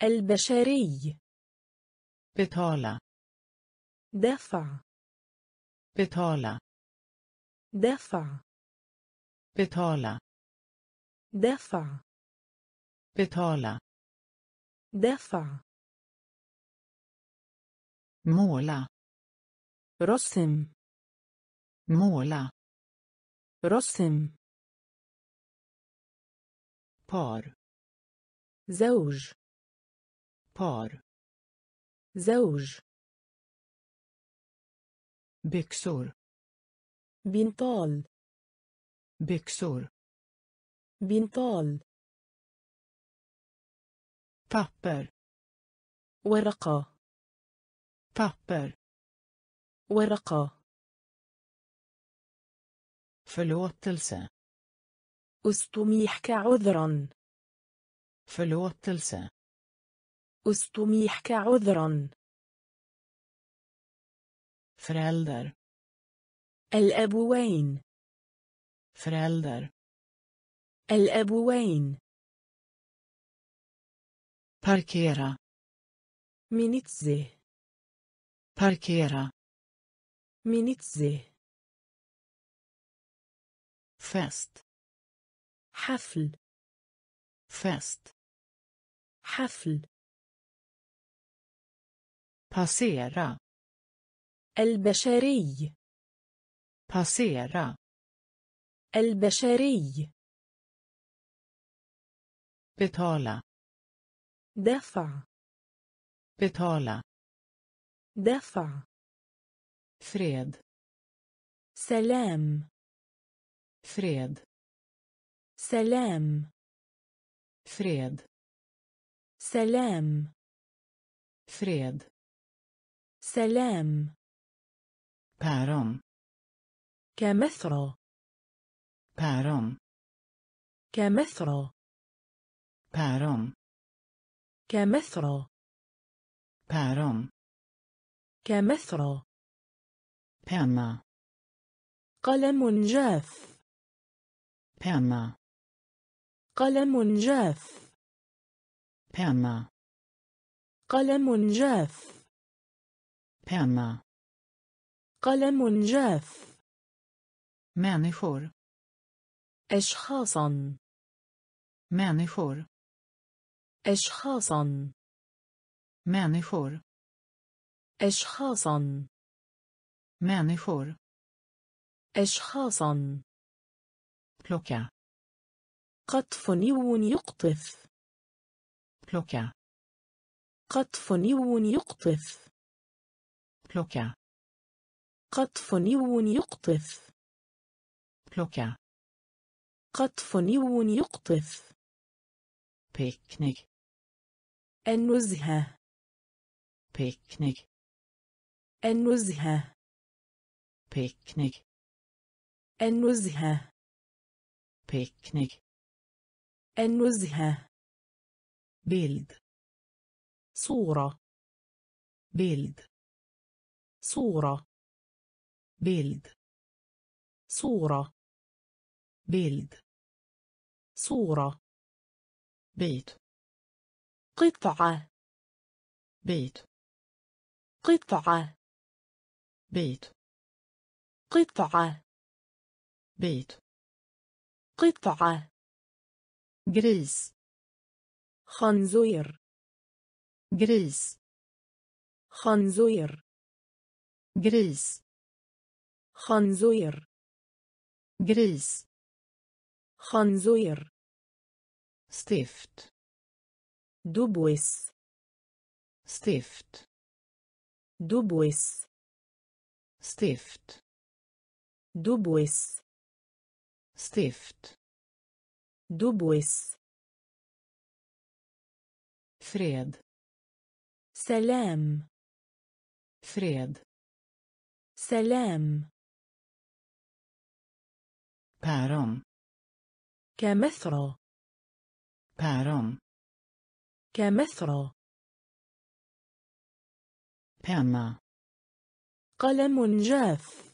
البشري betala دفع betala دفع betala دفع betala دفع måla رسم måla رسم par زوج par زوج byxor بنطال byxor بنطال papper ورقة papper ورقة förlåtelse أستميحك عذرا förlåtelse أستميحك عذرا förälder الأبوين förälder الأبوين parkera منتزه parkera منتزه fest حفل fest حفل passera البشري passera البشري betala دفع betala دفع fred سلام fred. سلام. Fred. سلام. Fred. سلام. Päron. كمثرى. Päron. كمثرى. Päron. كمثرى. Päron. كمثرى. Penna. قلم جاف. بنا قلم جاف. بنا قلم جاف. بنا قلم جاف. Människor. أشخاصا. Människor. أشخاصا. Människor. أشخاصا. Människor. أشخاصا. Plocka قطف نيو يقطف. plocka قطف نيو يقطف. plocka قطف نيو يقطف. plocka قطف نيو يقطف. picknick النزهة. picknick النزهة. picknick النزهة. Picknick النزهة bild صورة bild صورة bild صورة bild صورة bit قطعة bit قطعة bit قطعة bit قطعة. gris خنزير. gris خنزير. gris خنزير. gris خنزير. stift دبوس stift دبوس stift دبوس stift دبوس fred سلام fred سلام päron كمثرى päron كمثرى penna قلم جاف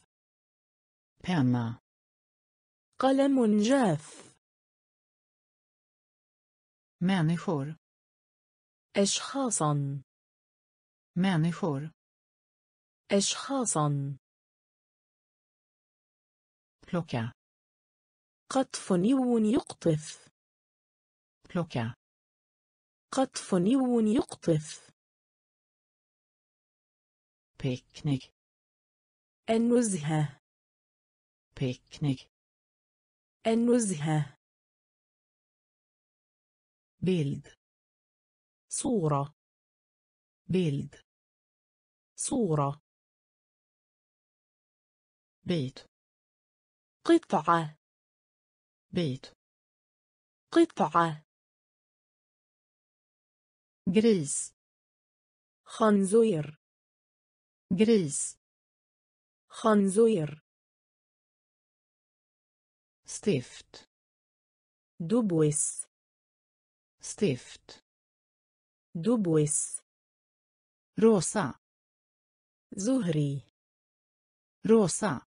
penna قلم جاف människor أشخاصا människor أشخاصا plocka قطف يقطف plocka قطف يقطف picknick النزهة picknick النزهة. bild صورة. bild صورة. bit قطعة. bit قطعة. gris خنزير. gris خنزير. Stift دبوس stift دبوس rosa زهري rosa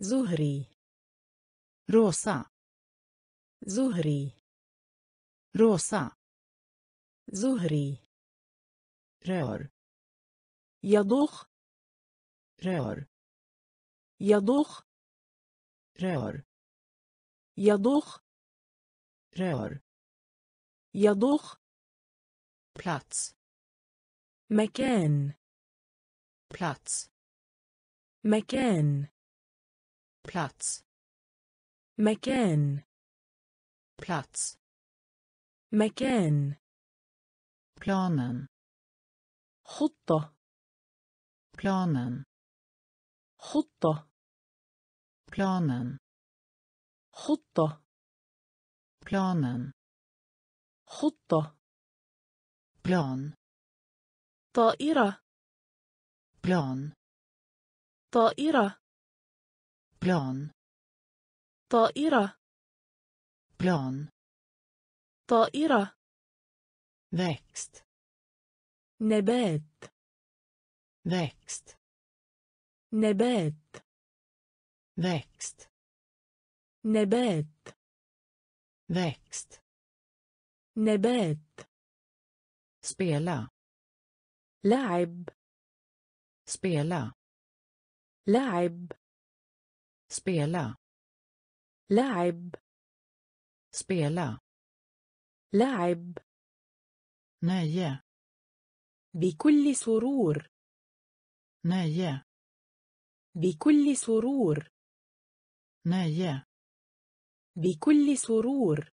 زهري rosa زهري rosa زهري rör يضخ rör يضخ rör يضخ rör يضخ plats مكان plats مكان plats مكان plats مكان planen خطة planen خطة planen خطة planen. خطة plan. طائرة plan. طائرة plan. طائرة plan. طائرة växt. نبات växt. نبات växt. نبات. Växt. نبات. Spela. لعب spela. لعب spela. لعب spela. لعب نöje بكل سرور. نöje بكل سرور. نöje بكل سرور.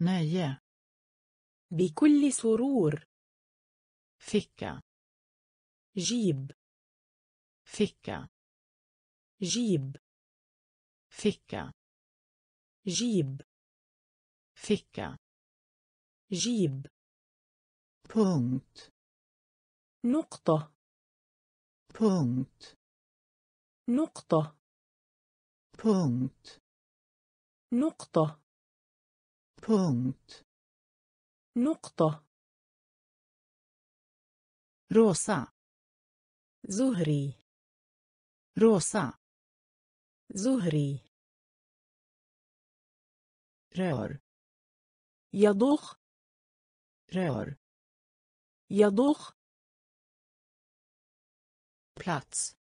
نية بكل سرور. فكة. جيب. فكة. جيب. فكة. جيب. فكة. جيب. نقطة. نقطة. نقطة نقطة punkt نقطة rosa زهري rosa زهري rör يضخ rör يضخ plats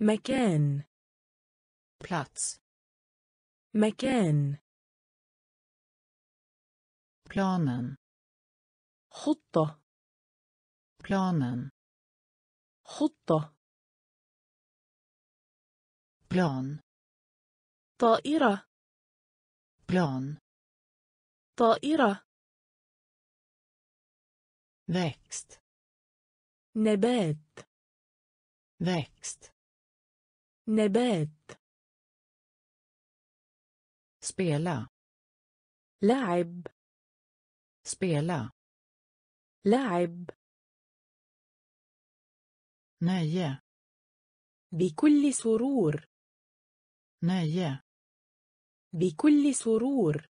مكان plats مكان. Planen. خطة. Planen. خطة. Plan. طائرة. Plan. طائرة. Växt نبات. Växt نبات. Spela لعب spela لعب nöje بكل سرور nöje بكل سرور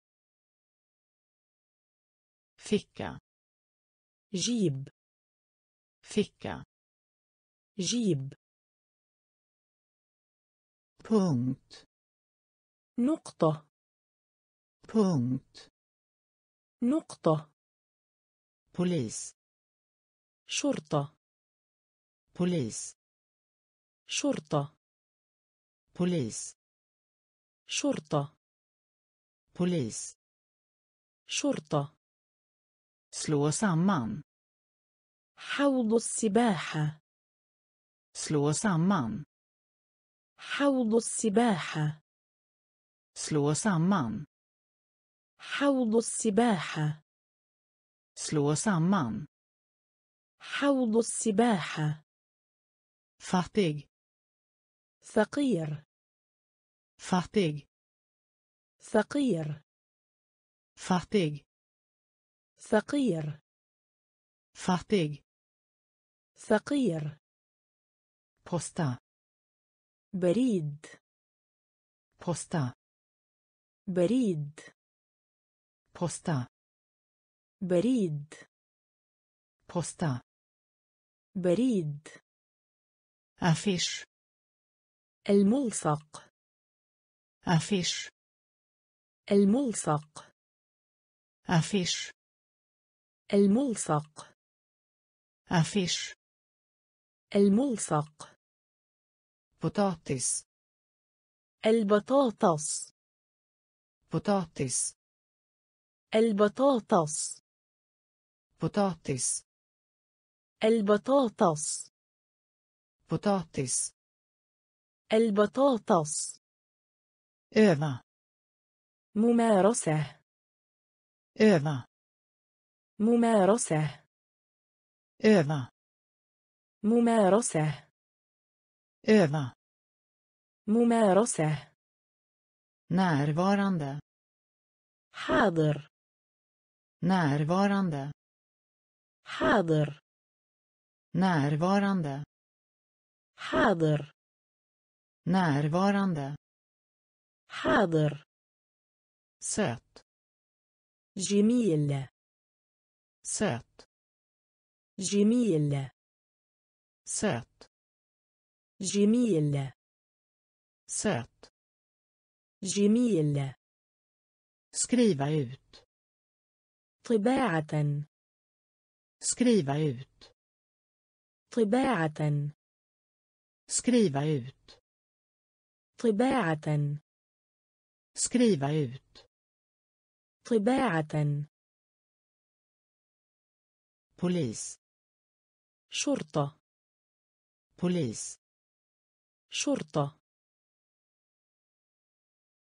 ficka جيب ficka جيب punkt نقطة punkt نقطة polis شرطة polis شرطة polis شرطة polis شرطة slå samman حوض السباحة slå samman حوض السباحة slå samman حوض السباحة. Slå samman. حوض السباحة. Fattig. ثقير fattig. ثقير fattig. ثقير fattig. ثقير posta. بريد. Posta. بريد. بوستا بريد. بوستا بريد. افيش الملصق. افيش الملصق. افيش الملصق. افيش الملصق. بطاطس البطاطس. بطاطس البطاطس. potatis البطاطس. potatis البطاطس. öva ممارسة. öva ممارسة. öva ممارسة. öva ممارسة. närvarande حاضر. närvarande حاضر närvarande حاضر närvarande حاضر söt جميل söt جميل söt جميل söt جميل skriva ut طباعة skriva ut طباعة skriva ut طباعة skriva ut طباعة polis شرطة polis شرطة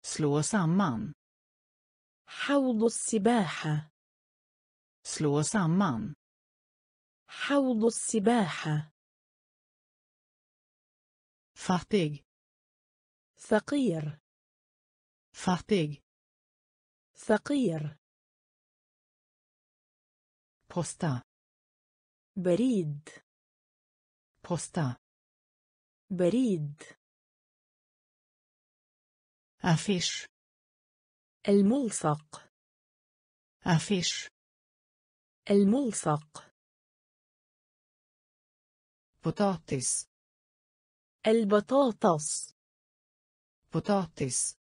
slå samman حوض السباحة slå samman حوض السباحة fattig ثقير fattig ثقير posta بريد posta بريد affisch الملصق affisch الملصق. بطاطس. البطاطس. بطاطس.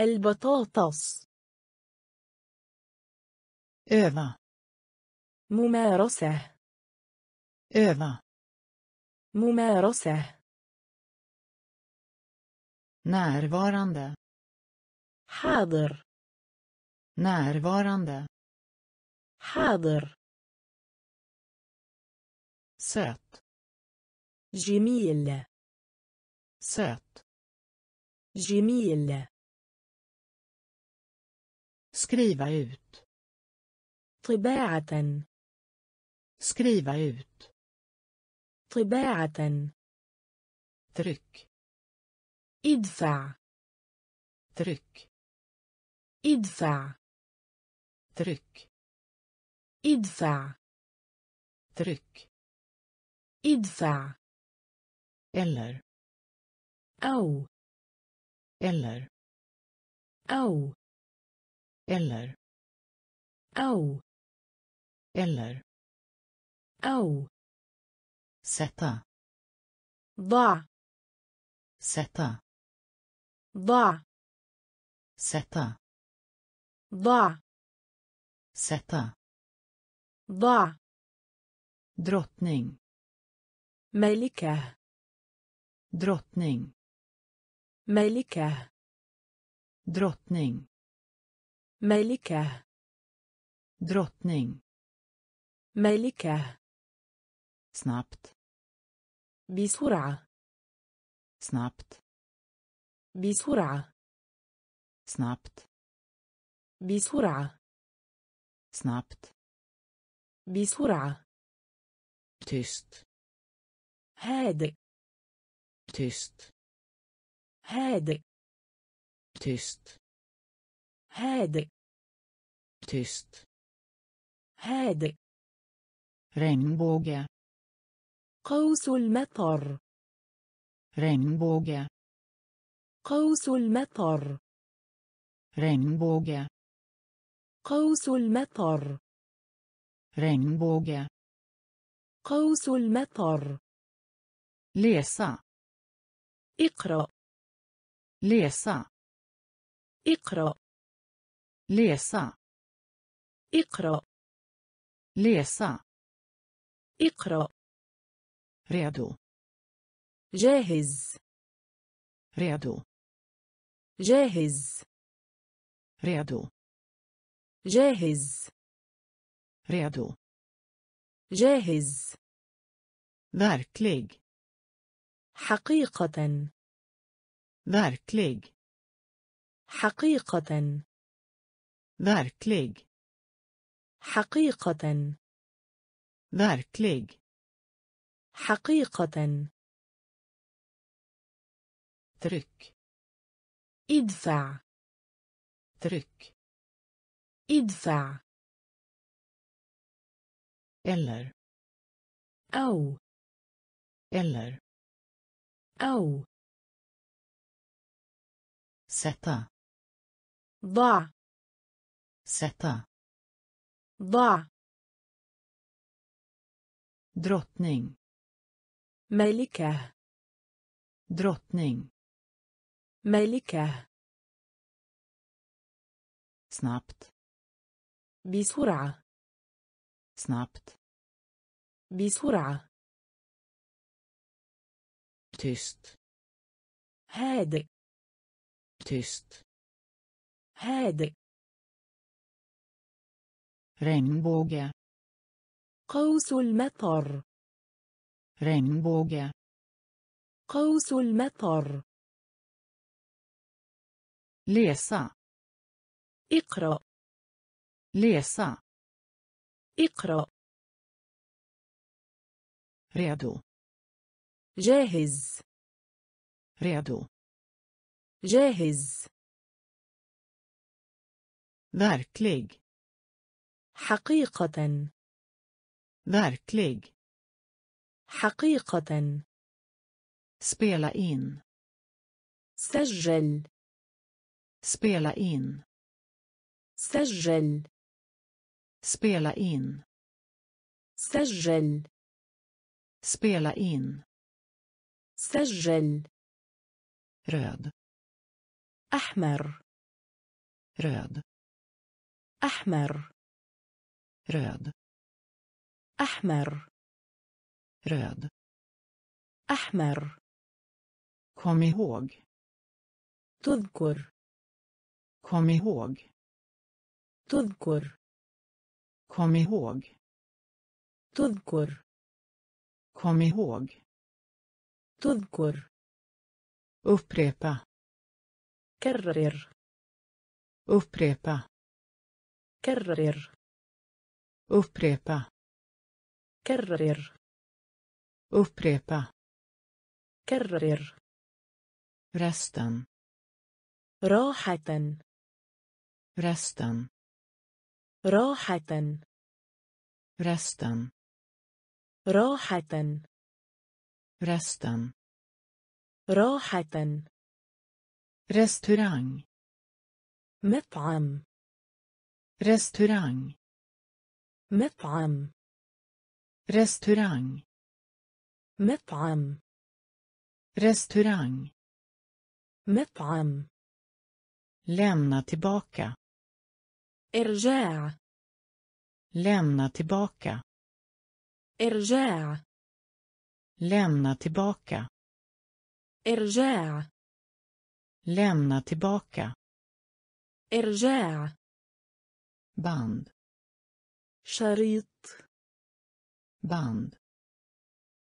البطاطس. إيفا ممارسة. إيفا ممارسة. närvarande حاضر. närvarande حاضر söt جميل söt جميل skriva ut طباعة skriva ut طباعة tryck ادفع tryck ادفع tryck ادفع tryck ادفع eller أو eller أو eller أو eller أو sätta ضع sätta ضع sätta ضع sätta ضع drottning ملكة drottning ملكة drottning ملكة drottning ملكة snabbt بسرعة snabbt بسرعة snabbt بسرعة snabbt بسرعة. tyst هادئ tyst هادئ tyst هادئ tyst هادئ regnbåge قوس المطر. regnbåge قوس المطر. regnbåge قوس المطر. Regnbåge قوس المطر. läsa اقرأ. läsa اقرأ. läsa اقرأ. läsa اقرأ. redo جاهز. redo جاهز. redo جاهز. Redo جاهز verklig حقيقة verklig حقيقة verklig حقيقة verklig حقيقة tryck ادفع tryck ادفع eller أو eller أو sätta ضع sätta ضع drottning ملكة drottning ملكة snabbt بسرعة snabbt بسرعة. tyst هادئ. tyst هادئ. regnbåge قوس المطر. regnbåge قوس المطر. läsa اقرأ. läsa اقرأ. ريادو جاهز. ريادو جاهز. Verklig. حقيقة. Verklig. حقيقة. Spela in. سجل. Spela in. سجل. Spela in. سجل. spela in سجل röd أحمر röd أحمر röd أحمر röd أحمر kom ihåg تذكر kom ihåg تذكر kom ihåg تذكر kom ihåg تذكر upprepa كرر upprepa كرر upprepa كرر upprepa كرر resten راحة resten راحة resten راحة resten راحة restaurang مطعم restaurang مطعم restaurang مطعم restaurang مطعم lämna tillbaka إرجاع lämna tillbaka إرجاع lämna tillbaka إرجاع lämna tillbaka إرجاع band شريط band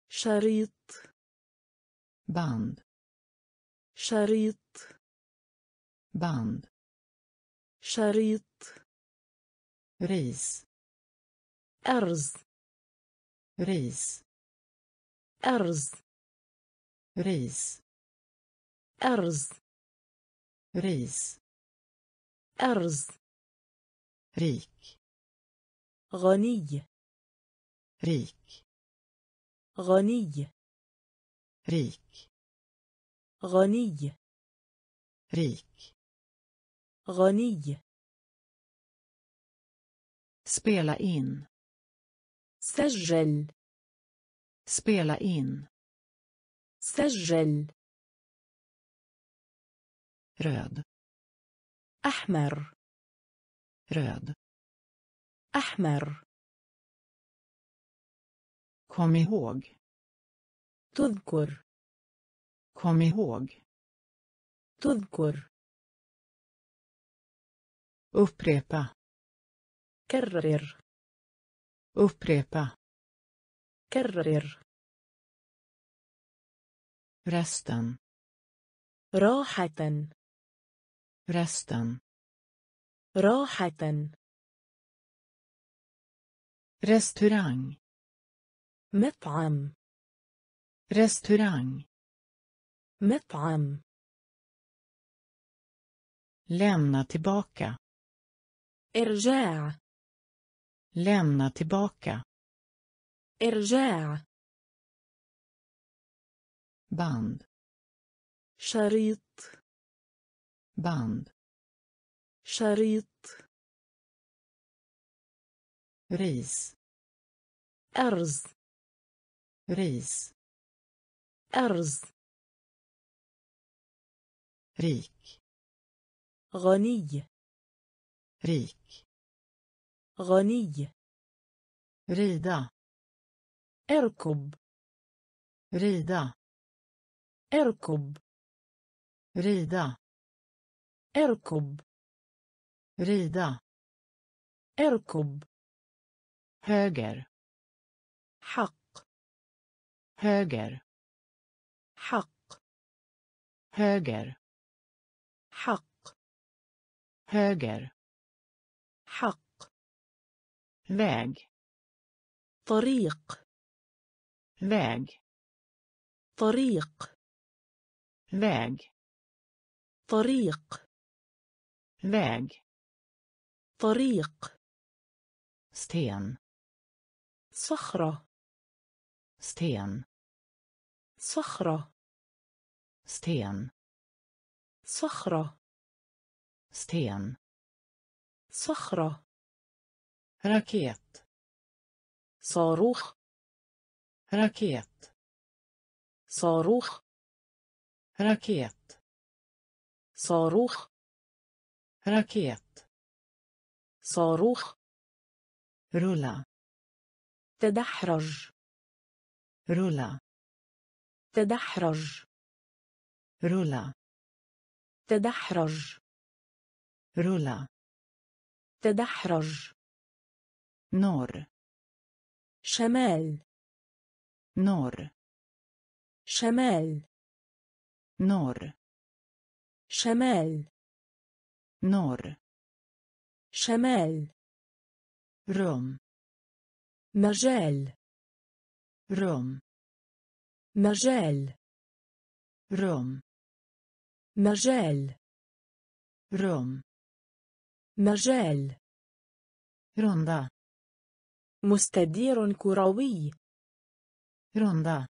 شريط band شريط band شريط ris أرز ris أرز ris أرز ris أرز rik غني rik غني rik غني rik غني spela in سجل spela in سجل röd أحمر röd أحمر kom ihåg تذكر kom ihåg تذكر upprepa كرر upprepa كرر resten راحة resten راحة restaurang مطعم restaurang مطعم lämna tillbaka إرجاع lämna tillbaka إرجاع band شريط band شريط ris أرز ris أرز rik غني rik غني. ريدا اركب. ريدا اركب. ريدا اركب. ريدا اركب. هاجر. حق. هاجر. حق. هاجر. حق. هاجر. حق. Väg. طريق väg. طريق väg. طريق väg. طريق sten. صخرة sten. صخرة sten. صخرة sten. صخرة raket صاروخ. raket صاروخ. raket صاروخ. raket صاروخ. rulla تدحرج. rulla تدحرج. rulla تدحرج. rulla تدحرج. norr شمال norr شمال norr شمال norr شمال rum مجال rum مجال rum مجال rum مجال runda مستدير كروي. runda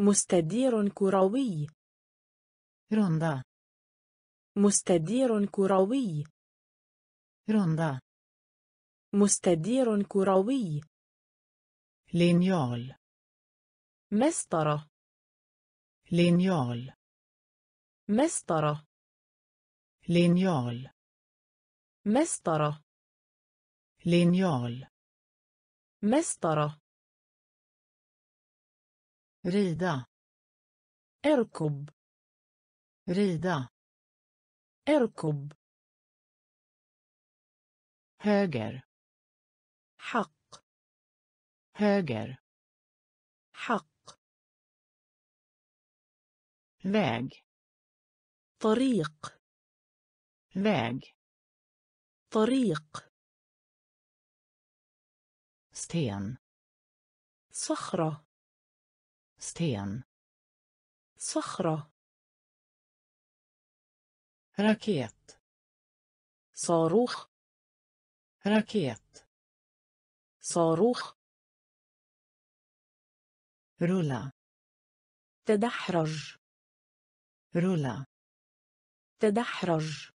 مستدير كروي. runda مستدير كروي. runda مستدير كروي. linjal مسطرة linjal مسطرة linjal مسطرة linjal مسطرة rida. اركب rida. اركب höger. حق höger. حق väg. طريق väg. طريق sten. صخرة. sten. صخرة. raket صاروخ. raket صاروخ. rulla تدحرج. rulla تدحرج.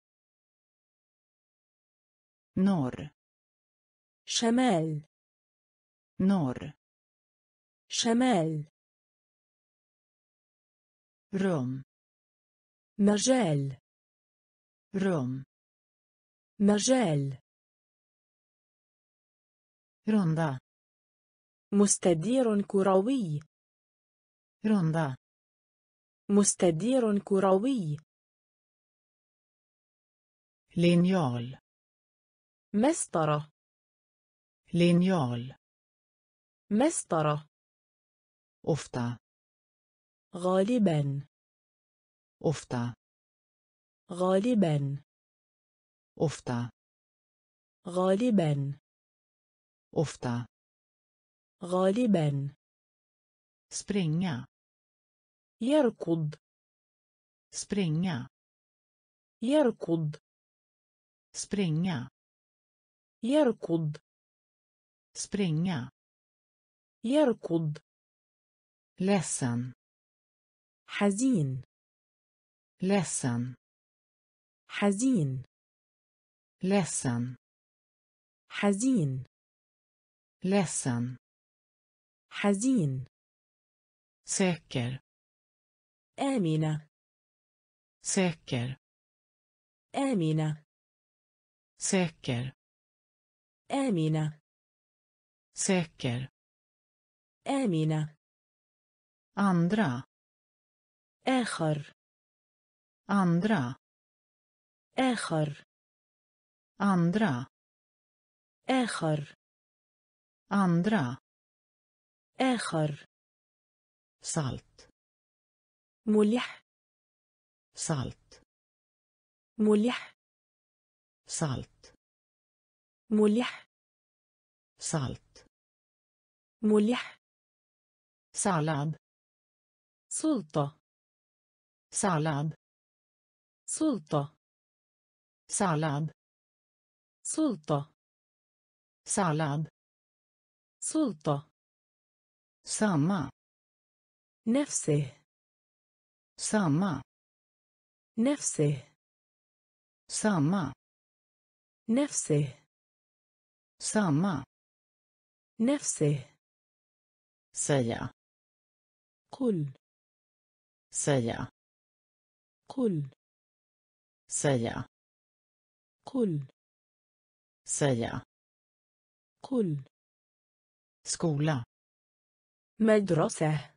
norr شمال. Norr شمال. rum مجال. rum مجال. runda مستدير كروي. runda مستدير كروي. linjal مسطرة. linjal مسطرة. أفتا. غالبا. أفتا. غالبا. أفتا. غالبا. أفتا. غالبا. springa يركض. springa يركض. springa يركض. springa يركض. لسان حزين. لسان حزين. لسان حزين. لسان حزين. سكر. آمنة. سكر. آمنة. سكر. آمنة. سكر. آمنة. أندرا آخر. أندرا آخر. أندرا آخر. أندرا آخر. صلت ملح. صلت ملح. صلت ملح. صلت ملح. sallad سلطة sallad سلطة sallad سلطة sallad سلطة samma نفسه samma نفسه samma نفسه samma نفسه säga قل säga قل säga قل säga قل skola مدرسة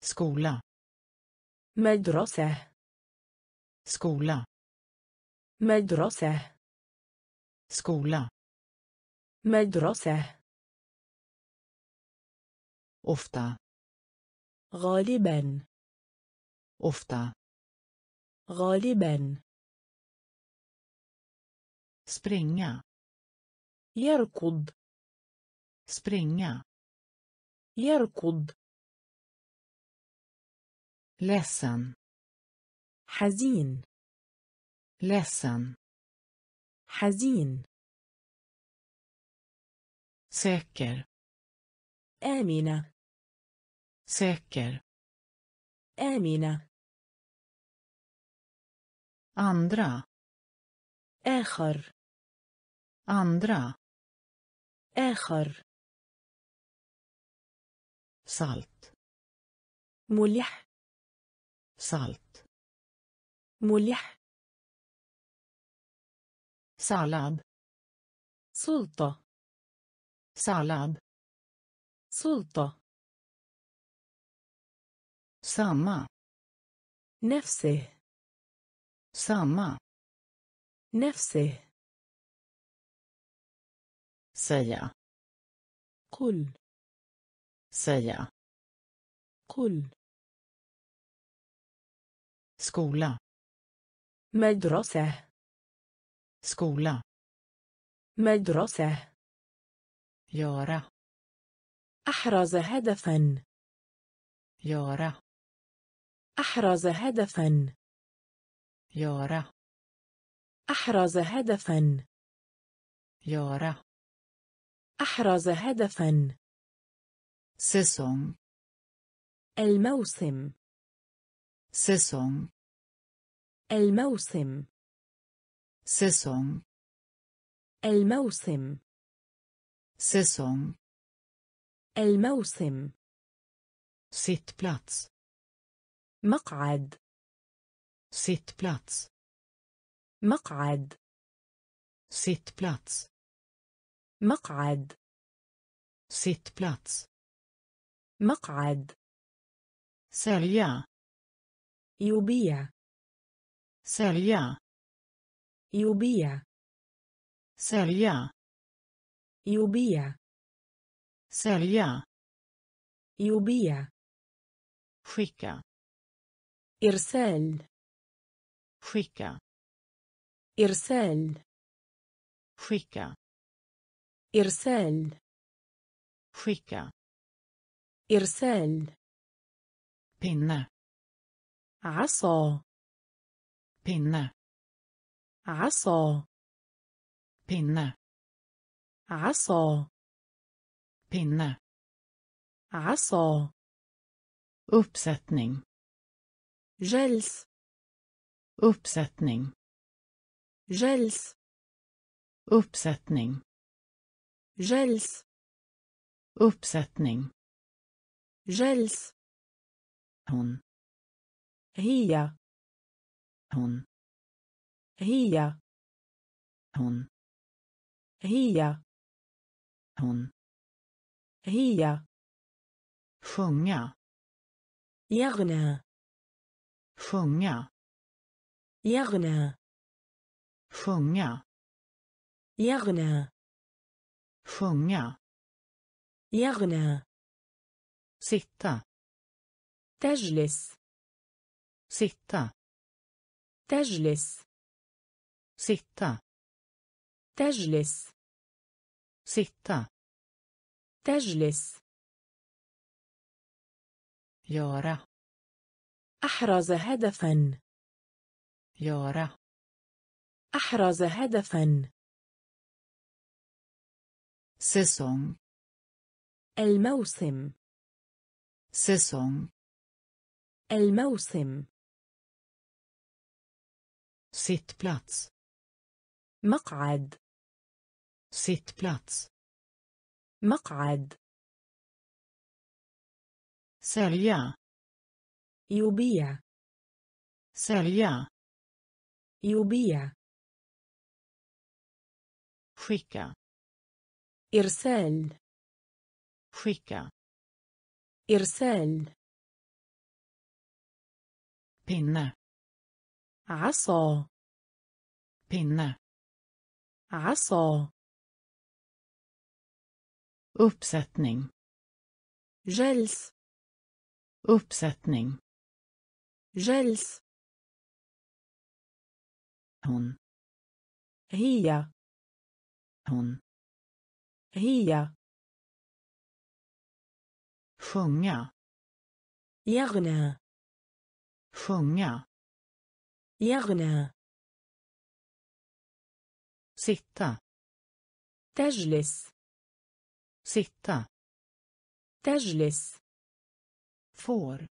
skola مدرسة skola مدرسة skola مدرسة ofta غالبا ofta غالبا springa يركض springa يركض ledsen حزين ledsen حزين säker آمنة säker آمنة andra آخر andra آخر salt ملح salt ملح sallad سلطة sallad سلطة samma نفسه samma نفسه säga قل säga قل skola مدرسة skola مدرسة göra أحرز هدفا göra أحرز هدفا. göra أحرز هدفا. göra أحرز هدفا. säsong الموسم. säsong الموسم. säsong الموسم. säsong الموسم. Sittplats مقعد. Sitt plats. مقعد. Sitt plats. مقعد. Sitt plats. مقعد. سالية يوبية سالية يوبية سالية يوبية سالية يوبية شكا إرسال skicka إرسال skicka إرسال skicka إرسال pinne عصا pinne عصا pinne عصا pinne عصا uppsättning Gels. Uppsättning. Gels. Uppsättning. Gels. Uppsättning. Gels. Hon. Hia. Hon. Hia. Hon. Hia. Hon. Hia. Sjunga. Gärna sjunga يغنى sjunga يغنى sjunga يغنى sitta تجلس sitta تجلس sitta تجلس sitta تجلس göra أحرز هدفا. يورا. أحرز هدفا. säsong. الموسم. säsong. الموسم. sittplats. مقعد. sittplats. مقعد. sälja. يبيع sälja يبيع skicka إرسال skicka إرسال pinne عصا pinne عصا uppsättning جلس uppsättning جلس hon هي hon هي sjunga يغنى sjunga يغنى sitta تجلس sitta تجلس får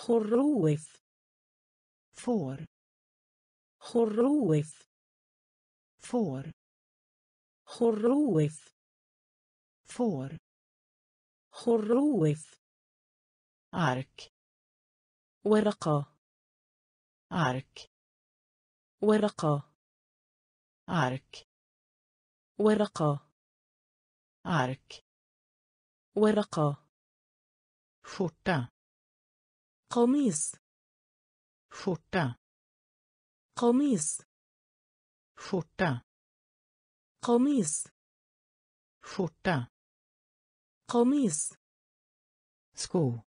خروف får خروف får خروف får خروف ark ورقة. ark ورقة. ark ورقة. ark ورقة. skjorta قميص skjorta قميص skjorta قميص skjorta قميص sko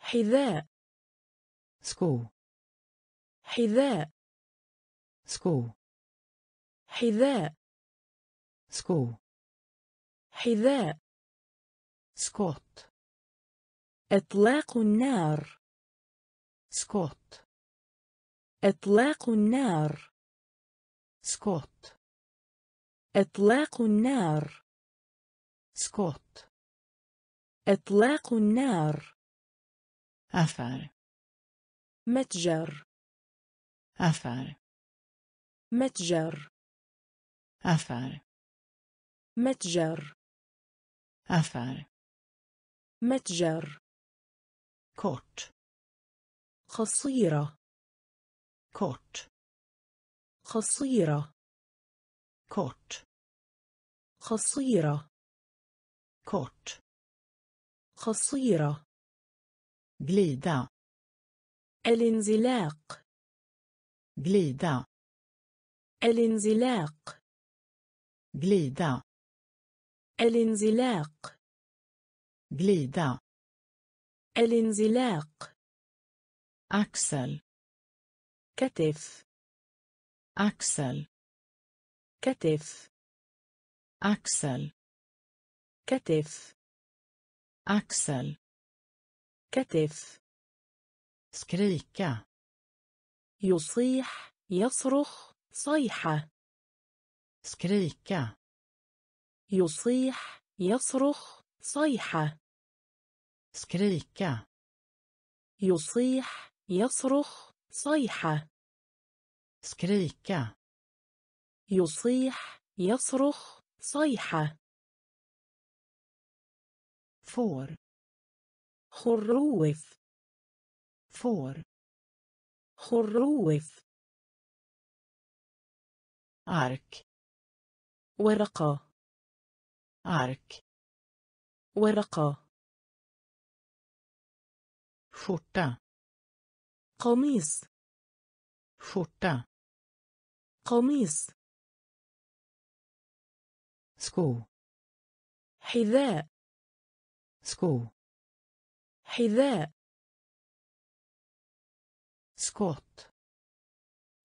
حذاء sko حذاء sko حذاء sko حذاء skott إطلاق النار. Skott. إطلاق النار. Skott. إطلاق النار. Skott. إطلاق النار. Affär. متجر. Affär. متجر. Affär. متجر. Affär. متجر. Kort. قصيرة kort. قصيرة kort. قصيرة kort. قصيرة glida. الانزلاق glida. الانزلاق glida. الانزلاق glida. الانزلاق. axel كتف. axel كتف. axel كتف. axel كتف. skrika. يصيح. يصرخ. صيحة skrika. يصيح. يصرخ. صيحة skrika. يصيح يصرخ صيحة skrika. يصيح يصرخ صيحة får. خروف. Får. خروف. Ark. ورقة. Ark. ورقة. Skjorta. قميص skjorta. قميص sko. حذاء sko. حذاء skott.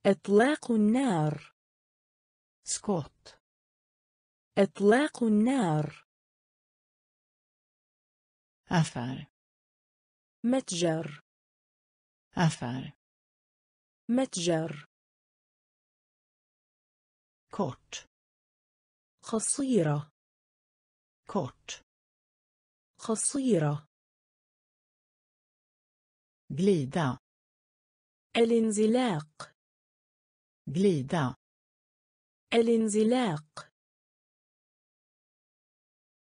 إطلاق النار skott. إطلاق النار affär. متجر. affär متجر. kort قصيرة kort قصيرة glida الانزلاق. glida الانزلاق.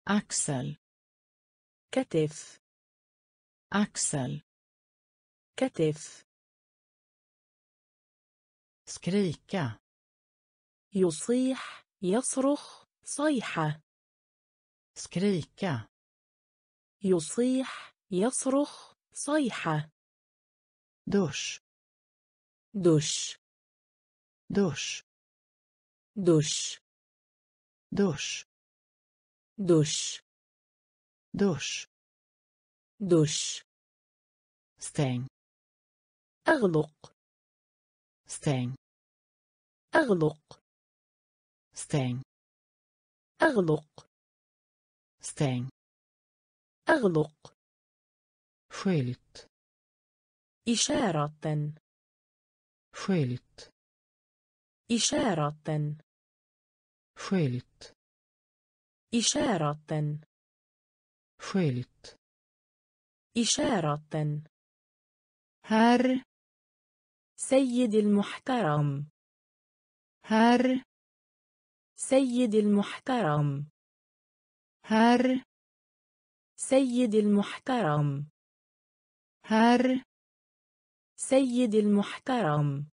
axel كتف. Axel كتف skrika يصيح يصرخ صيحة skrika يصيح يصرخ صيحة dusch دش dusch دش dusch دش dusch دش ستين. أغلق. ستين. أغلق. ستين. أغلق. ستين. أغلق. skylt إشارة. skylt إشارة. skylt إشارة. skylt إشارة. herr سيد المحترم. herr سيد المحترم. herr سيد المحترم. Herr, سيد المحترم.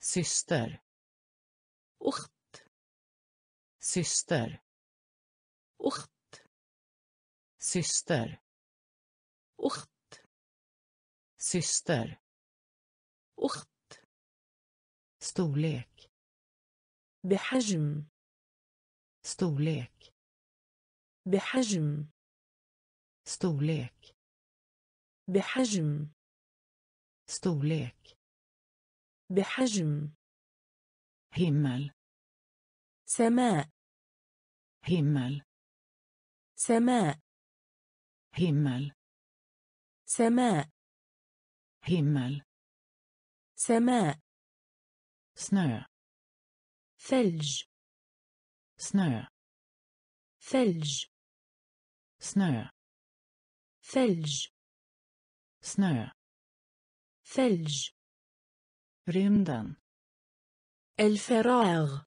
syster, أخت. syster, أخت. syster, أخت syster, أخت storlek, بحجم storlek, بحجم storlek, بحجم storlek, بحجم himmel, سماء himmel, سماء himmel, سماء. هيمل سماء. سنو ثلج. سنو ثلج. سنو ثلج. سنو ثلج. ريمدان الفراغ.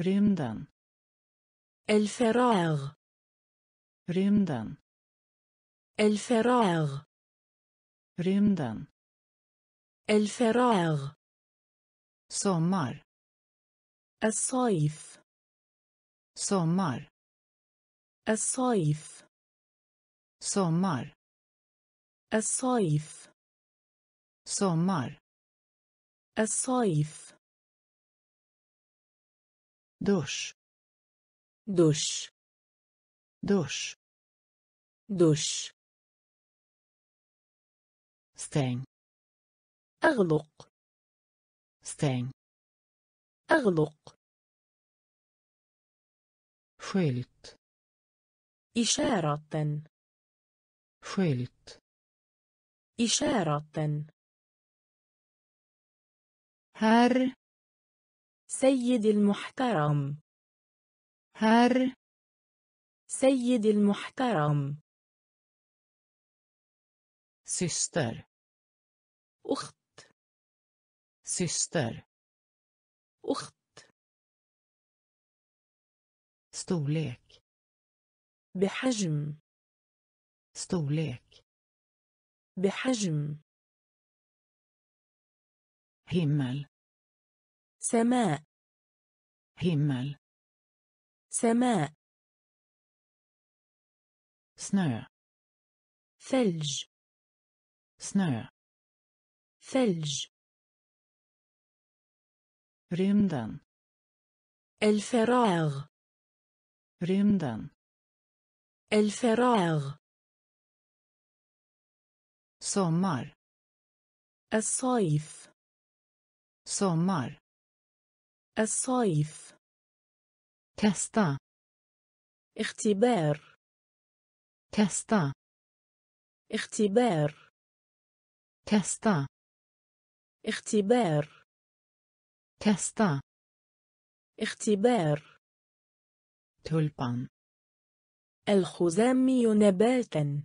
ريمدان الفراغ. ريمدان الفراغ. رمدن الفراغ. سمر الصيف. سمر الصيف. سمر الصيف. سمر الصيف. دوش دوش. دوش دوش. Stäng, أغلق. Stäng, أغلق. Skylt, إشارة. Skylt, إشارة. Herr, سيد المحترم. Herr, سيد المحترم. Syster, أخت syster, أخت storlek, بحجم storlek, بحجم himmel, سماء himmel, سماء snö, ثلج snö, ثلج rymden, الفراغ rymden, الفراغ sommar, الصيف sommar, الصيف testa, اختبار testa, اختبار testa, اختبار. testa, اختبار. tulpan, الخزامي نباتا.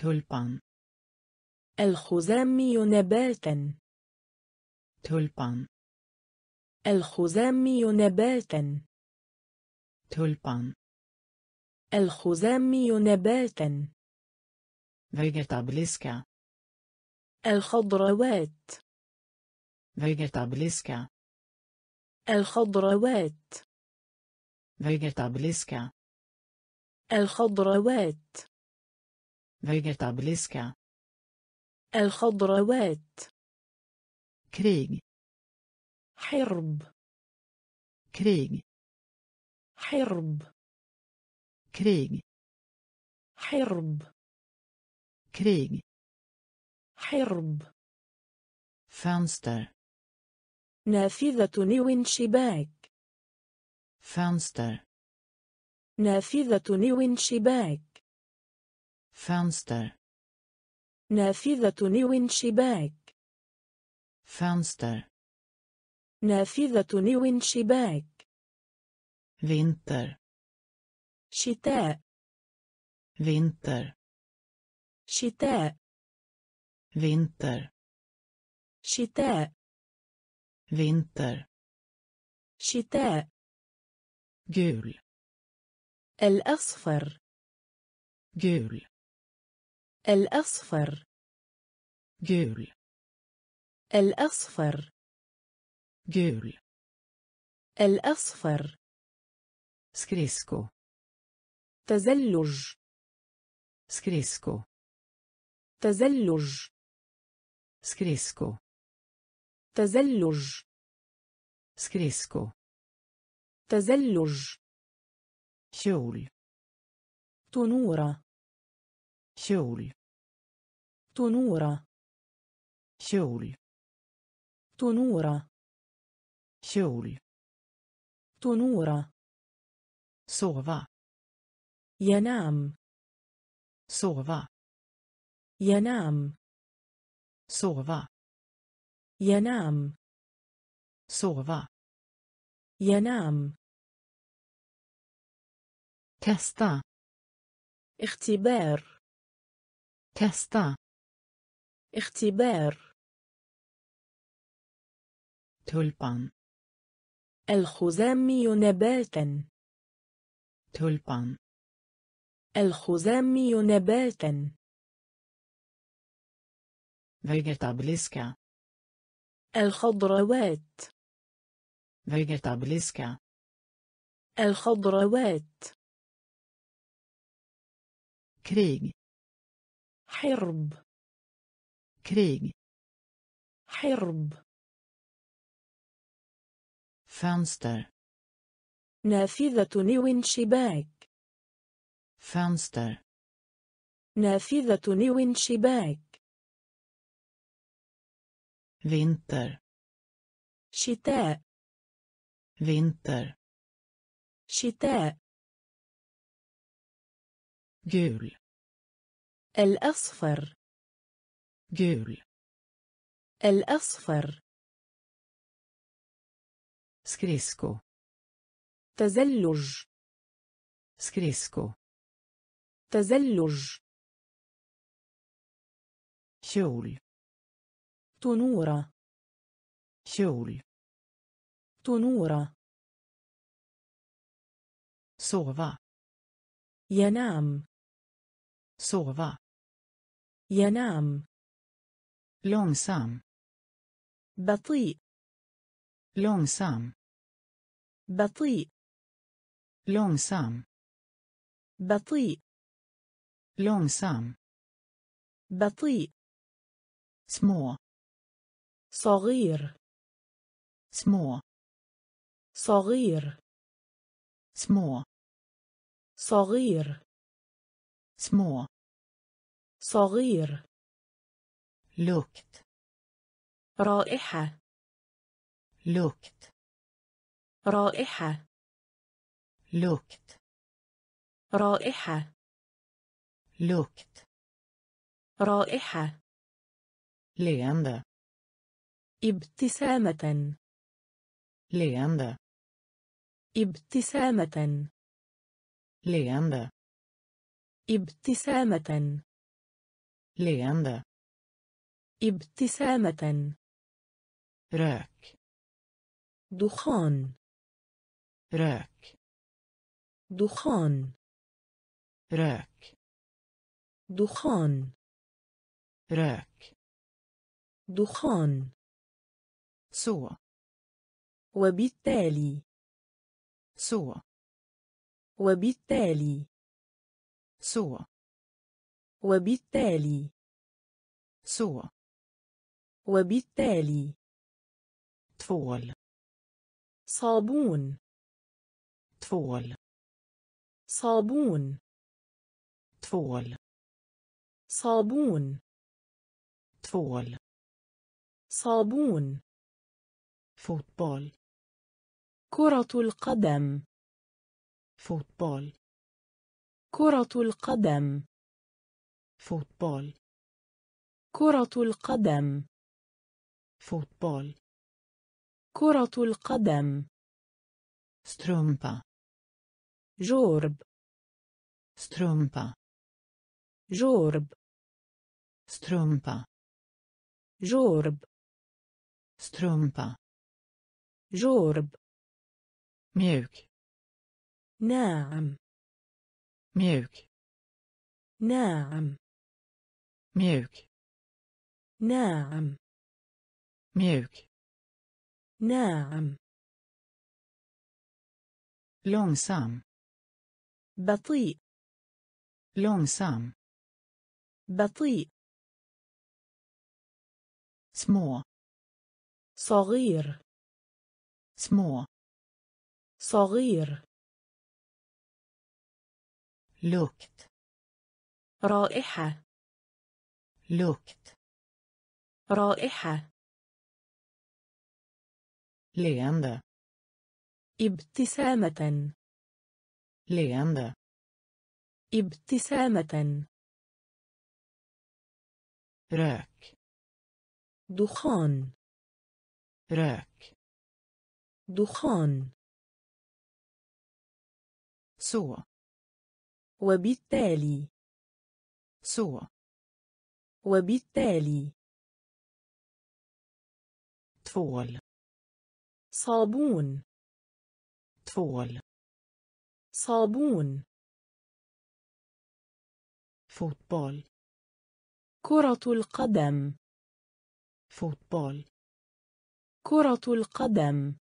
tulpan, الخزامي نباتا. tulpan, الخزامي نباتا. tulpan, الخزامي نباتا. Vegetabiliska, الخضروات. vegetabiliska الخضروات. vegetabiliska الخضروات. vegetabiliska الخضروات. krig حرب. krig حرب. krig حرب. krig حرب. Fönster, نافذة نيو شباك fönster, نافذة نيو شباك fönster, نافذة نيو شباك fönster, نافذة نيو شباك vinter, شتاء. Vinter, شتاء. Vinter, شتاء vinter, شتاء gul, الأصفر gul, الأصفر gul. الأصفر gul. الأصفر skridsko تزلج skridsko تزلج skridsko تزلج skridsko تزلج kjol تنورة kjol تنورة kjol تنورة kjol تنورة sova ينام sova ينام sova ينام sova ينام testa اختبار testa اختبار tulpan الخزامي نباتا tulpan الخزامي نباتا. فيجيتابليسكا الخضروات فيجيتابليسكا الخضروات krig حرب krig حرب fönster نافذة نيو شباك fönster نافذة نيو شباك vinter شتاء vinter شتاء gul الأصفر gul الأصفر skridsko تزلج skridsko تزلج kjol تنورة kjol تنورة sova ينام sova ينام långsam بطيء långsam بطيء långsam بطيء långsam بطيء små صغير. Små. صغير. Små. صغير. Små. صغير. Lukt. رائحة. Lukt. رائحة. Lukt. رائحة. Lukt. رائحة. Leende. ابتسامة. Leende. ابتسامة. Leende. ابتسامة. Leende. ابتسامة. Rök دخان. Rök دخان. Rök دخان. Rök دخان. Så وبالتالي så وبالتالي så وبالتالي så وبالتالي tvål صابون. tvål صابون. tvål صابون. tvål صابون. فوتبول. كرة القدم. فوتبول. كرة القدم. fotboll. كرة القدم. fotboll. كرة القدم. strumpa. جورب. strumpa. جورب. strumpa. جورب. strumpa. جورب mjuk ناعم mjuk ناعم mjuk ناعم mjuk ناعم långsam بطيء långsam بطيء små صغير små. صغير. Lukt. رائحة. Lukt. رائحة. Leende. ابتسامة. Leende. ابتسامة. Rök دخان. Rök دخان. så وبالتالي. så وبالتالي. tvål صابون. tvål صابون. fotboll كرة القدم. fotboll كرة القدم.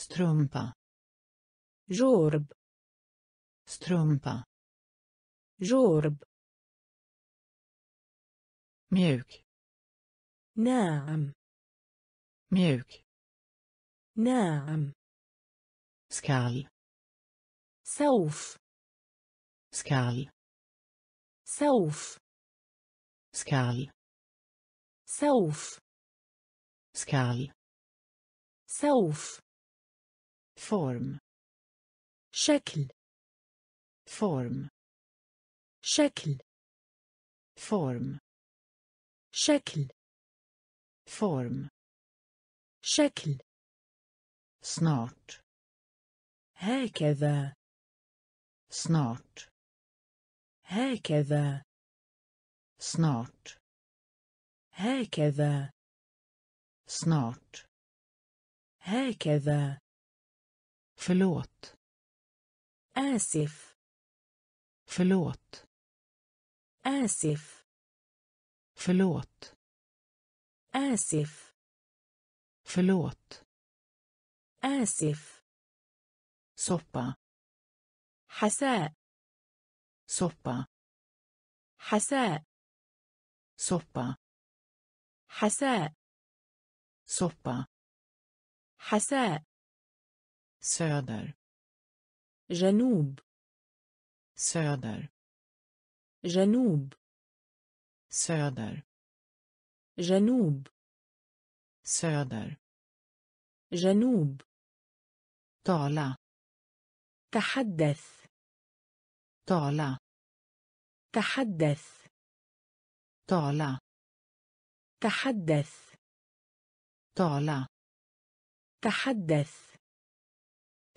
strumpa جورب strumpa جورب mjuk ناعم mjuk ناعم skall سوف skall سوف skall سوف skall سوف form شكل form شكل form شكل form شكل snart هكذا snart هكذا snart هكذا snart هكذا förlåt آسف förlåt آسف förlåt آسف förlåt آسف soppa حساء soppa حساء soppa حساء soppa حساء söder جنوب söder جنوب söder جنوب söder جنوب tala تحدث tala تحدث tala تحدث tala تحدث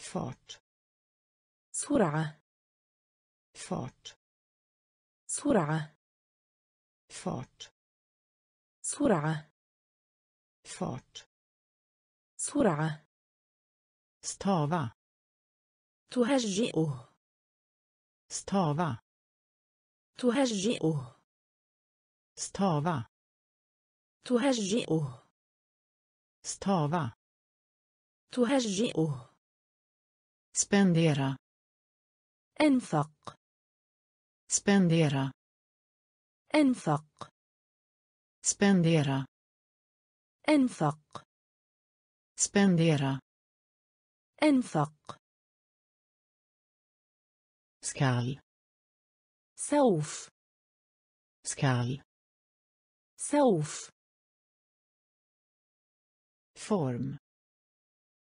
fart سرعة. fart سرعة. fart سرعة. fart سرعة. stava تهجئه. stava تهجئه. stava تهجئه. stava تهجئه. Spendera انفق spendera انفق spendera انفق spendera انفق skall سوف skall سوف form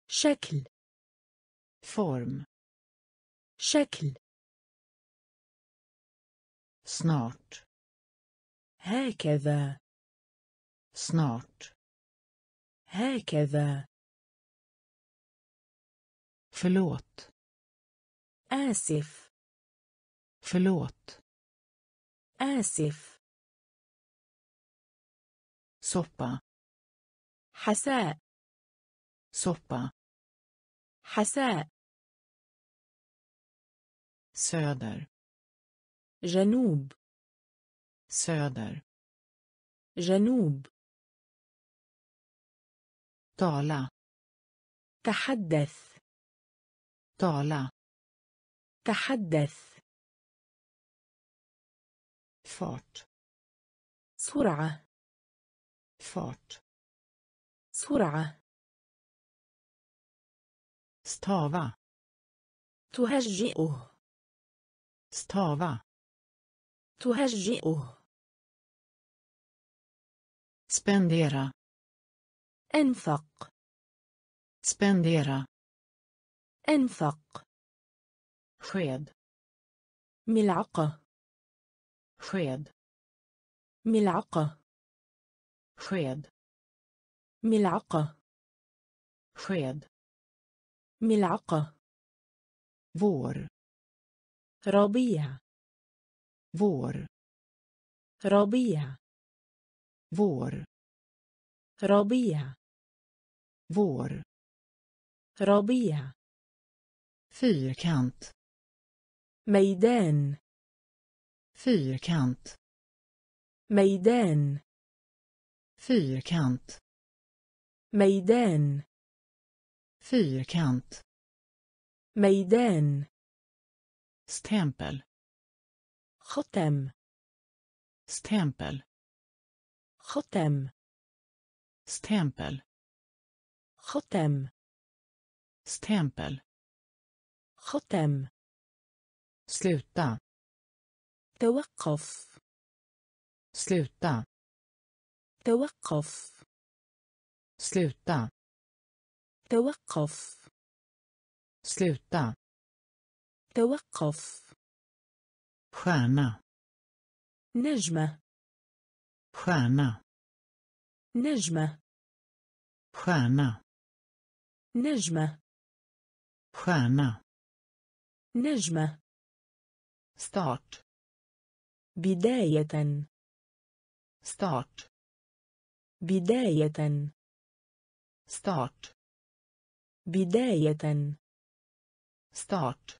شكل form شكل snart هكذا snart هكذا förlåt آسف förlåt آسف soppa حساء soppa حساء söder جنوب söder جنوب tala تحدث tala تحدث fart سرعة fart سرعة stava تهجئه stava تهجئه spendera انفق spendera انفق sked ملعقة sked ملعقة sked ملعقة sked ملعقة vår Rabia. Vår. Rabia. Vår. Rabia. Vår. Rabia. Fyrkant. Mejden. Fyrkant. Mejden. Fyrkant. Mejden. Fyrkant. Mejden stämpel ختم stämpel ختم stämpel ختم stämpel ختم sluta توقف sluta توقف sluta توقف sluta توقف stjärna نجمة stjärna نجمة stjärna نجمة stjärna نجمة start بداية start بداية start بداية start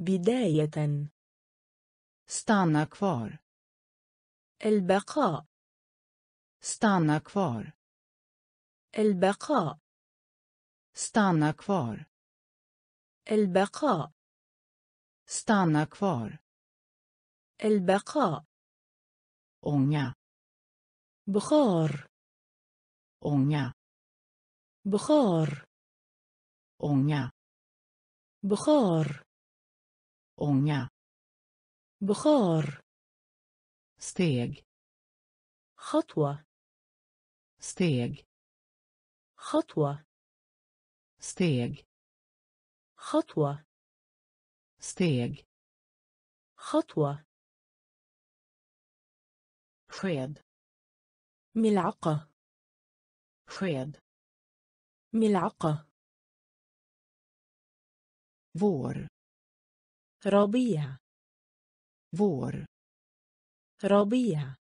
بداية stanna kvar البقاء stanna kvar البقاء stanna kvar البقاء stanna kvar البقاء ånga بخار ånga بخار ånga بخار ånga بخار steg خطوة steg خطوة steg خطوة steg خطوة sked ملعقة sked ملعقة vår ربيع vår ربيع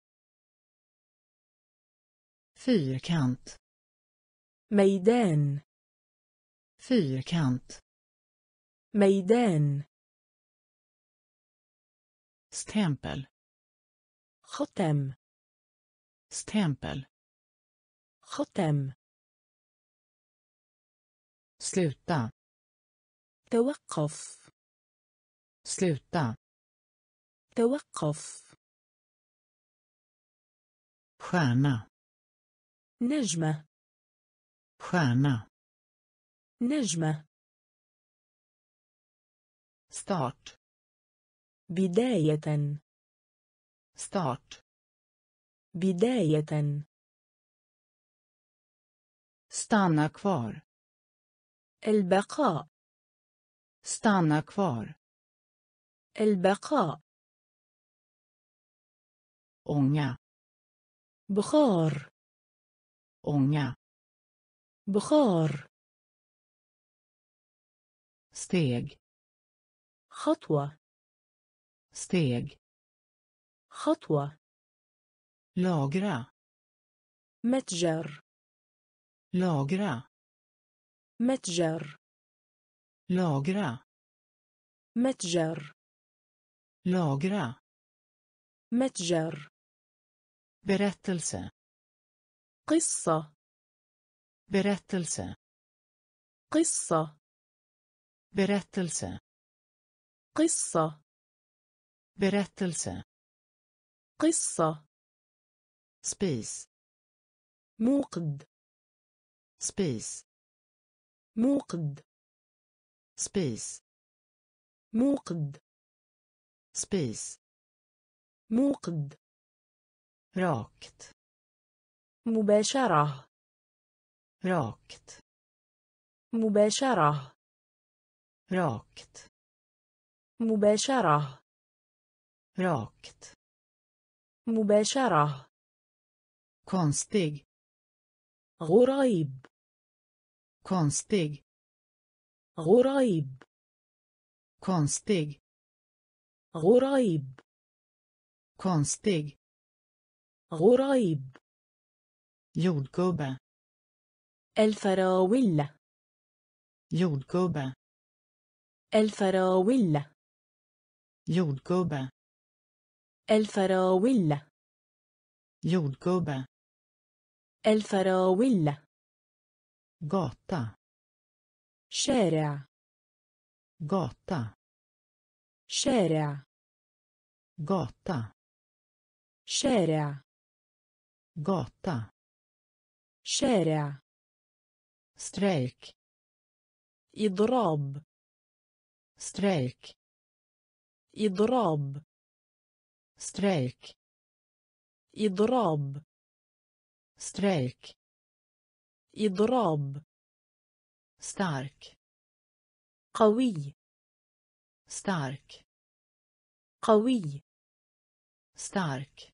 fyrkant ميدان fyrkant ميدان stämpel ختم stämpel ختم sluta توقف sluta توقف stjärna نجمة stjärna نجمة start بداية start بداية stanna kvar البقاء stanna kvar البقاء. Ånga بخار. Ånga بخار. Steg. خطوة. Steg. خطوة. Lagra. متجر. Lagra. متجر. Lagra. متجر. Lagra متجر berättelse قصة berättelse قصة berättelse قصة berättelse قصة spis موقد spis موقد spis موقد spis موقد rakt مباشرة rakt مباشرة rakt مباشرة rakt مباشرة konstig غريب konstig غريب konstig غريب konstig غريب jordgubbe الفراولة jordgubbe الفراولة jordgubbe الفراولة jordgubbe الفراولة gata شارع gata شارع gata شارع gata شارع strejk إضراب strejk إضراب strejk إضراب strejk إضراب stark قوي stark قوي stark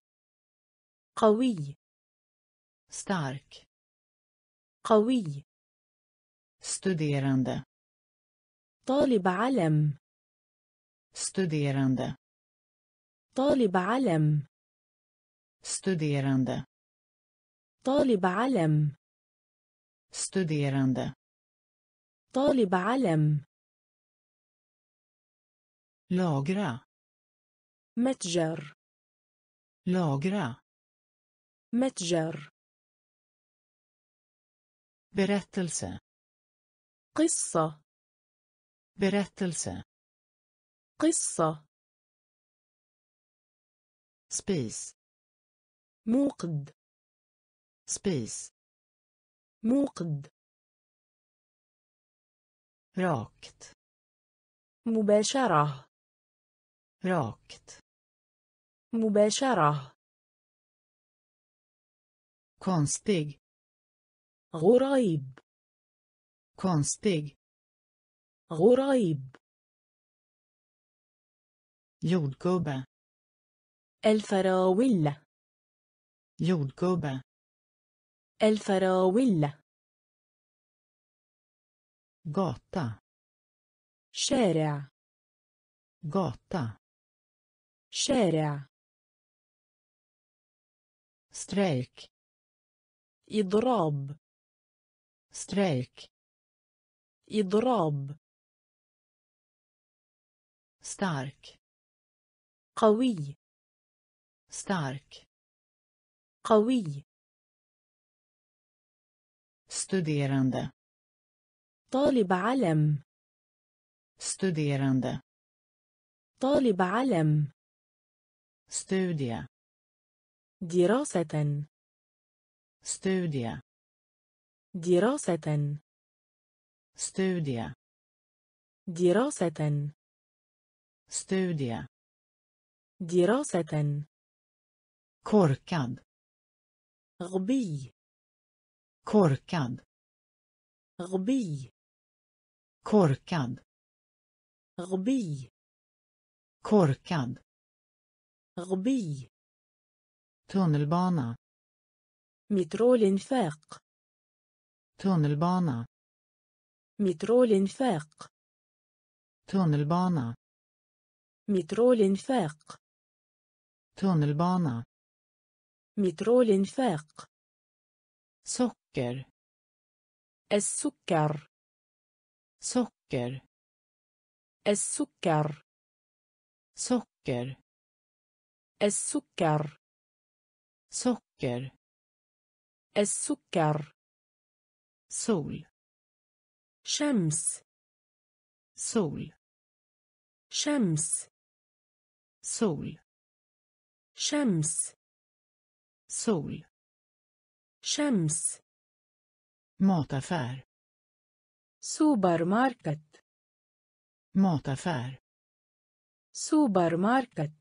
قوي stark قوي studerande طالب علم studerande طالب علم studerande طالب علم studerande طالب علم lagra متجر lagra متجر berättelse قصة berättelse قصة spis موقد spis موقد rakt مباشرة rakt مباشرة konstig غريب konstig غريب jordgubbe الفراولة jordgubbe الفراولة gata شارع gata شارع. strejk اضراب strejk اضراب stark قوي. stark قوي. ستوديراندا طالب علم. ستوديراندا طالب علم. studie دراسة studie دراسة studie دراسة studie دراسة korkad غبي korkad غبي korkad غبي korkad غبي. تون البانا مترو الانفاق تون البانا مترو الانفاق تون البانا مترو الانفاق تون البانا مترو الانفاق سكر السكر. سكر السكر. سكر السكر socker. السكر sol. شمس sol. شمس sol. شمس sol. شمس mataffär. سوبر ماركت mataffär. سوبر ماركت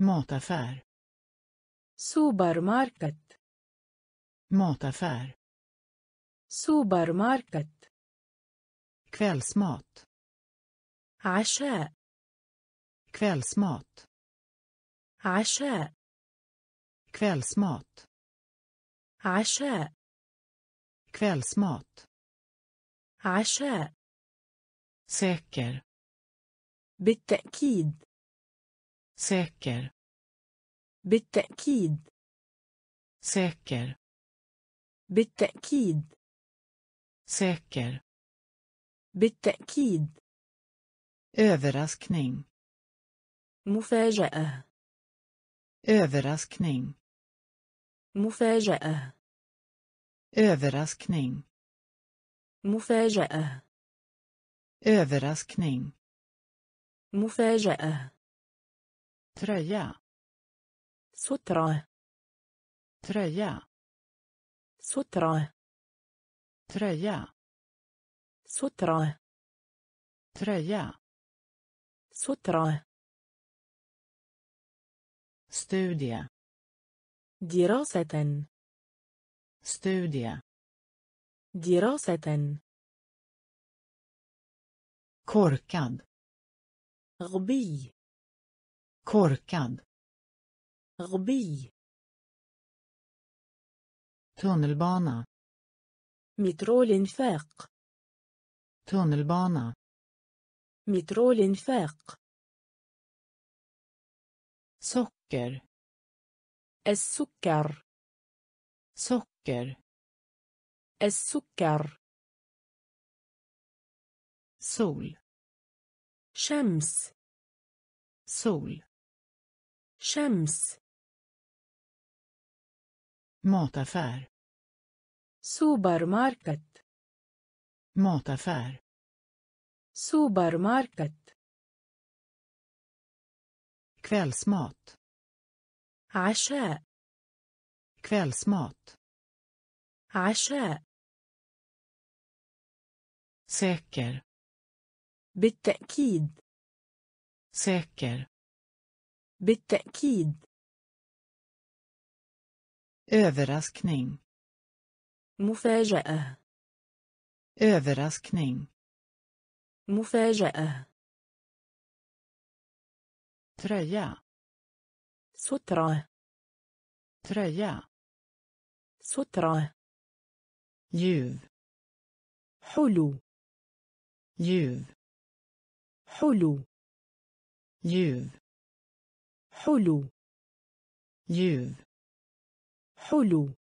mataffär سوبر ماركت mataffär سوبر ماركت kvällsmat عشاء kvällsmat عشاء kvällsmat عشاء kvällsmat عشاء säker بالتأكيد Säker بالتأكيد säker بالتأكيد säker بالتأكيد överraskning مفاجأة överraskning مفاجأة överraskning مفاجأة överraskning مفاجأة tröja سترة tröja سترة tröja سترة tröja سترة studie دراسة studie دراسة korkad غبي korkad غبي tunnelbana مترو الانفاق tunnelbana مترو الانفاق socker السكر socker السكر sol شمس sol شمس mataffär سوبر ماركت mataffär سوبر ماركت kvällsmat عشاء kvällsmat عشاء säker بالتأكيد säker بالتأكيد överraskning مفاجأة överraskning مفاجأة tröja سترة tröja سترة ljuv حلو ljuv حلو ljuv حلو. ljuv حلو.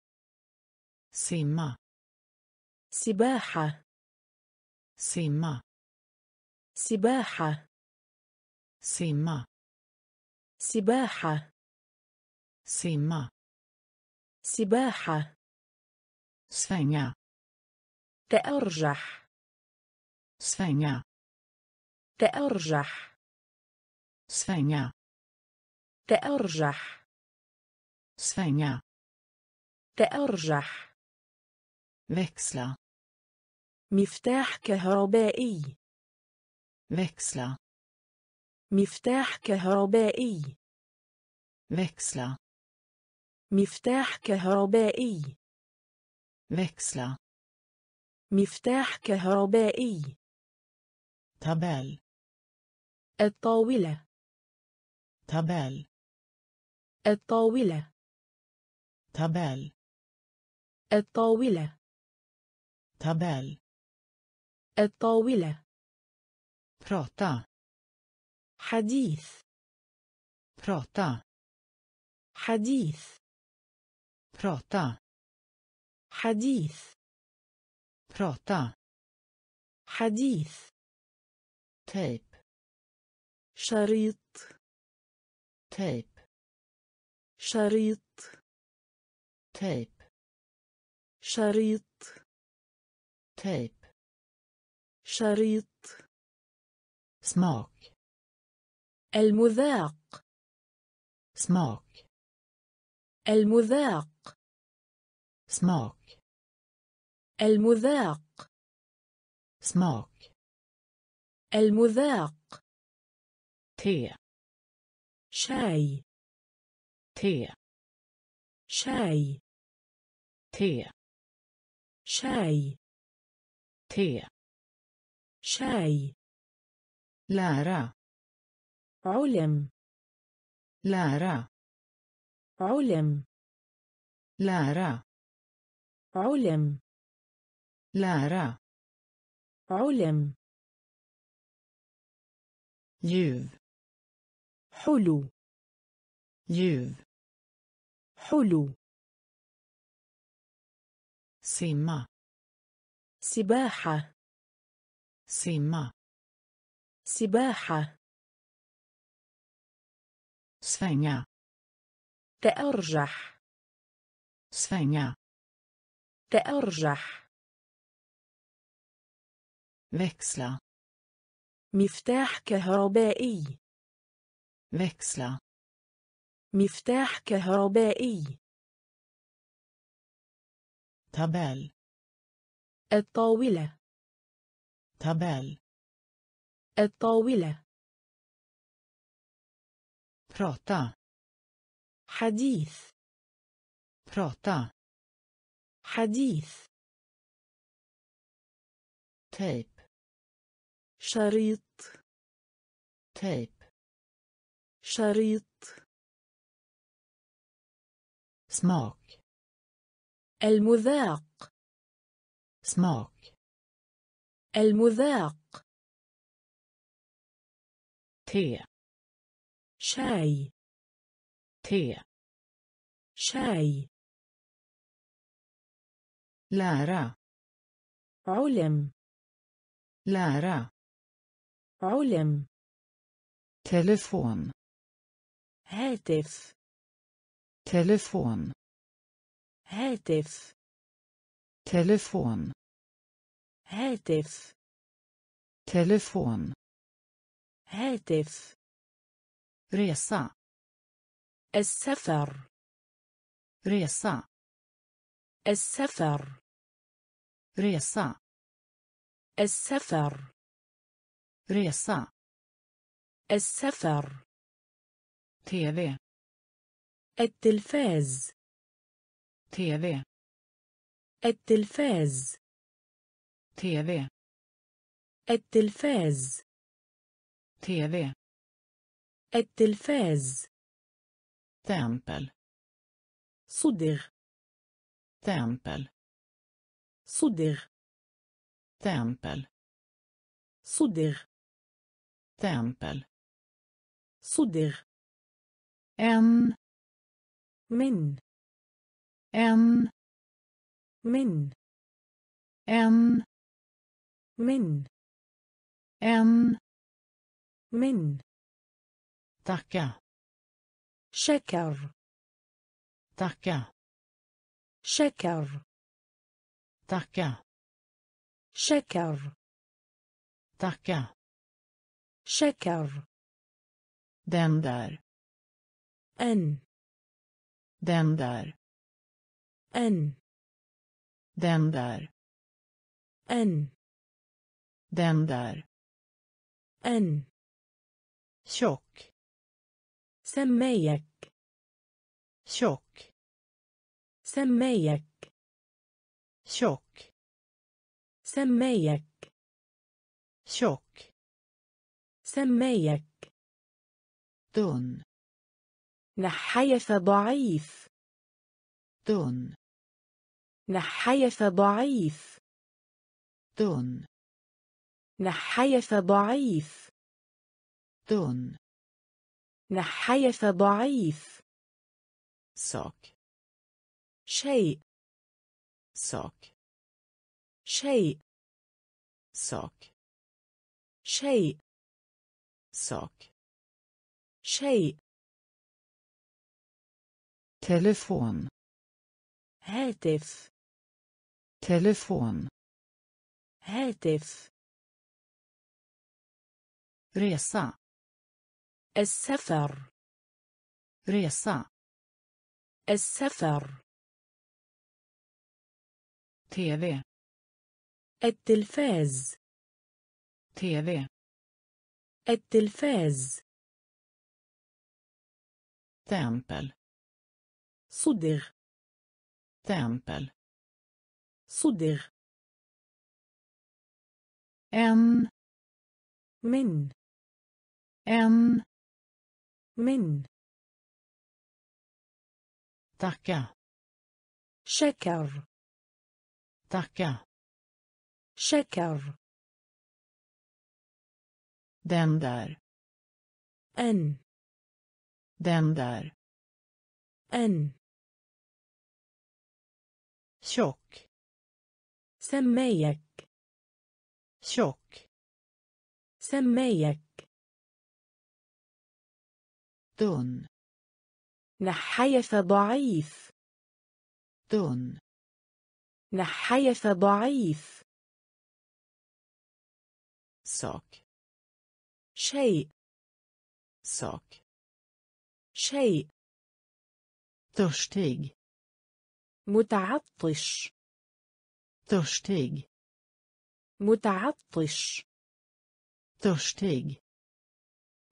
سما سباحة. سما سباحة. سما سباحة. سما سباحة. سفنجا تأرجح. سفنجا تأرجح. سفنجا تأرجح. Svänga تأرجح. Växla. مفتاح كهربائي. Växla. مفتاح كهربائي. Växla. مفتاح كهربائي. Växla. مفتاح كهربائي. Tabell. الطاولة. Tabell. الطاولة. tabell الطاولة. tabell الطاولة. prata حديث. prata حديث. prata حديث. prata حديث. tejp شريط. tejp شريط. tejp شريط. tejp شريط. smak المذاق. smak المذاق. smak المذاق. smak المذاق. te شاي. Te شاي te شاي te شاي lära علم lära علم lära علم lära علم ljuv حلو ljuv حلو simma سباحة simma سباحة svänga تأرجح svänga تأرجح växla مفتاح كهربائي växla مفتاح كهربائي. tabell الطاولة. tabell الطاولة. prata حديث. prata حديث. tejp شريط. tejp شريط. Smak. المذاق. Smak. المذاق. Te. شاي. Te. شاي. Lära. علم. Lära. علم. Telefon. هاتف. telefon هاتف telefon هاتف telefon هاتف resa السفر resa السفر resa السفر resa السفر tv التلفاز. tv التلفاز. tv التلفاز. tv التلفاز. tempel صدغ. tempel صدغ. tempel صدغ. tempel صدغ. en من en من en من en من tacka شكر tacka شكر tacka شكر tacka شكر den där أن Den där. En. Den där. En. Den där. En. Tjock. Semmejek. Tjock. Semmejek. Tjock. Semmejek. Tjock. Semmejek. Tunn. نحيف ضعيف. tunn نحيف ضعيف. tunn نحيف ضعيف. tunn نحيف ضعيف. sak شيء. sak شيء. sak شيء. sak شيء. Telefon. هاتف telefon. هاتف resa. السفر resa. السفر tv التلفاز tv التلفاز tempel. صدغ tempel صدغ en من en من tacka شكر tacka شكر den där أن den där أن tjock. سمايك tjock. سمايك tunn نحيف ضعيف. Tunn نحيف ضعيف. Sak شيء. Sak شيء. Törstig. متعطش törstig متعطش törstig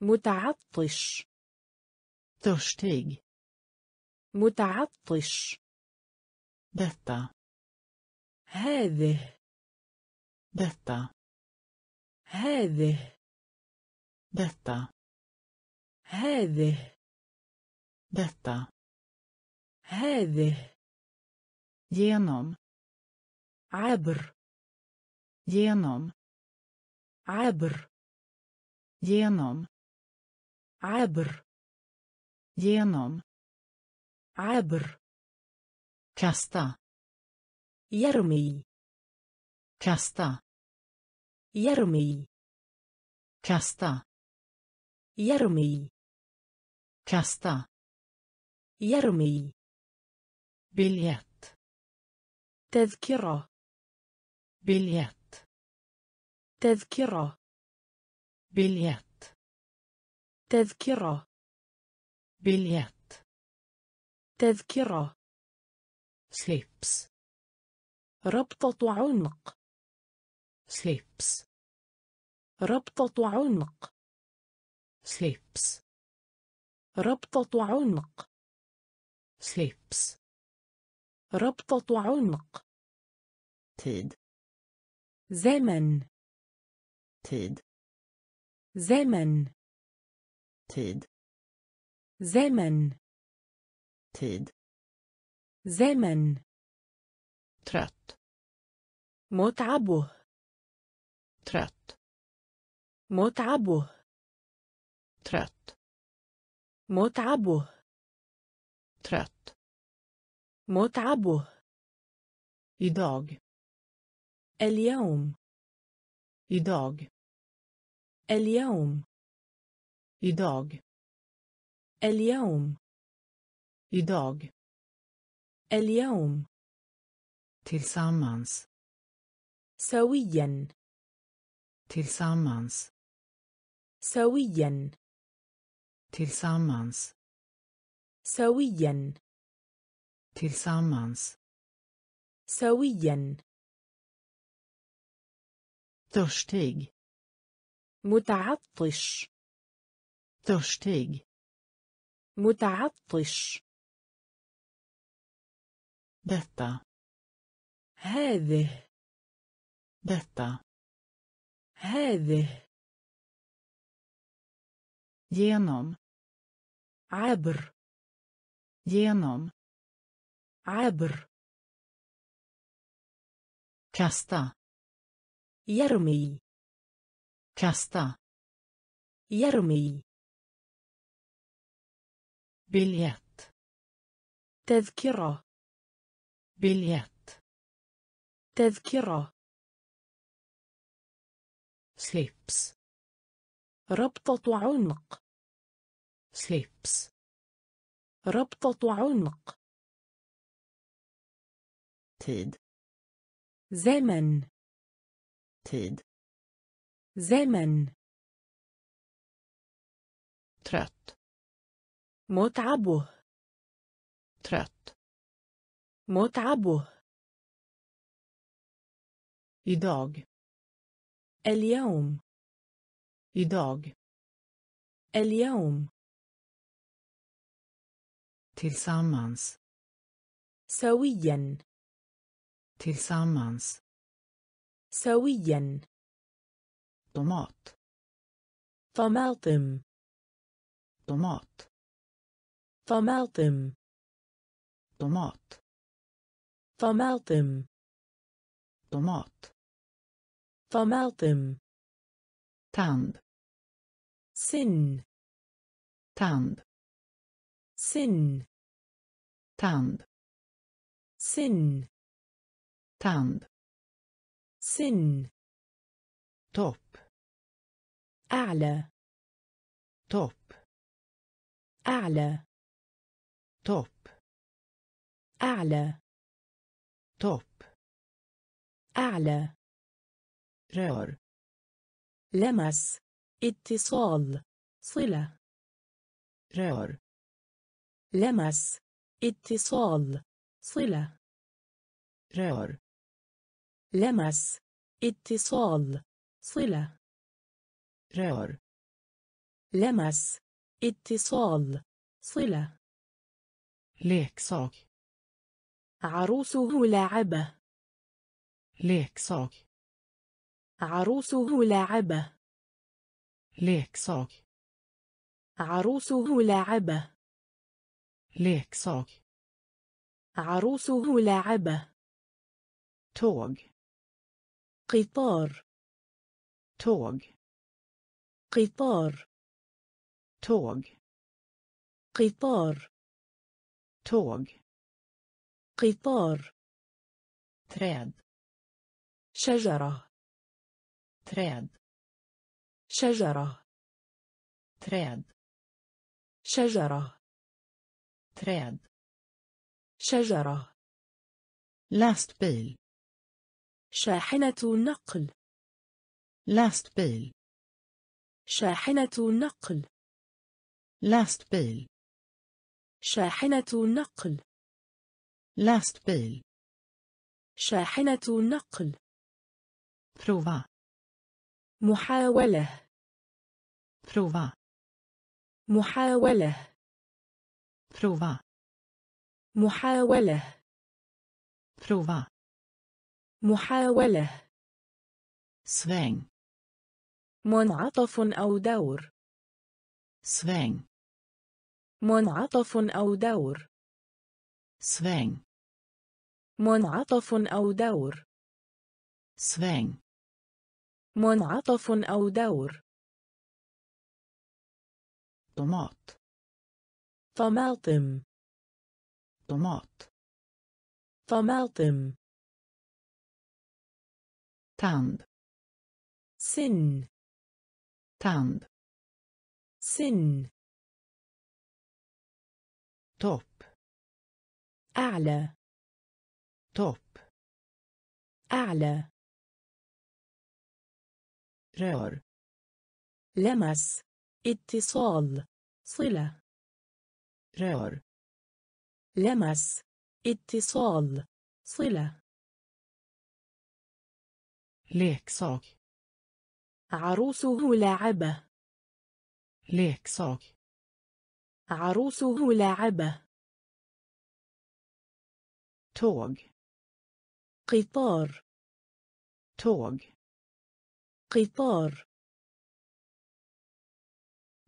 متعطش törstig متعطش detta هذه detta هذه detta هذه detta هذه Genom. Abr. Genom. Abr. Genom. Abr. Genom. Abr. Kasta. Jermi. Kasta. Jermi. Kasta. Jermi. Kasta. Jermi. Biljett. تذكرة. biljett تذكرة. biljett تذكرة. biljett تذكرة. slips. ربطة عنق. slips. ربطة عنق. slips. ربطة عنق. slips. ربطة عنق. tid زمن. tid زمن. tid زمن. tid زمن. trött متعبه. trött متعبه. trött متعبه. trött متعبه idag اليوم idag اليوم idag اليوم idag اليوم tillsammans سويا tillsammans سويا tillsammans سويا tillsammans سويا törstig متعطش törstig متعطش detta هذه detta هذه genom عبر genom عبر kasta يرمي. kasta يرمي. biljett تذكرة. biljett تذكرة. slips ربطة عنق. slips ربطة عنق. tid زمن tid زمن trött متعبه trött متعبه idag اليوم idag اليوم tillsammans سويا tillsammans سويا tomat طماطم tomat طماطم tomat طماطم tomat طماطم tand سن tand سن tand سن tand. سن topp. أعلى topp. أعلى topp. أعلى topp. أعلى rör. لمس اتصال صلة rör. لمس اتصال صلة rör. لمس اتصال صلة. rör لمس اتصال صلة. leksak عروسه لاعبة. leksak عروسه لاعبة. leksak عروسه لاعبة. leksak عروسه لاعبة. tåg قطار tåg قطار tåg قطار tåg قطار träd شجرة träd شجرة träd شجرة träd شجرة. lastbil شاحنة نقل lastbil. شاحنة نقل lastbil. شاحنة نقل lastbil. شاحنة نقل prova. محاولة. Prova. محاولة. Prova. محاولة. Prova. محاولة. Sväng. منعطف أو دور. Sväng. منعطف أو دور. Sväng. منعطف أو دور. Sväng. منعطف أو دور. Tomat. طماطم. Tomat. طماطم. Tand. سن tand. سن topp. أعلى topp. أعلى rör. لمس اتصال صلة rör. لمس اتصال صلة leksak. عروسه لاعبة. leksak. عروسه لاعبة. tåg. قطار. tåg. قطار.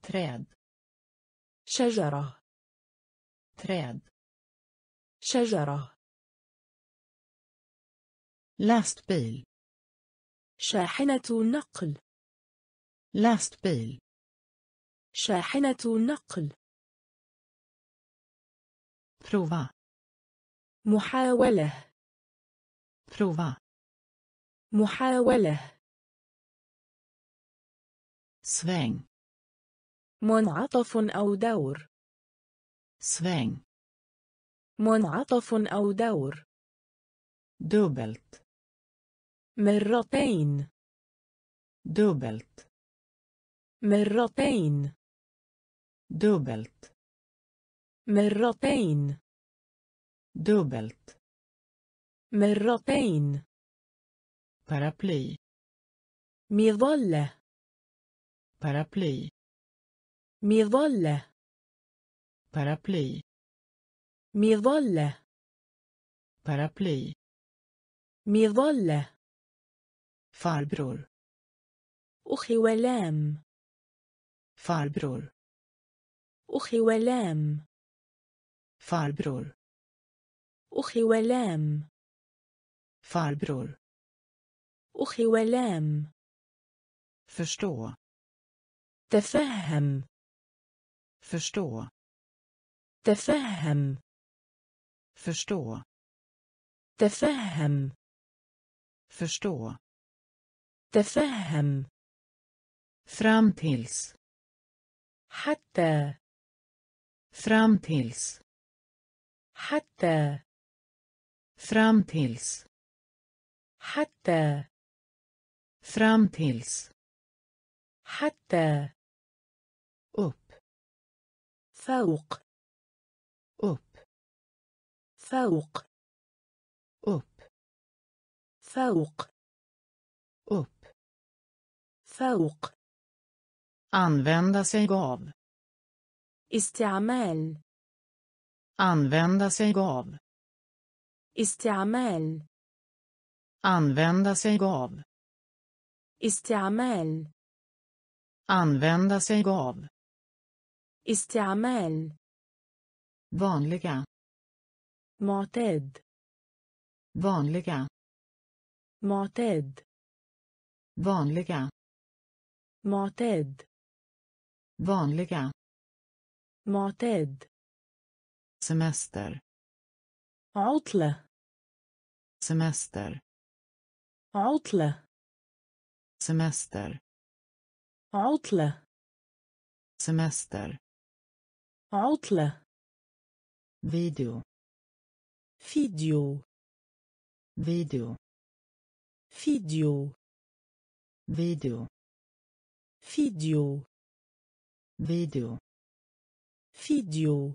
träd. شجرة. träd. شجرة. lastbil. شاحنة نقل lastbil. شاحنة نقل prova. محاولة. Prova. محاولة. Sväng. منعطف أو دور. Sväng. منعطف أو دور. Dubbelt. مرتين dubbelt مرتين dubbelt مرتين dubbelt مرتين paraply مظلة paraply مظلة paraply مظلة paraply مظلة farbror أخي ولام farbror أخي ولام farbror أخي ولام farbror أخي ولام förstå تفهم förstå تفهم förstå تفهم förstå تفهم. فرامتيلز حتى. framtills حتى. framtills حتى. framtills حتى. upp فوق. upp فوق. أوب فوق, أوب. فوق. فوق använda sig av استعمال använda sig av استعمال använda sig av استعمال använda sig av استعمال vanliga معتاد vanliga معتاد vanliga معتاد vanliga معتاد semester عطلة semester عطلة semester عطلة semester عطلة video فيديو video فيديو video فيديو فيديو فيديو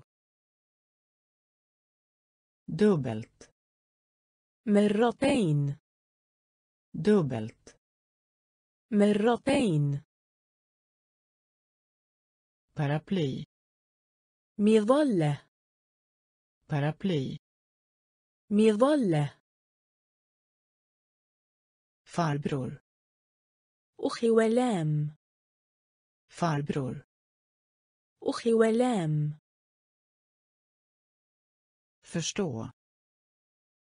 dubbelt مرتين dubbelt مرتين paraply مظلة بارابلي مظلة فاربرور أخي ولام farbror أخي ولام förstå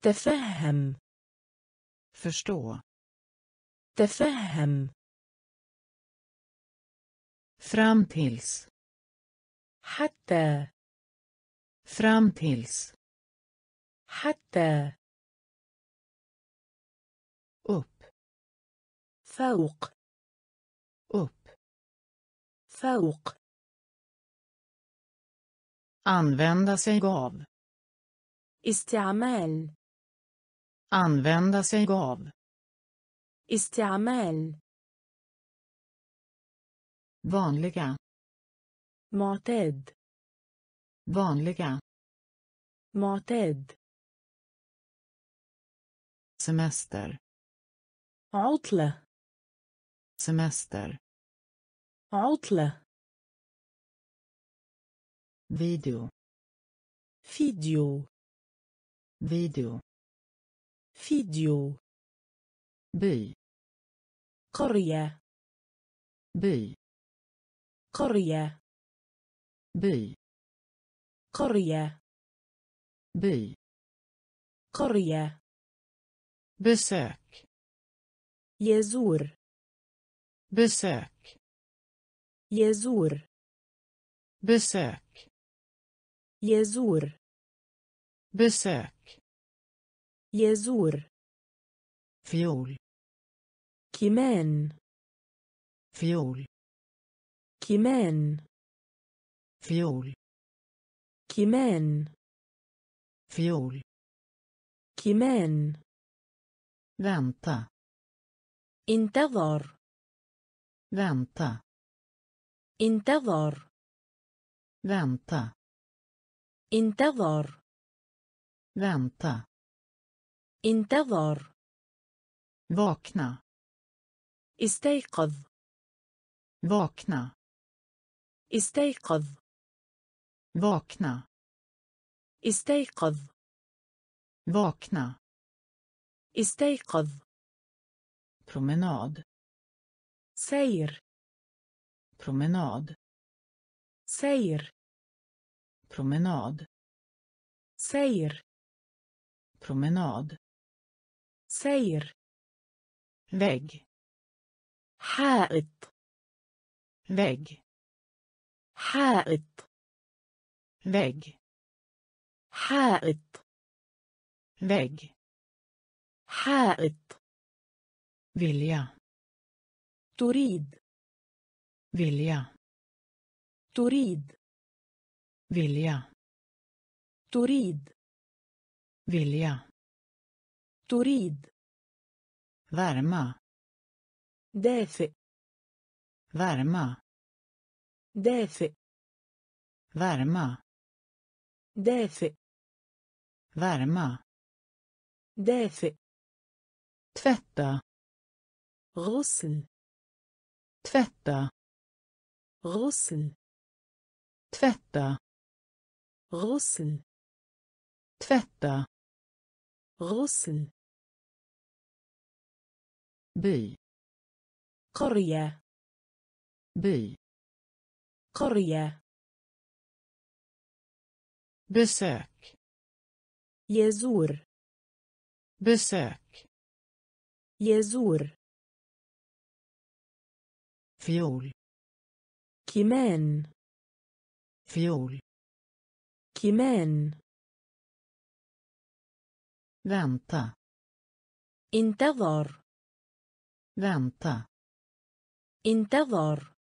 تفهم förstå تفهم fram tills حتى fram tills حتى upp فوق upp فوق använda sig av استعمال använda sig av استعمال vanliga معتاد vanliga معتاد semester عطلة semester عطلة. video فيديو. video فيديو. by قرية. by قرية. by قرية. by قرية. besök يزور. besök يزور besök يزور besök يزور fiol كمان fiol كمان fiol كمان fiol كمان vänta انتظر vänta انتظر. vänta. انتظر. vänta. انتظر. vakna. استيقظ. vakna. استيقظ. vakna. استيقظ. vakna. استيقظ. promenad. سير. Promenad سير promenad سير promenad سير vägg حائط vägg حائط vägg حائط vägg حائط vilja تريد vilja تريد vilja تريد vilja تريد värma دافئ värma دافئ värma دافئ värma دافئ tvätta غسل tvätta غسل tvätta غسل tvätta غسل by قرية by قرية besök يزور besök يزور fiol كمان fiol. كمان vänta. انتظر vänta. انتظر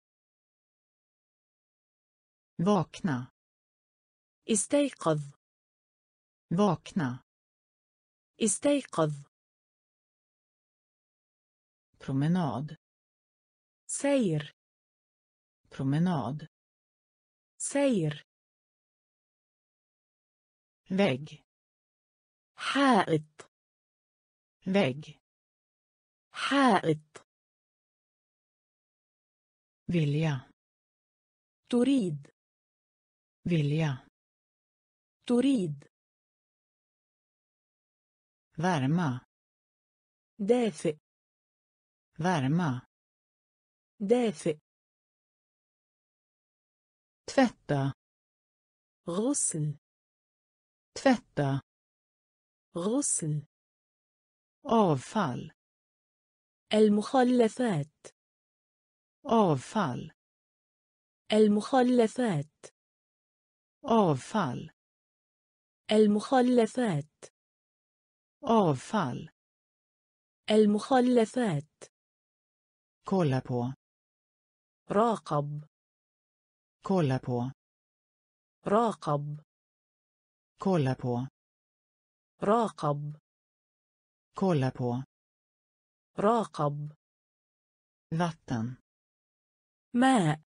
vakna. استيقظ vakna. استيقظ promenad. سير promenad سير vägg حائط vägg حائط vilja تريد vilja تريد värma دافئ värma دافئ Tvätta غسل tvätta غسل avfall المخلفات avfall المخلفات avfall المخلفات avfall المخلفات kolla på راقب kolla på راقب kolla på راقب kolla på راقب vatten ماء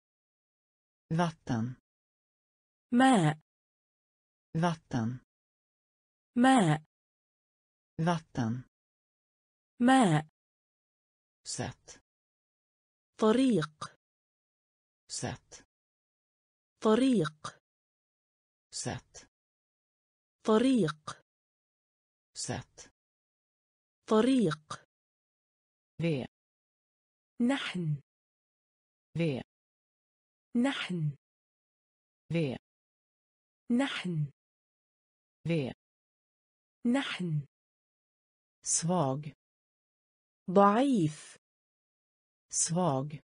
vatten ماء vatten ماء vatten ماء sätt طريق sätt طريق. sätt طريق. sätt طريق. v نحن. v نحن. v نحن. v نحن. svag ضعيف. svag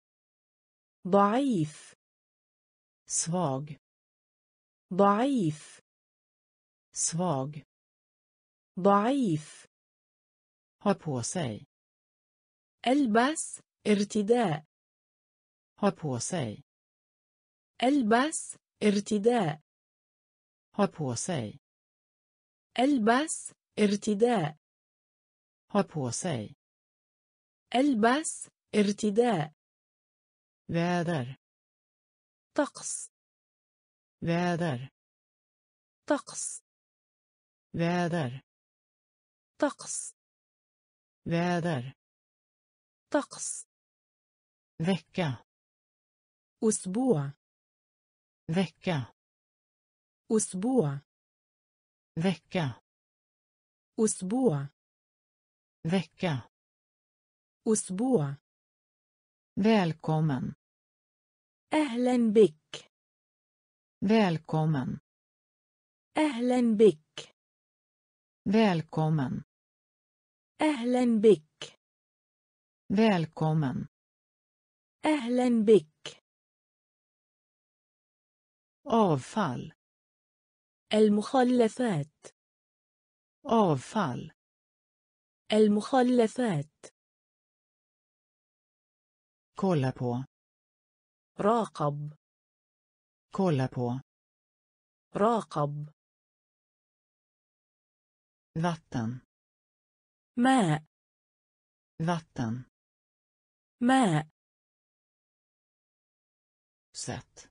ضعيف. Svag ضعيف svag ضعيف ha på sig البس ارتداء ha på sig البس ارتداء Ha på sig. البس ارتداء Ha på sig. البس ارتداء Väder. طقس Väder. طقس Väder. طقس Väder. طقس Vecka. أسبوع Vecka. أسبوع Vecka. أسبوع Vecka. أسبوع Välkommen. أهلا بك Välkommen. أهلا بك Välkommen. أهلا بك Välkommen. أهلا بك Avfall. المخلفات Avfall. المخلفات Kolla på. راقب Kolla på. راقب Vatten. ماء Vatten. ماء Sätt.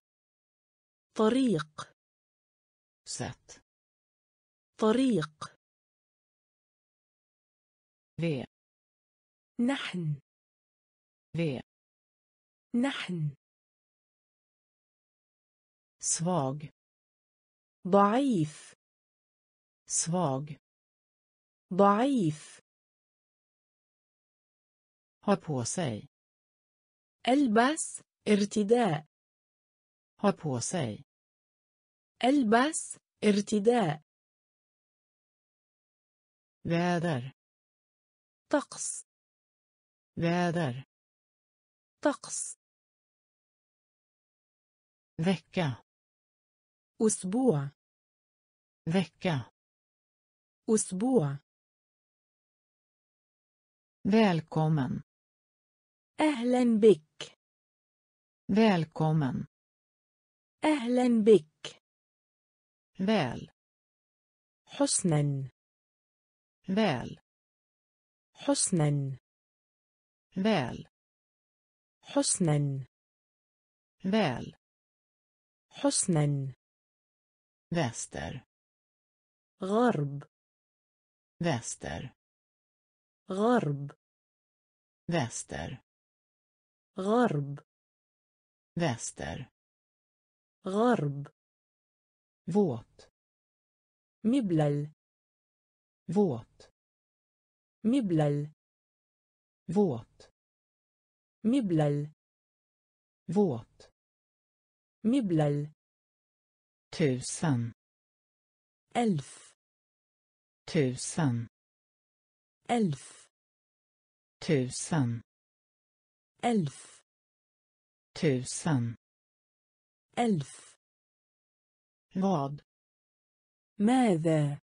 طريق Sätt. طريق V. نحن V. نحن Svag. ضعيف Svag. ضعيف Ha på sig. البس ارتداء Ha på sig. البس ارتداء Väder. طقس Väder. طقس Vecka. أسبوع Vecka. أسبوع Välkommen. أهلا بك Välkommen. أهلا بك Väl. حسنا Väl. حسنا Väl. حسنا Väl. حسنا Väster. غرب Väster. غرب Väster. غرب Väster. غرب Våt. مبلل Våt. مبلل Våt. مبلل Våt. مبلل tusen. Elf. Tusen. Elf. Tusen. Elf. Tusen. Elf. Vad? Med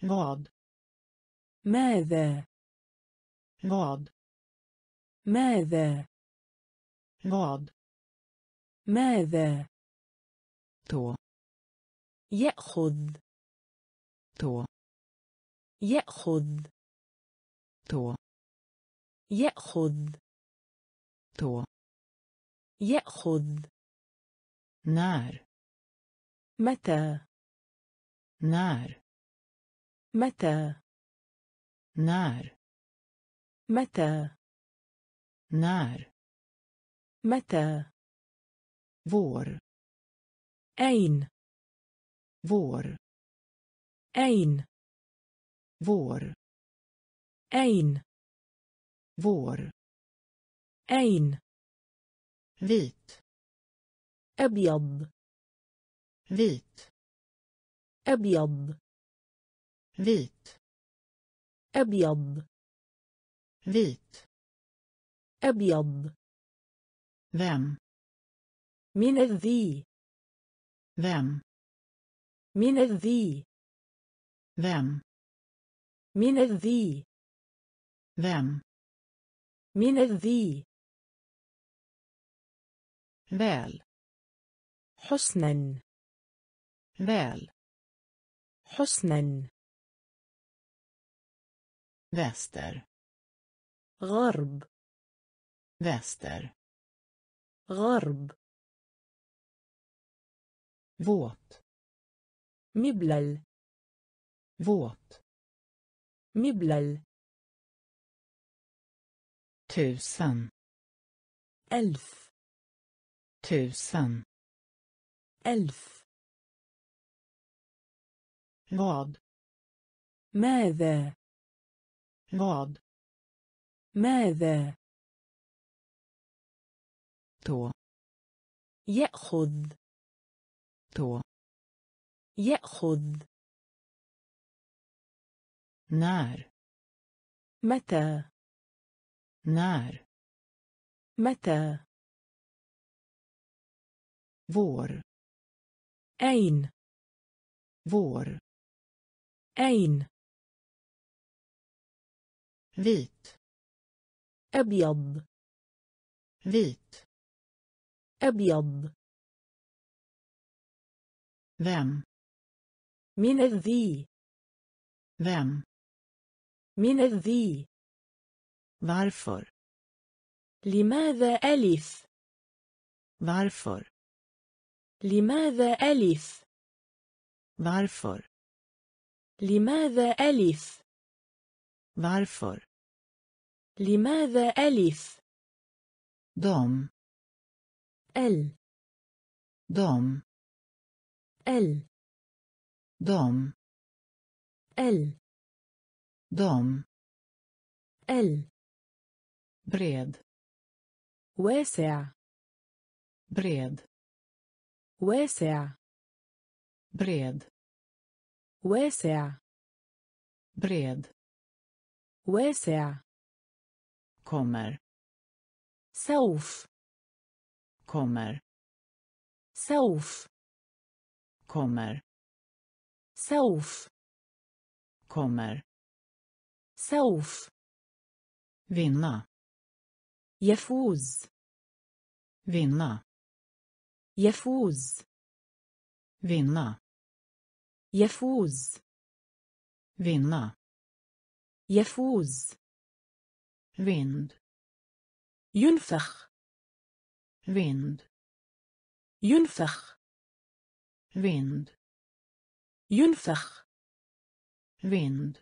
vad? Med vad? Med vad? Med Tå. يأخذ Tå. يأخذ Tå. يأخذ Tå. يأخذ När? متى När? متى När? متى När? متى Vår. أين Vår. أين Vår. أين Vår. أين Vit. أبيض Vit. أبيض Vit. أبيض Vit. أبيض Vem? من الذي Vem? من الذي Vem? من الذي Vem? من الذي Väl. حسنا väl. حسنا väster. غرب väster. غرب våt مبلل våt مبلل tusen ألف tusen ألف vad ماذا vad ماذا då يأخذ då يأخذ. när متى. när متى. vår أين. vår أين. vit أبيض. vit أبيض. Vem? من الذي vem? من الذي varför? لماذا ألف varför? لماذا ألف varför? لماذا ألف varför? لماذا ألف de ال de ال de ال de ال bred واسع bred واسع bred واسع bred واسع kommer سوف kommer سوف kommer سوف kommer سوف vinna يفوز vinna يفوز vinna يفوز vinna يفوز vind ينفخ vind ينفخ vind ينفخ vind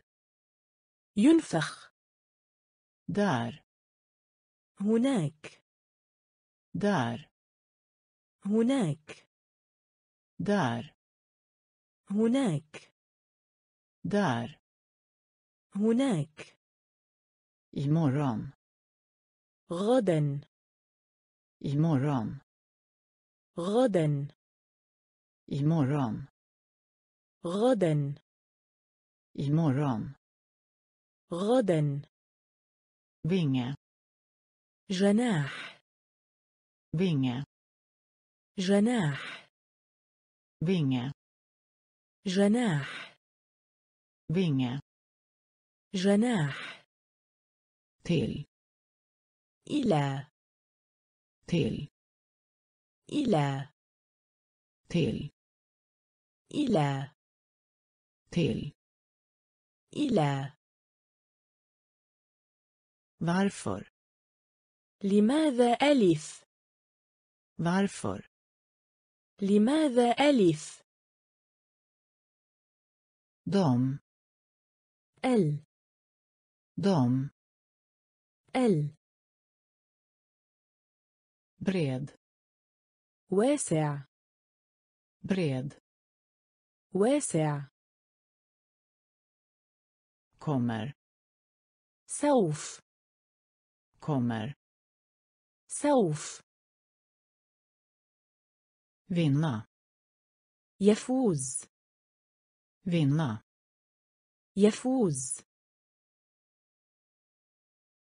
ينفخ där هناك där هناك där هناك där هناك imorgon غدا imorgon غدا imorgon غدا imorgon غدا vinge جناح vinge جناح vinge جناح vinge جناح till إلى till إلى till إلى till إلى varför. لماذا ألف؟ Varför. لماذا ألف؟ De ال. De ال. Bred. واسع. Bred. واسع kommer سوف kommer سوف vinna يفوز vinna يفوز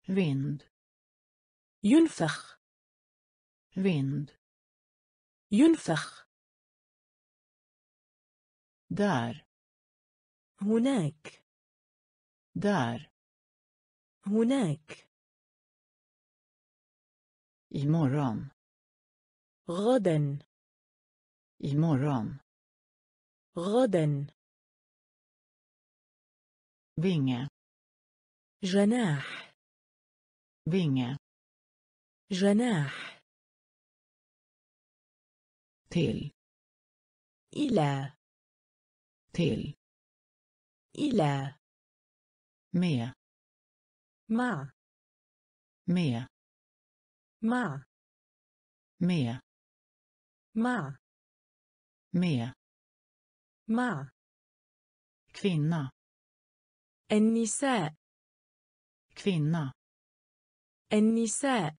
vind ينفخ vind ينفخ دار. هناك. دار. هناك. Imorgon غدًا. Imorgon غدًا. Vinge. جناح. Vinge. جناح. تيل إلى. till إلى med مع med مع med مع med مع kvinna النساء kvinna النساء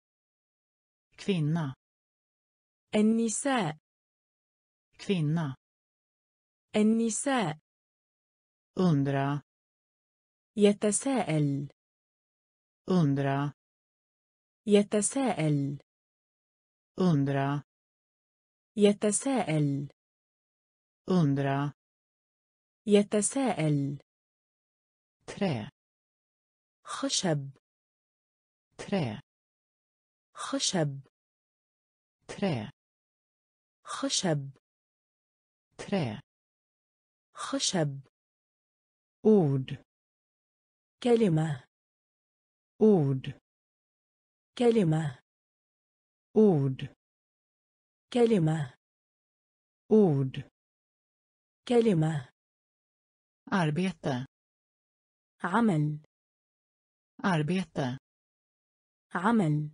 kvinna النساء kvinna النساء. undra يتساءل. undra يتساءل. undra يتساءل. undra يتساءل. trä خشب. trä خشب. trä خشب. trä. خشب. اود كلمة. اود كلمة. اود كلمة. اود كلمة. Arbete. عمل. Arbete. عمل.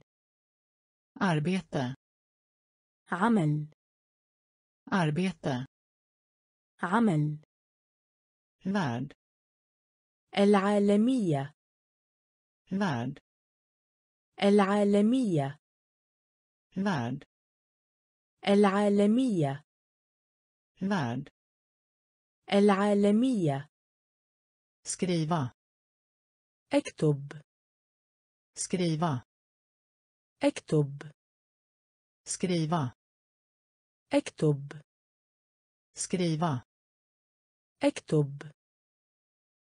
Arbete. عمل. Arbete. عمل. Värld العالمية. Värld العالمية. Värld العالمية. Värld العالمية. Skriva. اكتب. Skriva. اكتب. Skriva. اكتب. Skriva. اكتب.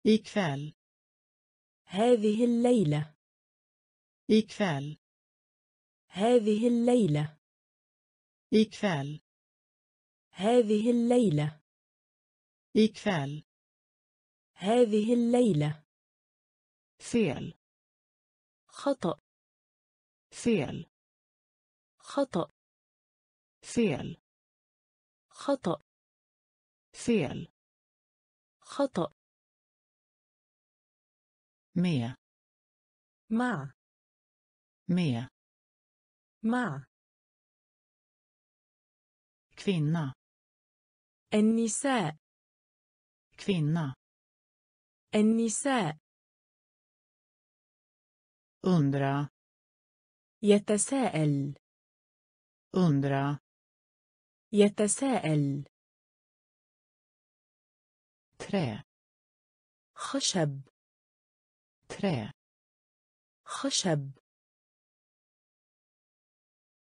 ikväll هذه الليلة. ikväll هذه الليلة. ikväll هذه الليلة. ikväll هذه الليلة. fel خطأ. fel خطأ. fel خطأ. fel خطأ. med مع. med مع. kvinna النساء. kvinna النساء. undra يتساءل. undra يتساءل. Trä خشب trä خشب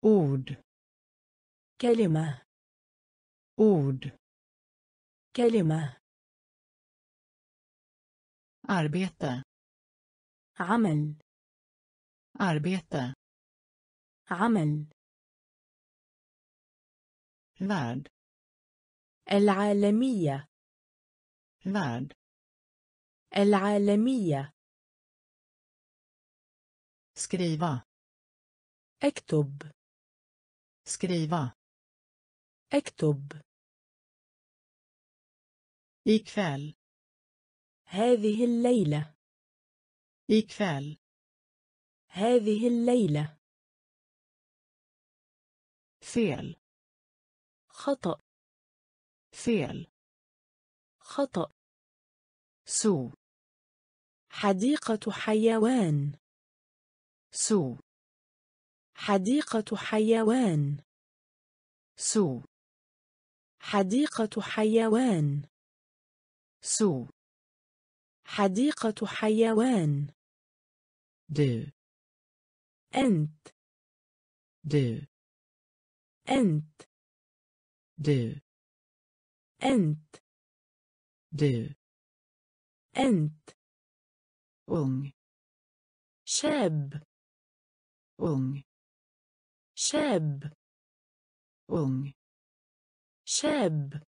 ord كلمة ord كلمة arbete عمل arbete عمل värld العالمية värld العالمية. skriva. اكتب. skriva. اكتب. ikväll. هذه الليلة. ikväll. هذه الليلة. fel. خطأ. fel. خطأ. so حديقة حيوان. so حديقة حيوان. so حديقة حيوان. so حديقة حيوان. du أنت. du أنت. du أنت. du أنت ung شاب ung شاب ung شاب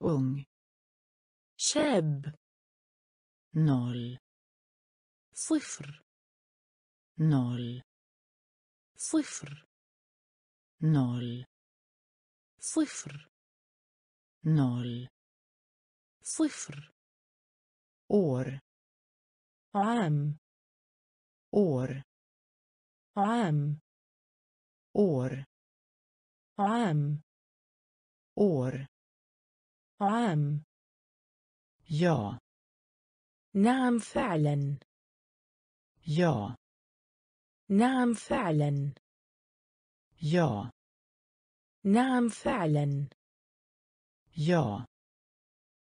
ung شاب noll صفر noll صفر noll صفر noll صفر. år عام. år عام. år عام. år عام. ja نعم فعلا. ja نعم فعلا. ja نعم فعلا. ja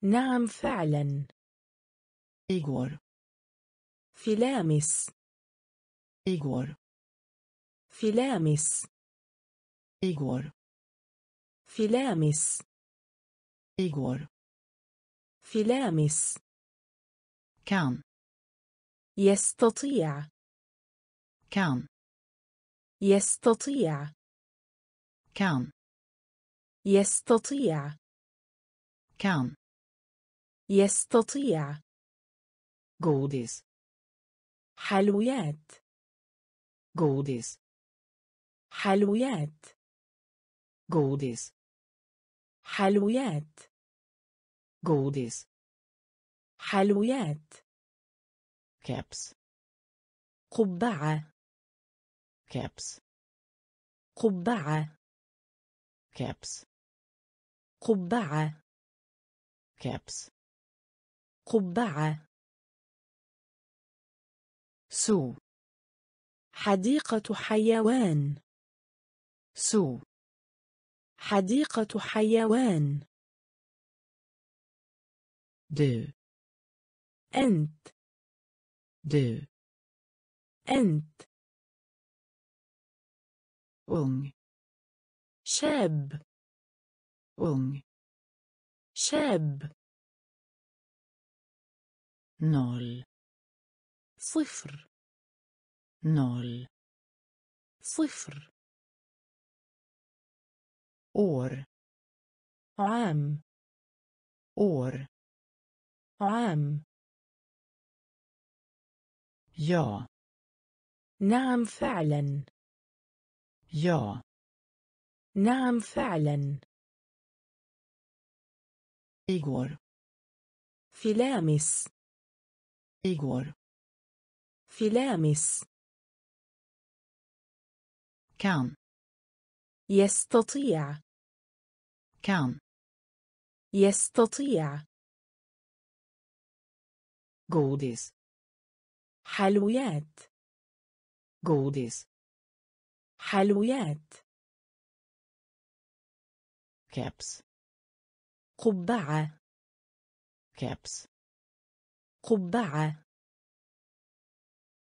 نعم فعلا. igår فلامس igår فلامس igår فلامس igår فلامس kan يستطيع. kan يستطيع. kan يستطيع. kan يستطيع. Godis. حلويات. Godis. حلويات. Godis. حلويات. Godis. حلويات. Keps قبعة. Keps قبعة. Keps قبعة. Keps قبعة. zoo حديقة حيوان. zoo حديقة حيوان. du أنت. du أنت. ung شاب. ung شاب. Noll صفر. noll صفر. år عام. år عام. ja نعم فعلا. ja نعم فعلا. igår فلامس igår فلامس kan. يستطيع kan. يستطيع godis. حلويات godis. حلويات keps قبعة keps قبعة.